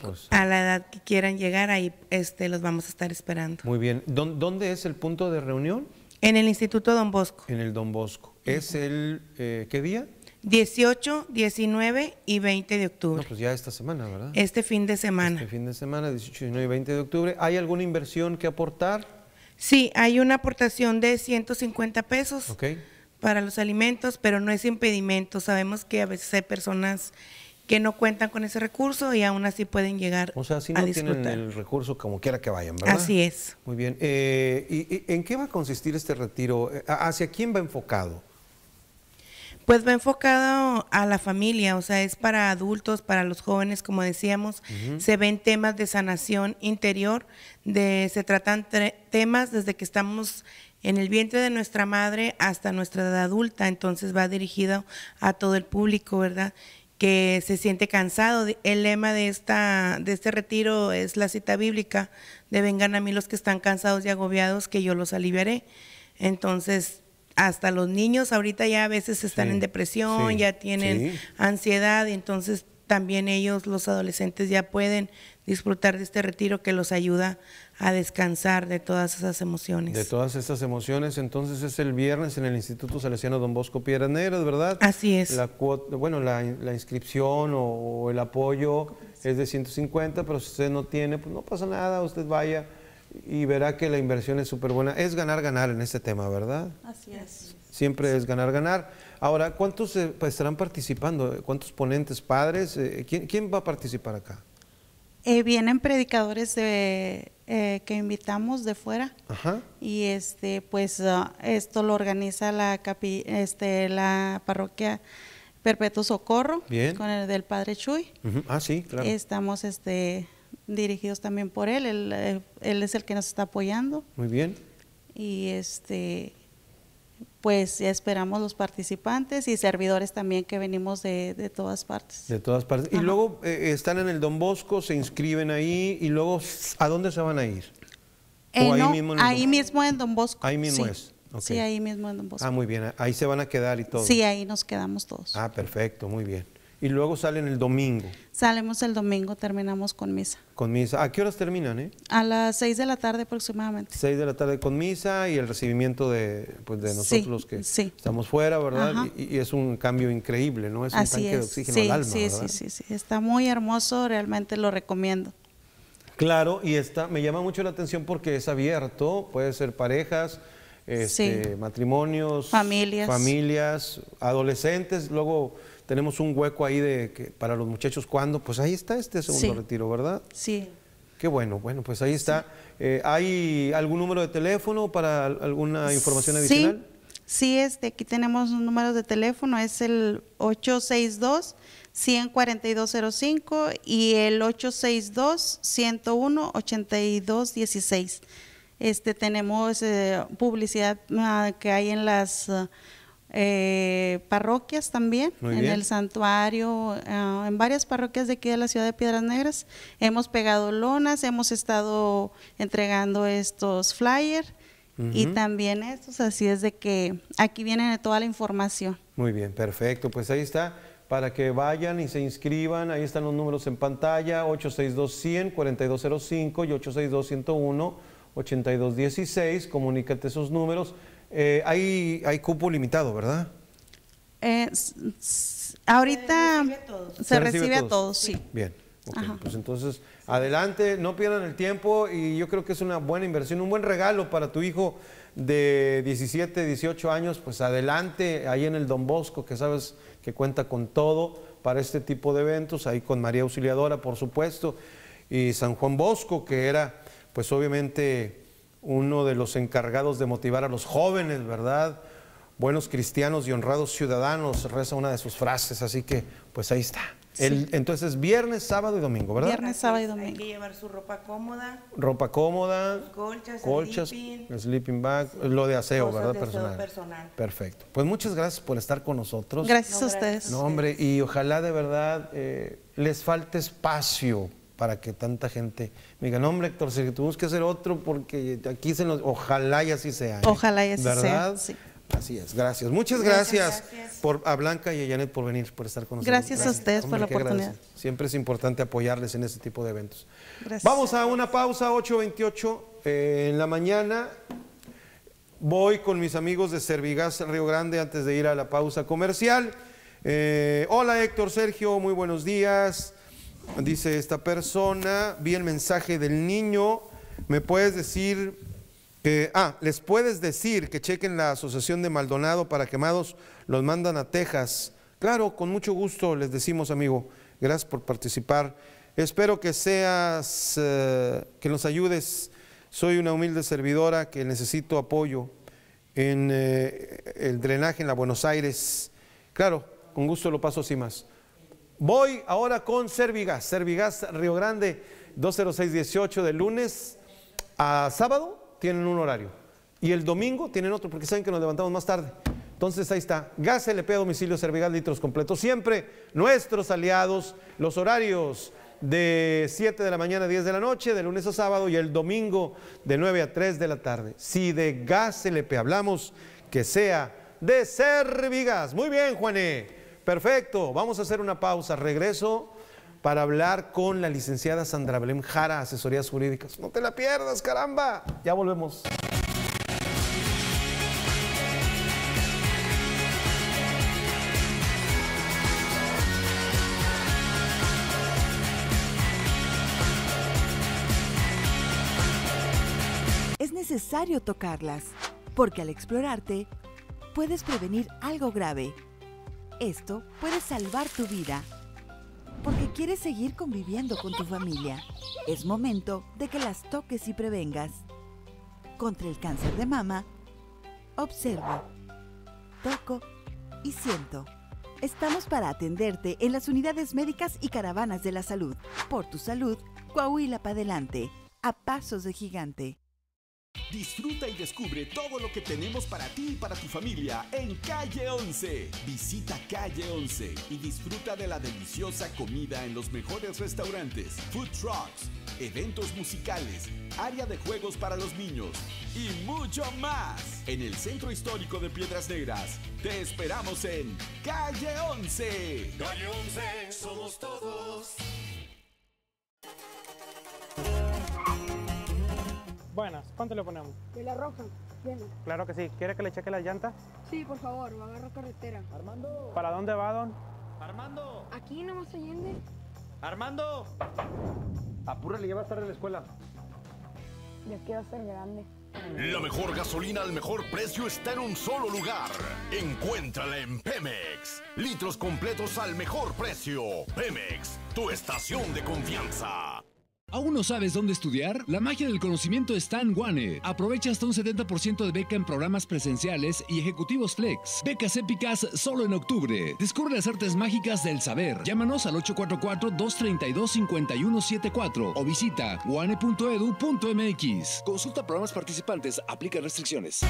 pues. a la edad que quieran llegar, ahí este, los vamos a estar esperando. Muy bien. ¿Dón- ¿Dónde es el punto de reunión? En el Instituto Don Bosco. En el Don Bosco. ¿Es el eh, qué día? 18, 19 y 20 de No, octubre. pues ya esta semana, ¿verdad? Este fin de semana. Este fin de semana, 18, 19 y 20 de octubre. ¿Hay alguna inversión que aportar? Sí, hay una aportación de 150 pesos Ok. para los alimentos, pero no es impedimento. Sabemos que a veces hay personas que no cuentan con ese recurso y aún así pueden llegar O sea, si no tienen el recurso, como quiera que vayan, ¿verdad? Así es. Muy bien. Eh, ¿y, y en qué va a consistir este retiro? Eh, ¿Hacia quién va enfocado? Pues va enfocado a la familia, o sea, es para adultos, para los jóvenes, como decíamos. Se ven temas de sanación interior, de, se tratan temas desde que estamos en el vientre de nuestra madre hasta nuestra edad adulta, entonces va dirigido a todo el público, ¿verdad? Que se siente cansado. El lema de, esta, de este retiro es la cita bíblica de vengan a mí los que están cansados y agobiados, que yo los aliviaré. Entonces, hasta los niños ahorita ya a veces están Sí, en depresión, sí, ya tienen sí. ansiedad y entonces también ellos, los adolescentes, ya pueden disfrutar de este retiro que los ayuda a descansar de todas esas emociones. De todas estas emociones, entonces es el viernes en el Instituto Salesiano Don Bosco Piedras Negras, ¿verdad? Así es. La cuota, bueno, la, la inscripción o, o el apoyo es de 150, pero si usted no tiene, pues no pasa nada, usted vaya y verá que la inversión es súper buena. Es ganar, ganar en este tema, ¿verdad? Así es. Siempre es ganar, ganar. Ahora, ¿cuántos eh, pues, estarán participando? ¿Cuántos ponentes, padres? Eh, ¿quién, quién va a participar acá? Eh, vienen predicadores de, eh, que invitamos de fuera Ajá. y este pues ah, esto lo organiza la capi- este la parroquia Perpetuo Socorro Bien. con el del Padre Chuy. Ah, sí, claro. Estamos este dirigidos también por él, él, eh, él es el que nos está apoyando Muy bien. y este pues ya esperamos los participantes y servidores también que venimos de, de todas partes. De todas partes. Y luego eh, están en el Don Bosco, se inscriben ahí y luego, ¿a dónde se van a ir? Eh, ¿O ahí no, mismo en ahí Don- mismo en Don Bosco. Ahí mismo sí. es. ok. Sí, ahí mismo en Don Bosco. Ah, muy bien. Ahí se van a quedar y todo. Sí, ahí nos quedamos todos. Ah, perfecto, muy bien. Y luego salen el domingo Salimos el domingo, terminamos con misa. con misa. ¿A qué horas terminan, eh? A las 6 de la tarde aproximadamente. Seis de la tarde con misa y el recibimiento de, pues, de Sí, nosotros los que sí. estamos fuera, ¿verdad? Y, y es un cambio increíble, ¿no? Es un Así tanque de es. oxígeno Sí, al alma, sí, ¿verdad? sí, sí, sí. Está muy hermoso, realmente lo recomiendo. Claro, y está, me llama mucho la atención porque es abierto, puede ser parejas, este, matrimonios, Familias. familias, adolescentes, luego tenemos un hueco ahí de que para los muchachos cuando, pues ahí está este segundo Sí. retiro, ¿verdad? Sí. Qué bueno, bueno, pues ahí está. Eh, ¿Hay algún número de teléfono para al- alguna información adicional? Sí, sí, este, aquí tenemos un número de teléfono, es el 862-14205 y el 862-101-8216. Este, tenemos eh, publicidad ah, que hay en las eh, parroquias también, Muy en bien. el santuario, ah, en varias parroquias de aquí de la ciudad de Piedras Negras. Hemos pegado lonas, hemos estado entregando estos flyers y Ujú. también estos, así es de que aquí viene toda la información. Muy bien, perfecto. Pues ahí está, para que vayan y se inscriban. Ahí están los números en pantalla, 862-100-4205 y 862-101-8216. Comunícate esos números. Eh, hay, hay cupo limitado, ¿verdad? Eh, ahorita se recibe, a todos, sí. Bien, ok, Ajá. pues entonces adelante, no pierdan el tiempo y yo creo que es una buena inversión, un buen regalo para tu hijo de 17, 18 años, pues adelante, ahí en el Don Bosco, que sabes que cuenta con todo para este tipo de eventos, ahí con María Auxiliadora, por supuesto, y San Juan Bosco, que era pues obviamente uno de los encargados de motivar a los jóvenes, ¿verdad? Buenos cristianos y honrados ciudadanos, reza una de sus frases, así que pues ahí está. El- entonces, viernes, sábado y domingo, ¿verdad? Viernes, sábado y Hay domingo. que llevar su ropa cómoda, Ropa cómoda, colchas, colchas, sleeping, sleeping bag, lo de aseo, cosas ¿verdad? de aseo personal. personal. Perfecto. Pues muchas gracias por estar con nosotros. Gracias a ustedes. No, hombre, y ojalá de verdad eh, les falte espacio para que tanta gente me diga, no, hombre, Héctor, si tuvimos que hacer otro porque aquí se nos... Ojalá y así sea. ¿eh? Ojalá y así sea, ¿verdad? sí. Así es, gracias. Muchas gracias, por, a Blanca y a Janet por venir, por estar con nosotros. Gracias a ustedes por la oportunidad. Siempre es importante apoyarles en este tipo de eventos. Gracias. Vamos a una pausa, 8.28 eh, en la mañana. Voy con mis amigos de Servigas Río Grande antes de ir a la pausa comercial. Eh, hola Héctor Sergio, muy buenos días. Dice esta persona, vi el mensaje del niño. ¿Me puedes decir que, ah, les puedes decir que chequen la Asociación de Maldonado para quemados, los mandan a Texas? Claro, con mucho gusto les decimos, amigo. Gracias por participar. Espero que seas, eh, que nos ayudes. Soy una humilde servidora que necesito apoyo en eh, el drenaje en la Buenos Aires. Claro, con gusto lo paso así más. Voy ahora con Servigas, Servigas Río Grande, 20618 de lunes a sábado tienen un horario y el domingo tienen otro porque saben que nos levantamos más tarde. Entonces ahí está, gas LP a domicilio Servigas litros completos. Siempre nuestros aliados, los horarios de 7 de la mañana a 10 de la noche, de lunes a sábado y el domingo de 9 a 3 de la tarde. Si de gas LP hablamos, que sea de Servigas. Muy bien, Juané. Perfecto, vamos a hacer una pausa. Regreso para hablar con la licenciada Sandra Belén Jara, Asesorías Jurídicas. No te la pierdas, caramba. Ya volvemos. Es necesario tocarlas, porque al explorarte puedes prevenir algo grave. Esto puede salvar tu vida, porque quieres seguir conviviendo con tu familia. Es momento de que las toques y prevengas. Contra el cáncer de mama, observo, toco y siento. Estamos para atenderte en las unidades médicas y caravanas de la salud. Por tu salud, Coahuila para adelante, a pasos de gigante. Disfruta y descubre todo lo que tenemos para ti y para tu familia en Calle 11. Visita Calle 11 y disfruta de la deliciosa comida en los mejores restaurantes, food trucks, eventos musicales, área de juegos para los niños y mucho más. En el Centro Histórico de Piedras Negras, te esperamos en Calle 11. Calle 11, somos todos. Buenas, ¿cuánto le ponemos? De la roja, bien. Claro que sí. ¿Quiere que le cheque las llantas? Sí, por favor, va a agarrar carretera. Armando. ¿Para dónde va, don? Armando. Aquí nomás Allende. Armando. Apúrale, ya va a estar en la escuela. Ya quiero ser grande. La mejor gasolina al mejor precio está en un solo lugar. Encuéntrala en Pemex. Litros completos al mejor precio. Pemex, tu estación de confianza. ¿Aún no sabes dónde estudiar? La magia del conocimiento está en Guane. Aprovecha hasta un 70% de beca en programas presenciales y ejecutivos flex. Becas épicas solo en octubre. Descubre las artes mágicas del saber. Llámanos al 844-232-5174 o visita guane.edu.mx. Consulta programas participantes, aplica restricciones.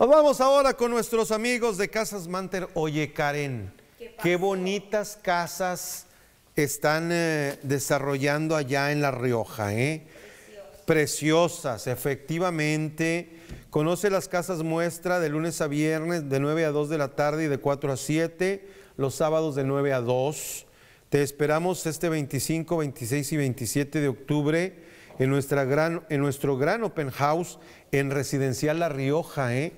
Nos vamos ahora con nuestros amigos de Casas Manter. Oye, Karen, qué, bonitas casas están eh, desarrollando allá en La Rioja, ¿eh? Preciosas, efectivamente. Conoce las casas muestra de lunes a viernes de 9 a 2 de la tarde y de 4 a 7, los sábados de 9 a 2. Te esperamos este 25, 26 y 27 de octubre en, nuestra gran, en nuestro gran open house en Residencial La Rioja, ¿eh?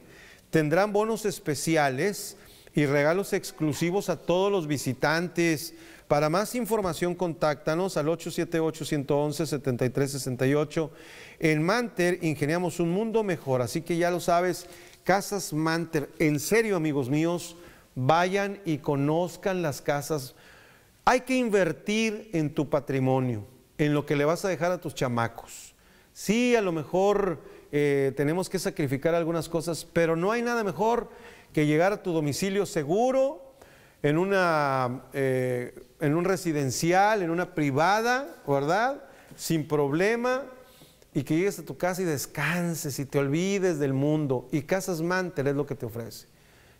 Tendrán bonos especiales y regalos exclusivos a todos los visitantes. Para más información, contáctanos al 878-111-7368. En Manter ingeniamos un mundo mejor, así que ya lo sabes, Casas Manter. En serio, amigos míos, vayan y conozcan las casas. Hay que invertir en tu patrimonio, en lo que le vas a dejar a tus chamacos. Sí, a lo mejor eh, tenemos que sacrificar algunas cosas, pero no hay nada mejor que llegar a tu domicilio seguro, en, una, eh, en un residencial, en una privada, ¿verdad? Sin problema, y que llegues a tu casa y descanses y te olvides del mundo. Y Casas Mantel es lo que te ofrece.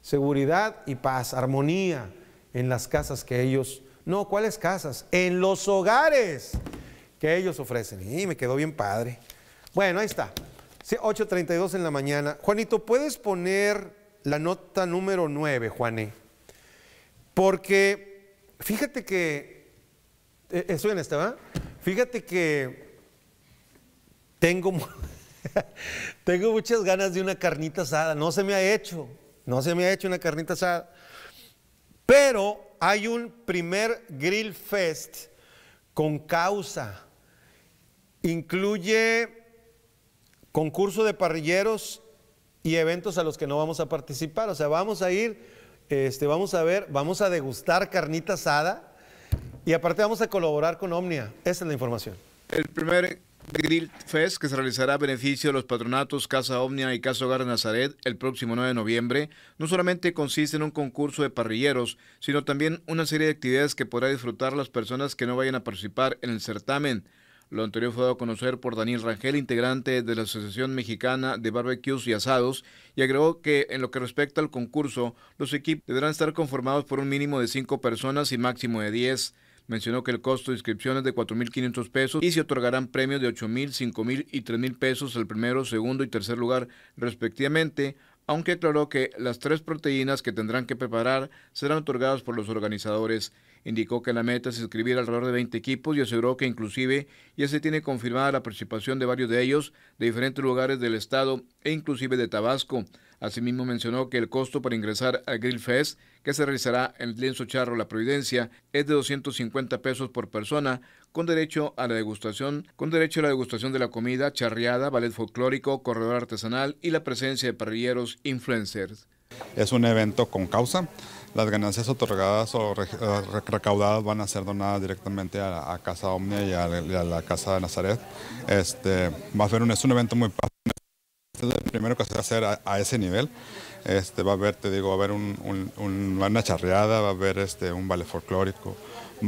Seguridad y paz, armonía en las casas que ellos... No, ¿cuáles casas? En los hogares que ellos ofrecen. Y me quedó bien padre. Bueno, ahí está. Sí, 8.32 en la mañana. Juanito, ¿puedes poner la nota número 9, Juané? Porque fíjate que, eh, estoy en esta, ¿verdad? Fíjate que tengo, tengo muchas ganas de una carnita asada. No se me ha hecho, no se me ha hecho una carnita asada. Pero hay un primer Grill Fest con causa. Incluye concurso de parrilleros y eventos a los que no vamos a participar. O sea, vamos a ir, este, vamos a ver, vamos a degustar carnita asada y aparte vamos a colaborar con Omnia. Esa es la información. El primer Grill Fest que se realizará a beneficio de los patronatos Casa Omnia y Casa Hogar Nazaret el próximo 9 de noviembre no solamente consiste en un concurso de parrilleros, sino también una serie de actividades que podrá disfrutar las personas que no vayan a participar en el certamen. Lo anterior fue dado a conocer por Daniel Rangel, integrante de la Asociación Mexicana de Barbecues y Asados, y agregó que en lo que respecta al concurso, los equipos deberán estar conformados por un mínimo de cinco personas y máximo de diez. Mencionó que el costo de inscripción es de 4.500 pesos y se otorgarán premios de 8.000, 5.000 y 3.000 pesos al primero, segundo y tercer lugar respectivamente, aunque aclaró que las tres proteínas que tendrán que preparar serán otorgadas por los organizadores. Indicó que la meta es inscribir alrededor de 20 equipos y aseguró que inclusive ya se tiene confirmada la participación de varios de ellos de diferentes lugares del estado e inclusive de Tabasco. Asimismo mencionó que el costo para ingresar al Grill Fest, que se realizará en el Lienzo Charro La Providencia, es de 250 pesos por persona, con derecho a la degustación, con derecho a la degustación de la comida, charreada, ballet folclórico, corredor artesanal y la presencia de parrilleros influencers. Es un evento con causa. Las ganancias otorgadas o recaudadas van a ser donadas directamente a, Casa Omnia y a, la Casa de Nazaret. Este, va a ser un, es un evento muy este es el primero que se va a hacer a, ese nivel. Este, va a haber, te digo, va a haber una charreada, va a haber este, un ballet folclórico,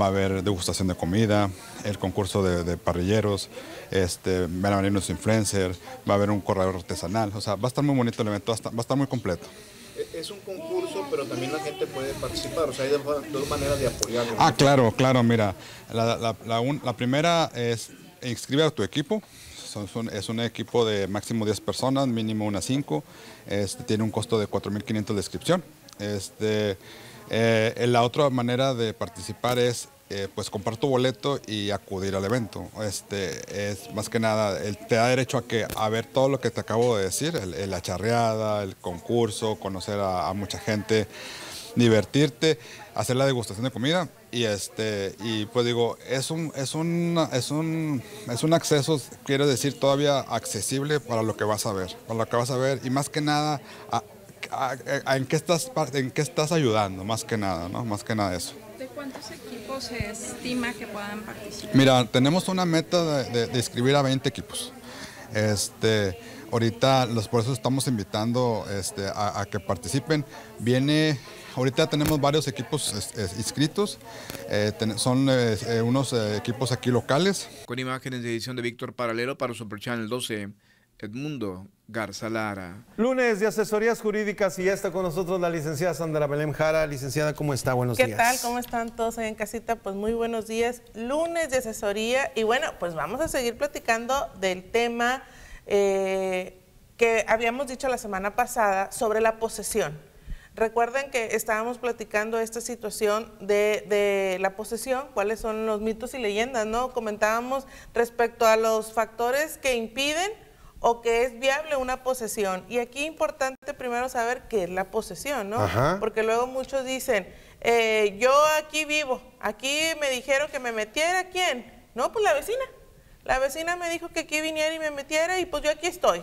va a haber degustación de comida, el concurso de, parrilleros, este, van a venir los influencers, va a haber un corredor artesanal, o sea, va a estar muy bonito el evento, va a estar, muy completo. E, es un concurso, pero también la gente puede participar, o sea, hay dos, maneras de apoyarlo. Ah, claro, claro, mira, la, la primera es inscribir a tu equipo, es un equipo de máximo 10 personas, mínimo unas 5. Este, tiene un costo de 4.500 de inscripción. Este, eh, la otra manera de participar es eh, pues comprar tu boleto y acudir al evento. Este, es más que nada, te da derecho a, que, a ver todo lo que te acabo de decir, la charreada, el concurso, conocer a mucha gente, divertirte, hacer la degustación de comida y este y pues digo es un es un es un es un acceso quiero decir todavía accesible para lo que vas a ver para lo que vas a ver y más que nada en qué estás en qué estás ayudando más que nada no más que nada eso de cuántos equipos se estima que puedan participar mira tenemos una meta de, de, inscribir a 20 equipos. Este ahorita los por eso estamos invitando este, a, a que participen. Viene Ahorita tenemos varios equipos inscritos, eh, son eh, eh, unos equipos aquí locales. Con imágenes de edición de Víctor Paralelo para Super Channel 12, Edmundo Garza Lara. Lunes de asesorías jurídicas y ya está con nosotros la licenciada Sandra Belém Jara. Licenciada, ¿cómo está? Buenos días. ¿Qué tal? ¿Cómo están todos ahí en casita? Pues muy buenos días. Lunes de asesoría y bueno, pues vamos a seguir platicando del tema que habíamos dicho la semana pasada sobre la posesión. Recuerden que estábamos platicando esta situación de, la posesión, cuáles son los mitos y leyendas, ¿no? Comentábamos respecto a los factores que impiden o que es viable una posesión. Y aquí es importante primero saber qué es la posesión, ¿no? Porque luego muchos dicen, eh, yo aquí vivo, aquí me dijeron que me metiera, ¿quién? No, pues la vecina. La vecina me dijo que aquí viniera y me metiera y pues yo aquí estoy.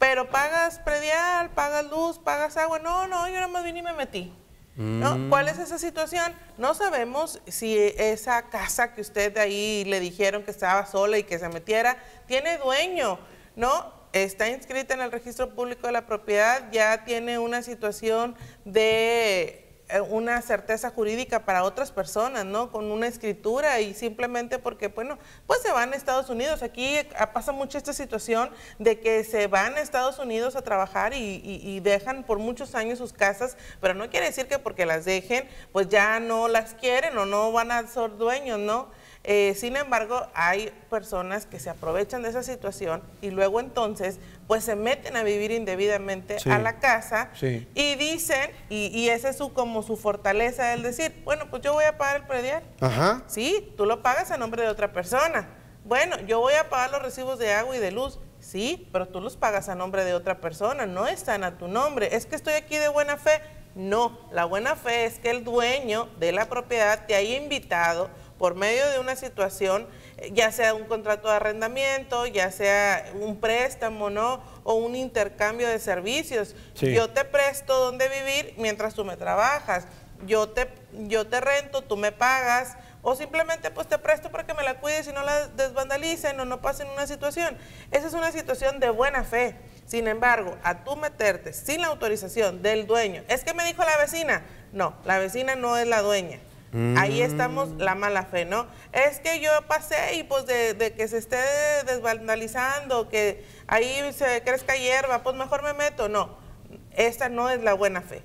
Pero pagas predial, pagas luz, pagas agua. No, no, yo nada más vine y me metí. ¿No? Mm. ¿Cuál es esa situación? No sabemos si esa casa que usted ahí le dijeron que estaba sola y que se metiera, tiene dueño, ¿no? Está inscrita en el registro público de la propiedad, ya tiene una situación de eh, una certeza jurídica para otras personas, ¿no? Con una escritura y simplemente porque, bueno, pues se van a Estados Unidos. Aquí pasa mucho esta situación de que se van a Estados Unidos a trabajar y, dejan por muchos años sus casas, pero no quiere decir que porque las dejen, pues ya no las quieren o no van a ser dueños, ¿no? Eh, sin embargo, hay personas que se aprovechan de esa situación y luego entonces pues se meten a vivir indebidamente a la casa y dicen, y, y esa es su, como su fortaleza, el decir, bueno, pues yo voy a pagar el predial. Ajá. Sí, tú lo pagas a nombre de otra persona. Bueno, yo voy a pagar los recibos de agua y de luz. Sí, pero tú los pagas a nombre de otra persona, no están a tu nombre. Es que estoy aquí de buena fe. No, la buena fe es que el dueño de la propiedad te haya invitado por medio de una situación, eh, ya sea un contrato de arrendamiento, ya sea un préstamo, ¿no? O un intercambio de servicios. Yo te presto donde vivir mientras tú me trabajas. Yo te, yo te rento, tú me pagas, o simplemente pues te presto para que me la cuides y no la desvandalicen o no pasen una situación. Esa es una situación de buena fe. Sin embargo, a tú meterte sin la autorización del dueño, es que me dijo la vecina, no, la vecina no es la dueña. Ahí estamos la mala fe, ¿no? Es que yo pasé y pues de, que se esté desvandalizando, que ahí se crezca hierba, pues mejor me meto. No, esta no es la buena fe.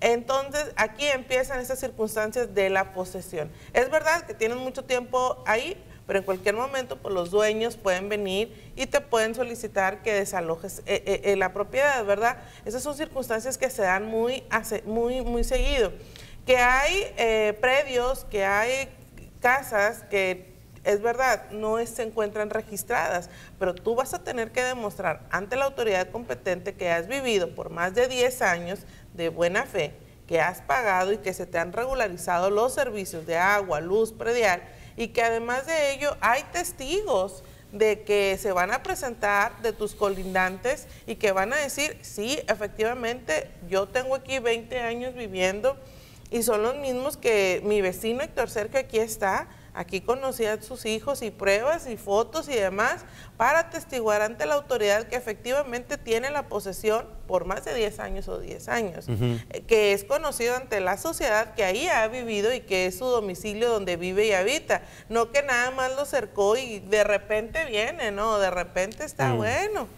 Entonces, aquí empiezan esas circunstancias de la posesión. Es verdad que tienen mucho tiempo ahí, pero en cualquier momento pues, los dueños pueden venir y te pueden solicitar que desalojes eh, eh, eh, la propiedad, ¿verdad? Esas son circunstancias que se dan muy, muy, muy seguido. Que hay eh, predios, que hay casas que es verdad, no se encuentran registradas, pero tú vas a tener que demostrar ante la autoridad competente que has vivido por más de 10 años de buena fe, que has pagado y que se te han regularizado los servicios de agua, luz, predial, y que además de ello hay testigos de que se van a presentar de tus colindantes y que van a decir, sí, efectivamente, yo tengo aquí 20 años viviendo y son los mismos que mi vecino Héctor Sergio aquí está, aquí conocía a sus hijos y pruebas y fotos y demás para atestiguar ante la autoridad que efectivamente tiene la posesión por más de 10 años o 10 años, eh, que es conocido ante la sociedad que ahí ha vivido y que es su domicilio donde vive y habita, no que nada más lo cercó y de repente viene, no, de repente está Mm. bueno.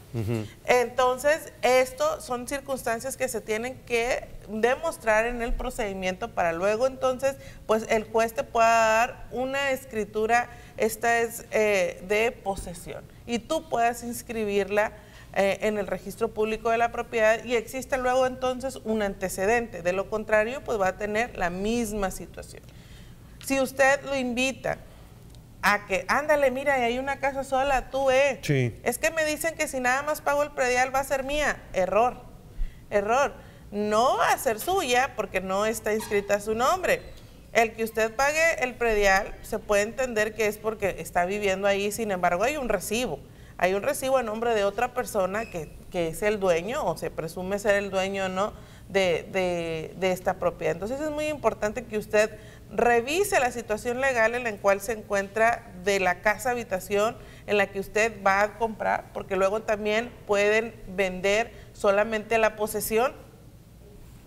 Entonces, esto son circunstancias que se tienen que demostrar en el procedimiento para luego entonces, pues el juez te pueda dar una escritura, esta es eh, de posesión, y tú puedas inscribirla eh, en el registro público de la propiedad y existe luego entonces un antecedente. De lo contrario, pues va a tener la misma situación. Si usted lo invita a que, ándale, mira, hay una casa sola, tú, eh. Sí. Es que me dicen que si nada más pago el predial va a ser mía. Error, error. No va a ser suya porque no está inscrita a su nombre. El que usted pague el predial se puede entender que es porque está viviendo ahí, sin embargo hay un recibo. Hay un recibo a nombre de otra persona que, que es el dueño o se presume ser el dueño o no de, de- de esta propiedad. Entonces es muy importante que usted revise la situación legal en la cual se encuentra de la casa habitación en la que usted va a comprar, porque luego también pueden vender solamente la posesión.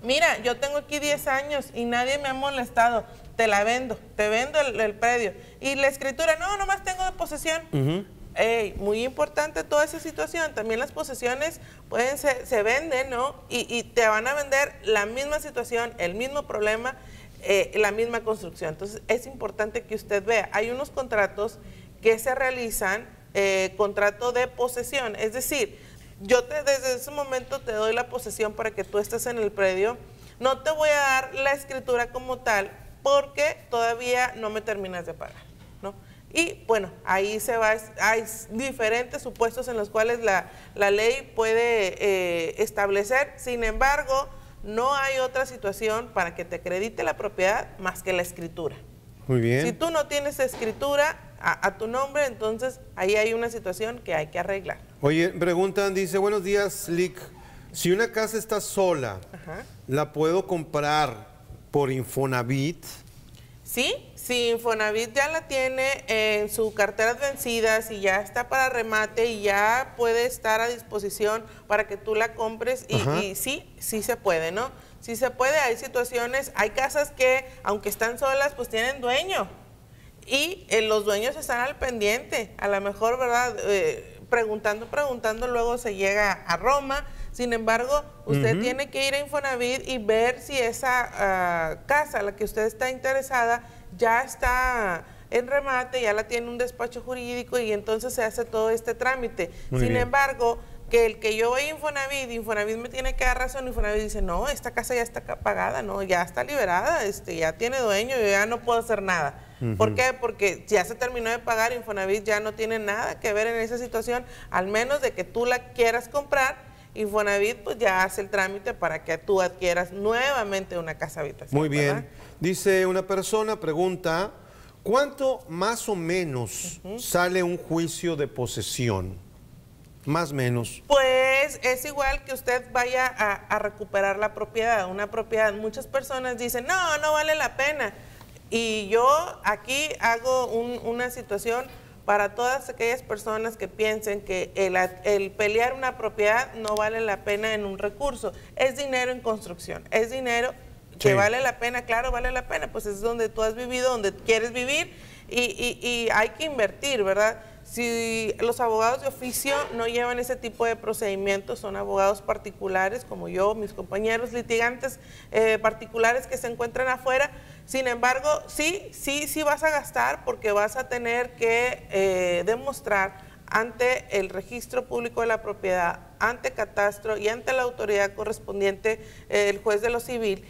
Mira, yo tengo aquí 10 años y nadie me ha molestado, te la vendo, te vendo el, el predio. Y la escritura, no, nomás tengo de posesión. Ey, muy importante toda esa situación. También las posesiones pueden ser, se venden, ¿no? Y, y te van a vender la misma situación, el mismo problema, eh, la misma construcción. Entonces es importante que usted vea. Hay unos contratos que se realizan, eh, contrato de posesión, es decir, yo te, desde ese momento te doy la posesión para que tú estés en el predio. No te voy a dar la escritura como tal porque todavía no me terminas de pagar, ¿no? Y bueno, ahí se va, hay diferentes supuestos en los cuales la, la ley puede eh, establecer, sin embargo, no hay otra situación para que te acredite la propiedad más que la escritura. Muy bien. Si tú no tienes escritura a, a tu nombre, entonces ahí hay una situación que hay que arreglar. Oye, preguntan, dice, buenos días, Lick. Si una casa está sola, Ajá. ¿la puedo comprar por Infonavit? Sí, si Infonavit ya la tiene en su carteras vencidas y ya está para remate y ya puede estar a disposición para que tú la compres y, y sí, sí se puede, ¿no? Sí se puede, hay situaciones, hay casas que aunque están solas pues tienen dueño y eh, los dueños están al pendiente, a lo mejor, ¿verdad? Eh, preguntando, preguntando, luego se llega a Roma. Sin embargo, usted tiene que ir a Infonavit y ver si esa ah, casa a la que usted está interesada ya está en remate, ya la tiene un despacho jurídico y entonces se hace todo este trámite. Muy Sin bien. embargo, que el que yo voy a Infonavit, Infonavit me tiene que dar razón, Infonavit dice, no, esta casa ya está pagada, no, ya está liberada, este, ya tiene dueño, yo ya no puedo hacer nada. ¿Por qué? Porque ya se terminó de pagar, Infonavit ya no tiene nada que ver en esa situación, al menos de que tú la quieras comprar, Infonavit pues ya hace el trámite para que tú adquieras nuevamente una casa habitación. Muy bien. ¿verdad? Dice una persona, pregunta, ¿cuánto más o menos sale un juicio de posesión? Más o menos. Pues es igual que usted vaya a, a recuperar la propiedad, una propiedad. Muchas personas dicen, no, no vale la pena. Y yo aquí hago un- una situación para todas aquellas personas que piensen que el, pelear una propiedad no vale la pena en un recurso. Es dinero en construcción, es dinero que Sí. vale la pena, claro, vale la pena, pues es donde tú has vivido, donde quieres vivir y, y- y hay que invertir, ¿verdad? Si los abogados de oficio no llevan ese tipo de procedimientos, son abogados particulares como yo, mis compañeros litigantes eh, particulares que se encuentran afuera. Sin embargo, sí, sí, sí vas a gastar porque vas a tener que eh, demostrar ante el registro público de la propiedad, ante catastro y ante la autoridad correspondiente, eh, el juez de lo civil,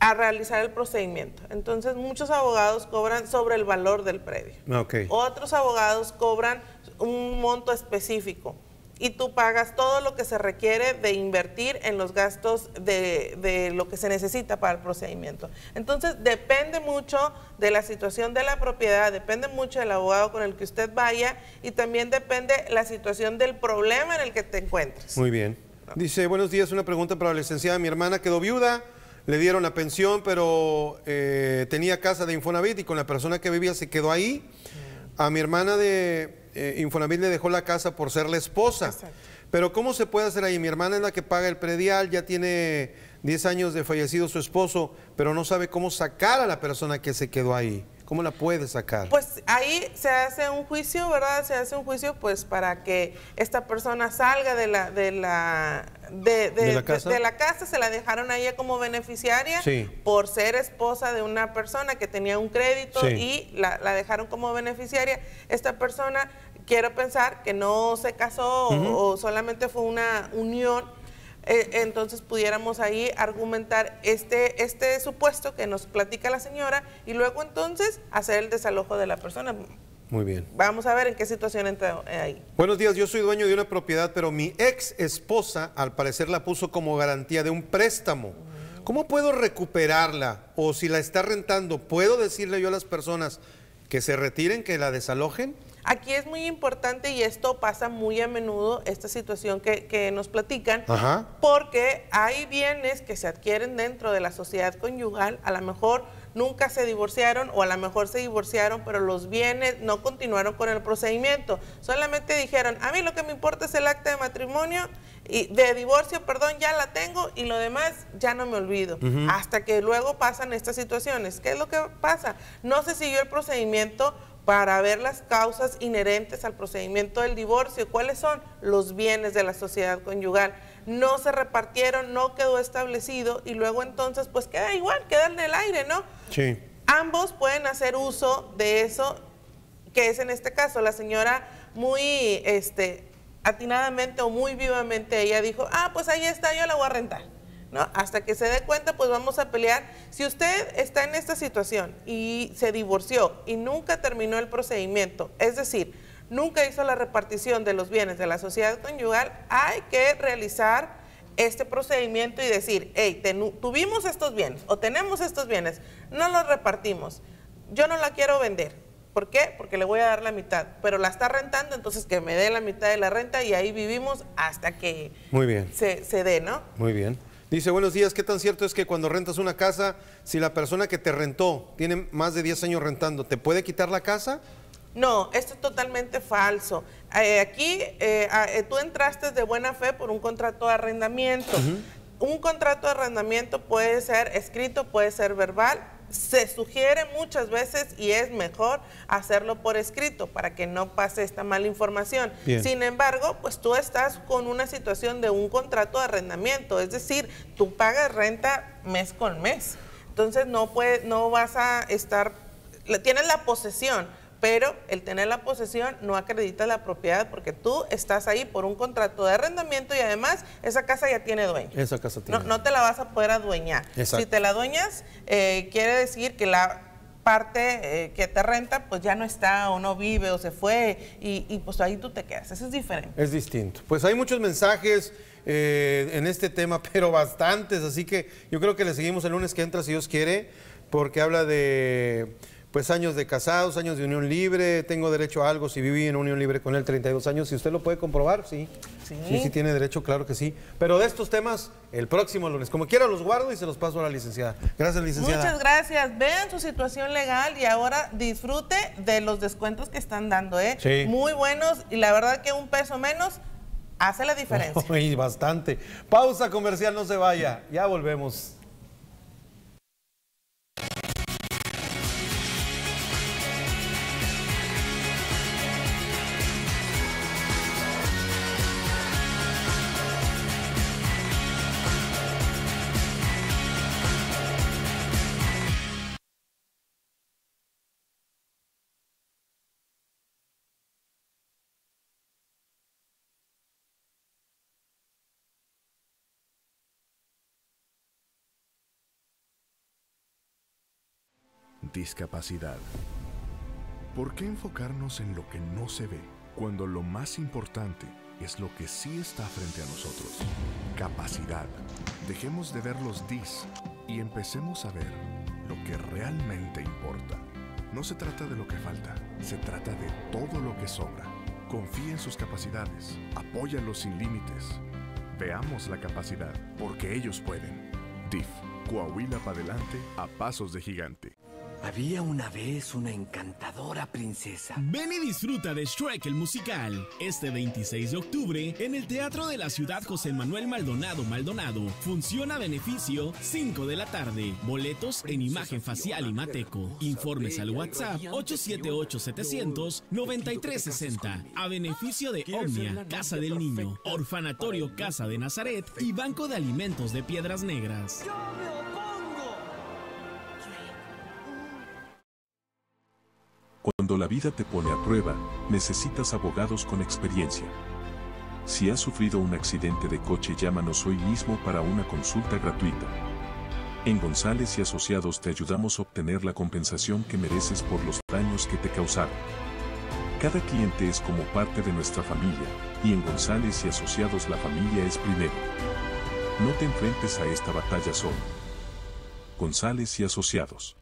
a realizar el procedimiento. Entonces, muchos abogados cobran sobre el valor del predio. Ok. Otros abogados cobran un monto específico y tú pagas todo lo que se requiere de invertir en los gastos de, de, lo que se necesita para el procedimiento. Entonces, depende mucho de la situación de la propiedad, depende mucho del abogado con el que usted vaya y también depende la situación del problema en el que te encuentres. Muy bien. Dice, buenos días, una pregunta para la licenciada. Mi hermana quedó viuda, le dieron la pensión, pero eh, tenía casa de Infonavit y con la persona que vivía se quedó ahí. A mi hermana de eh, Infonavit le dejó la casa por ser la esposa. Pero ¿cómo se puede hacer ahí? Mi hermana es la que paga el predial, ya tiene 10 años de fallecido su esposo, pero no sabe cómo sacar a la persona que se quedó ahí. ¿Cómo la puede sacar? Pues ahí se hace un juicio, ¿verdad? Se hace un juicio pues para que esta persona salga de la de la de, ¿De la casa? de la casa, se la dejaron a ella como beneficiaria Sí. por ser esposa de una persona que tenía un crédito Sí. y la, la dejaron como beneficiaria. Esta persona, quiero pensar que no se casó o solamente fue una unión eh, entonces pudiéramos ahí argumentar este, este supuesto que nos platica la señora y luego entonces hacer el desalojo de la persona. Muy bien. Vamos a ver en qué situación entra eh, ahí. Buenos días, yo soy dueño de una propiedad, pero mi ex esposa al parecer la puso como garantía de un préstamo. ¿Cómo puedo recuperarla? O si la está rentando, ¿puedo decirle yo a las personas que se retiren, que la desalojen? Aquí es muy importante y esto pasa muy a menudo, esta situación que, que nos platican, Ajá. porque hay bienes que se adquieren dentro de la sociedad conyugal, a lo mejor nunca se divorciaron o a lo mejor se divorciaron, pero los bienes no continuaron con el procedimiento. Solamente dijeron, a mí lo que me importa es el acta de matrimonio y de divorcio, perdón, ya la tengo y lo demás ya no me olvido. Hasta que luego pasan estas situaciones. ¿Qué es lo que pasa? No se siguió el procedimiento para ver las causas inherentes al procedimiento del divorcio. ¿Cuáles son? Los bienes de la sociedad conyugal. No se repartieron, no quedó establecido y luego entonces pues queda igual, queda en el aire, ¿no? Sí. Ambos pueden hacer uso de eso, que es en este caso la señora muy este, atinadamente o muy vivamente, ella dijo, ah, pues ahí está, yo la voy a rentar. ¿No? Hasta que se dé cuenta, pues vamos a pelear. Si usted está en esta situación y se divorció y nunca terminó el procedimiento, es decir, nunca hizo la repartición de los bienes de la sociedad conyugal, hay que realizar este procedimiento y decir, hey, tuvimos estos bienes o tenemos estos bienes, no los repartimos, yo no la quiero vender. ¿Por qué? Porque le voy a dar la mitad, pero la está rentando, entonces que me dé la mitad de la renta y ahí vivimos hasta que Muy bien. se, se dé, ¿no? Muy bien. Dice, buenos días, ¿qué tan cierto es que cuando rentas una casa, si la persona que te rentó tiene más de 10 años rentando, ¿te puede quitar la casa? No, esto es totalmente falso. Eh, aquí eh, ah, eh, tú entraste de buena fe por un contrato de arrendamiento. Un contrato de arrendamiento puede ser escrito, puede ser verbal. Se sugiere muchas veces y es mejor hacerlo por escrito para que no pase esta mala información. Bien. Sin embargo, pues tú estás con una situación de un contrato de arrendamiento, es decir, tú pagas renta mes con mes. Entonces no puedes, no vas a estar, tienes la posesión, pero el tener la posesión no acredita la propiedad porque tú estás ahí por un contrato de arrendamiento y además esa casa ya tiene dueño. Esa casa tiene. No, no te la vas a poder adueñar. Exacto. Si te la dueñas, eh, quiere decir que la parte eh, que te renta pues ya no está o no vive o se fue y, y, pues ahí tú te quedas. Eso es diferente. Es distinto. Pues hay muchos mensajes eh, en este tema, pero bastantes, así que yo creo que le seguimos el lunes que entra, si Dios quiere, porque habla de pues años de casados, años de unión libre, tengo derecho a algo si viví en unión libre con él 32 años, si usted lo puede comprobar, sí. Sí. Sí, sí tiene derecho, claro que sí. Pero de estos temas, el próximo lunes, como quiera los guardo y se los paso a la licenciada. Gracias, licenciada. Muchas gracias. Vean su situación legal y ahora disfrute de los descuentos que están dando, ¿eh? Sí. Muy buenos y la verdad que un peso menos hace la diferencia. Y bastante. Pausa comercial, no se vaya. Ya volvemos. Discapacidad. ¿Por qué enfocarnos en lo que no se ve cuando lo más importante es lo que sí está frente a nosotros? Capacidad. Dejemos de ver los dis y empecemos a ver lo que realmente importa. No se trata de lo que falta, se trata de todo lo que sobra. Confía en sus capacidades, apóyalos sin límites. Veamos la capacidad, porque ellos pueden. DIF, Coahuila para adelante a pasos de gigante. Había una vez una encantadora princesa. Ven y disfruta de Shrek el musical este 26 de octubre en el Teatro de la Ciudad José Manuel Maldonado Maldonado. Funciona a beneficio 5 de la tarde. Boletos en imagen facial y mateco. Informes al WhatsApp 878-700-9360. A beneficio de Omnia, Casa del Niño, Orfanatorio Casa de Nazaret y Banco de Alimentos de Piedras Negras. Cuando la vida te pone a prueba, necesitas abogados con experiencia. Si has sufrido un accidente de coche, llámanos hoy mismo para una consulta gratuita. En González y Asociados te ayudamos a obtener la compensación que mereces por los daños que te causaron. Cada cliente es como parte de nuestra familia, y en González y Asociados la familia es primero. No te enfrentes a esta batalla solo. González y Asociados.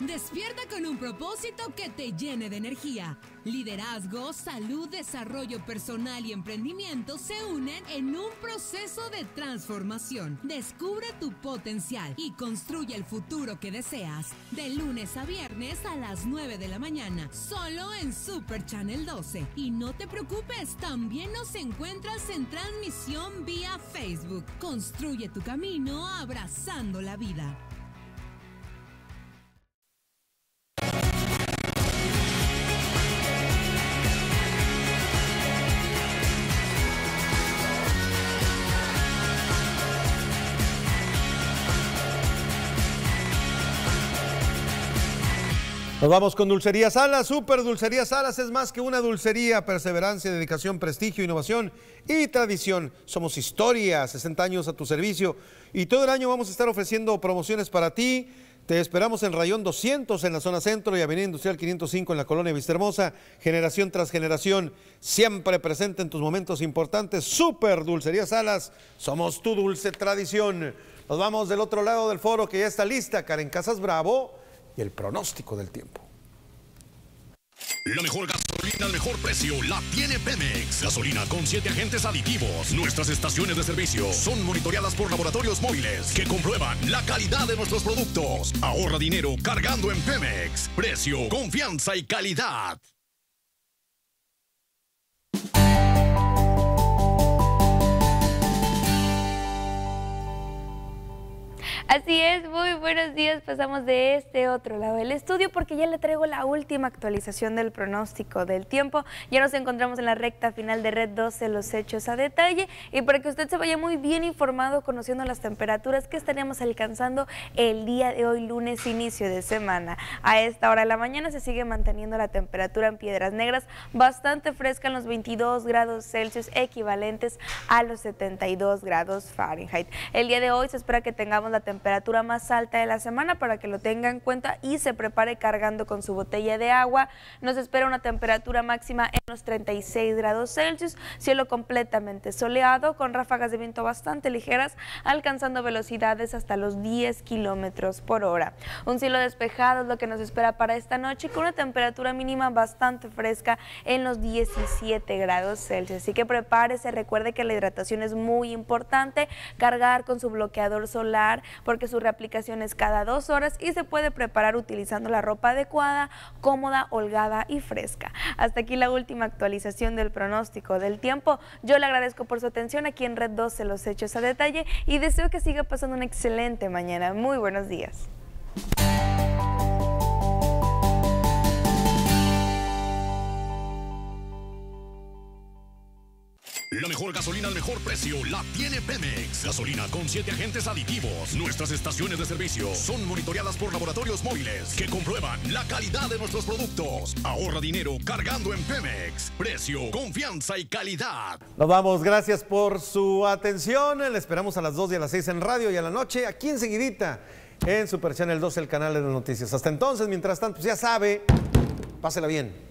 Despierta con un propósito que te llene de energía. Liderazgo, salud, desarrollo personal y emprendimiento se unen en un proceso de transformación. Descubre tu potencial y construye el futuro que deseas. De lunes a viernes a las 9 de la mañana, solo en Super Channel 12. Y no te preocupes, también nos encuentras en transmisión vía Facebook. Construye tu camino abrazando la vida. Nos vamos con Dulcería Salas. Super Dulcería Salas es más que una dulcería. Perseverancia, dedicación, prestigio, innovación y tradición. Somos historia, 60 años a tu servicio. Y todo el año vamos a estar ofreciendo promociones para ti. Te esperamos en Rayón 200 en la zona centro y Avenida Industrial 505 en la colonia Vistahermosa. Generación tras generación, siempre presente en tus momentos importantes. Super Dulcería Salas, somos tu dulce tradición. Nos vamos del otro lado del foro que ya está lista. Karen Casas Bravo y el pronóstico del tiempo. La mejor gasolina al mejor precio la tiene Pemex. Gasolina con siete agentes aditivos. Nuestras estaciones de servicio son monitoreadas por laboratorios móviles que comprueban la calidad de nuestros productos. Ahorra dinero cargando en Pemex. Precio, confianza y calidad. Así es, muy buenos días. Pasamos de este otro lado del estudio porque ya le traigo la última actualización del pronóstico del tiempo. Ya nos encontramos en la recta final de Red 12, los hechos a detalle. Y para que usted se vaya muy bien informado, conociendo las temperaturas que estaríamos alcanzando el día de hoy, lunes, inicio de semana. A esta hora de la mañana se sigue manteniendo la temperatura en Piedras Negras bastante fresca en los 22 grados Celsius, equivalentes a los 72 grados Fahrenheit. El día de hoy se espera que tengamos la temperatura temperatura más alta de la semana para que lo tenga en cuenta y se prepare cargando con su botella de agua. Nos espera una temperatura máxima en los 36 grados Celsius, cielo completamente soleado con ráfagas de viento bastante ligeras, alcanzando velocidades hasta los 10 kilómetros por hora. Un cielo despejado es lo que nos espera para esta noche con una temperatura mínima bastante fresca en los 17 grados Celsius. Así que prepárese, recuerde que la hidratación es muy importante, cargar con su bloqueador solar, porque su reaplicación es cada dos horas y se puede preparar utilizando la ropa adecuada, cómoda, holgada y fresca. Hasta aquí la última actualización del pronóstico del tiempo. Yo le agradezco por su atención aquí en Red 12 los hechos a detalle y deseo que siga pasando una excelente mañana. Muy buenos días. La mejor gasolina al mejor precio la tiene Pemex. Gasolina con siete agentes aditivos. Nuestras estaciones de servicio son monitoreadas por laboratorios móviles que comprueban la calidad de nuestros productos. Ahorra dinero cargando en Pemex. Precio, confianza y calidad. Nos vamos, gracias por su atención. Le esperamos a las 2 y a las 6 en radio y a la noche aquí enseguidita en Super Channel 2, el canal de las noticias. Hasta entonces, mientras tanto, pues ya sabe, pásela bien.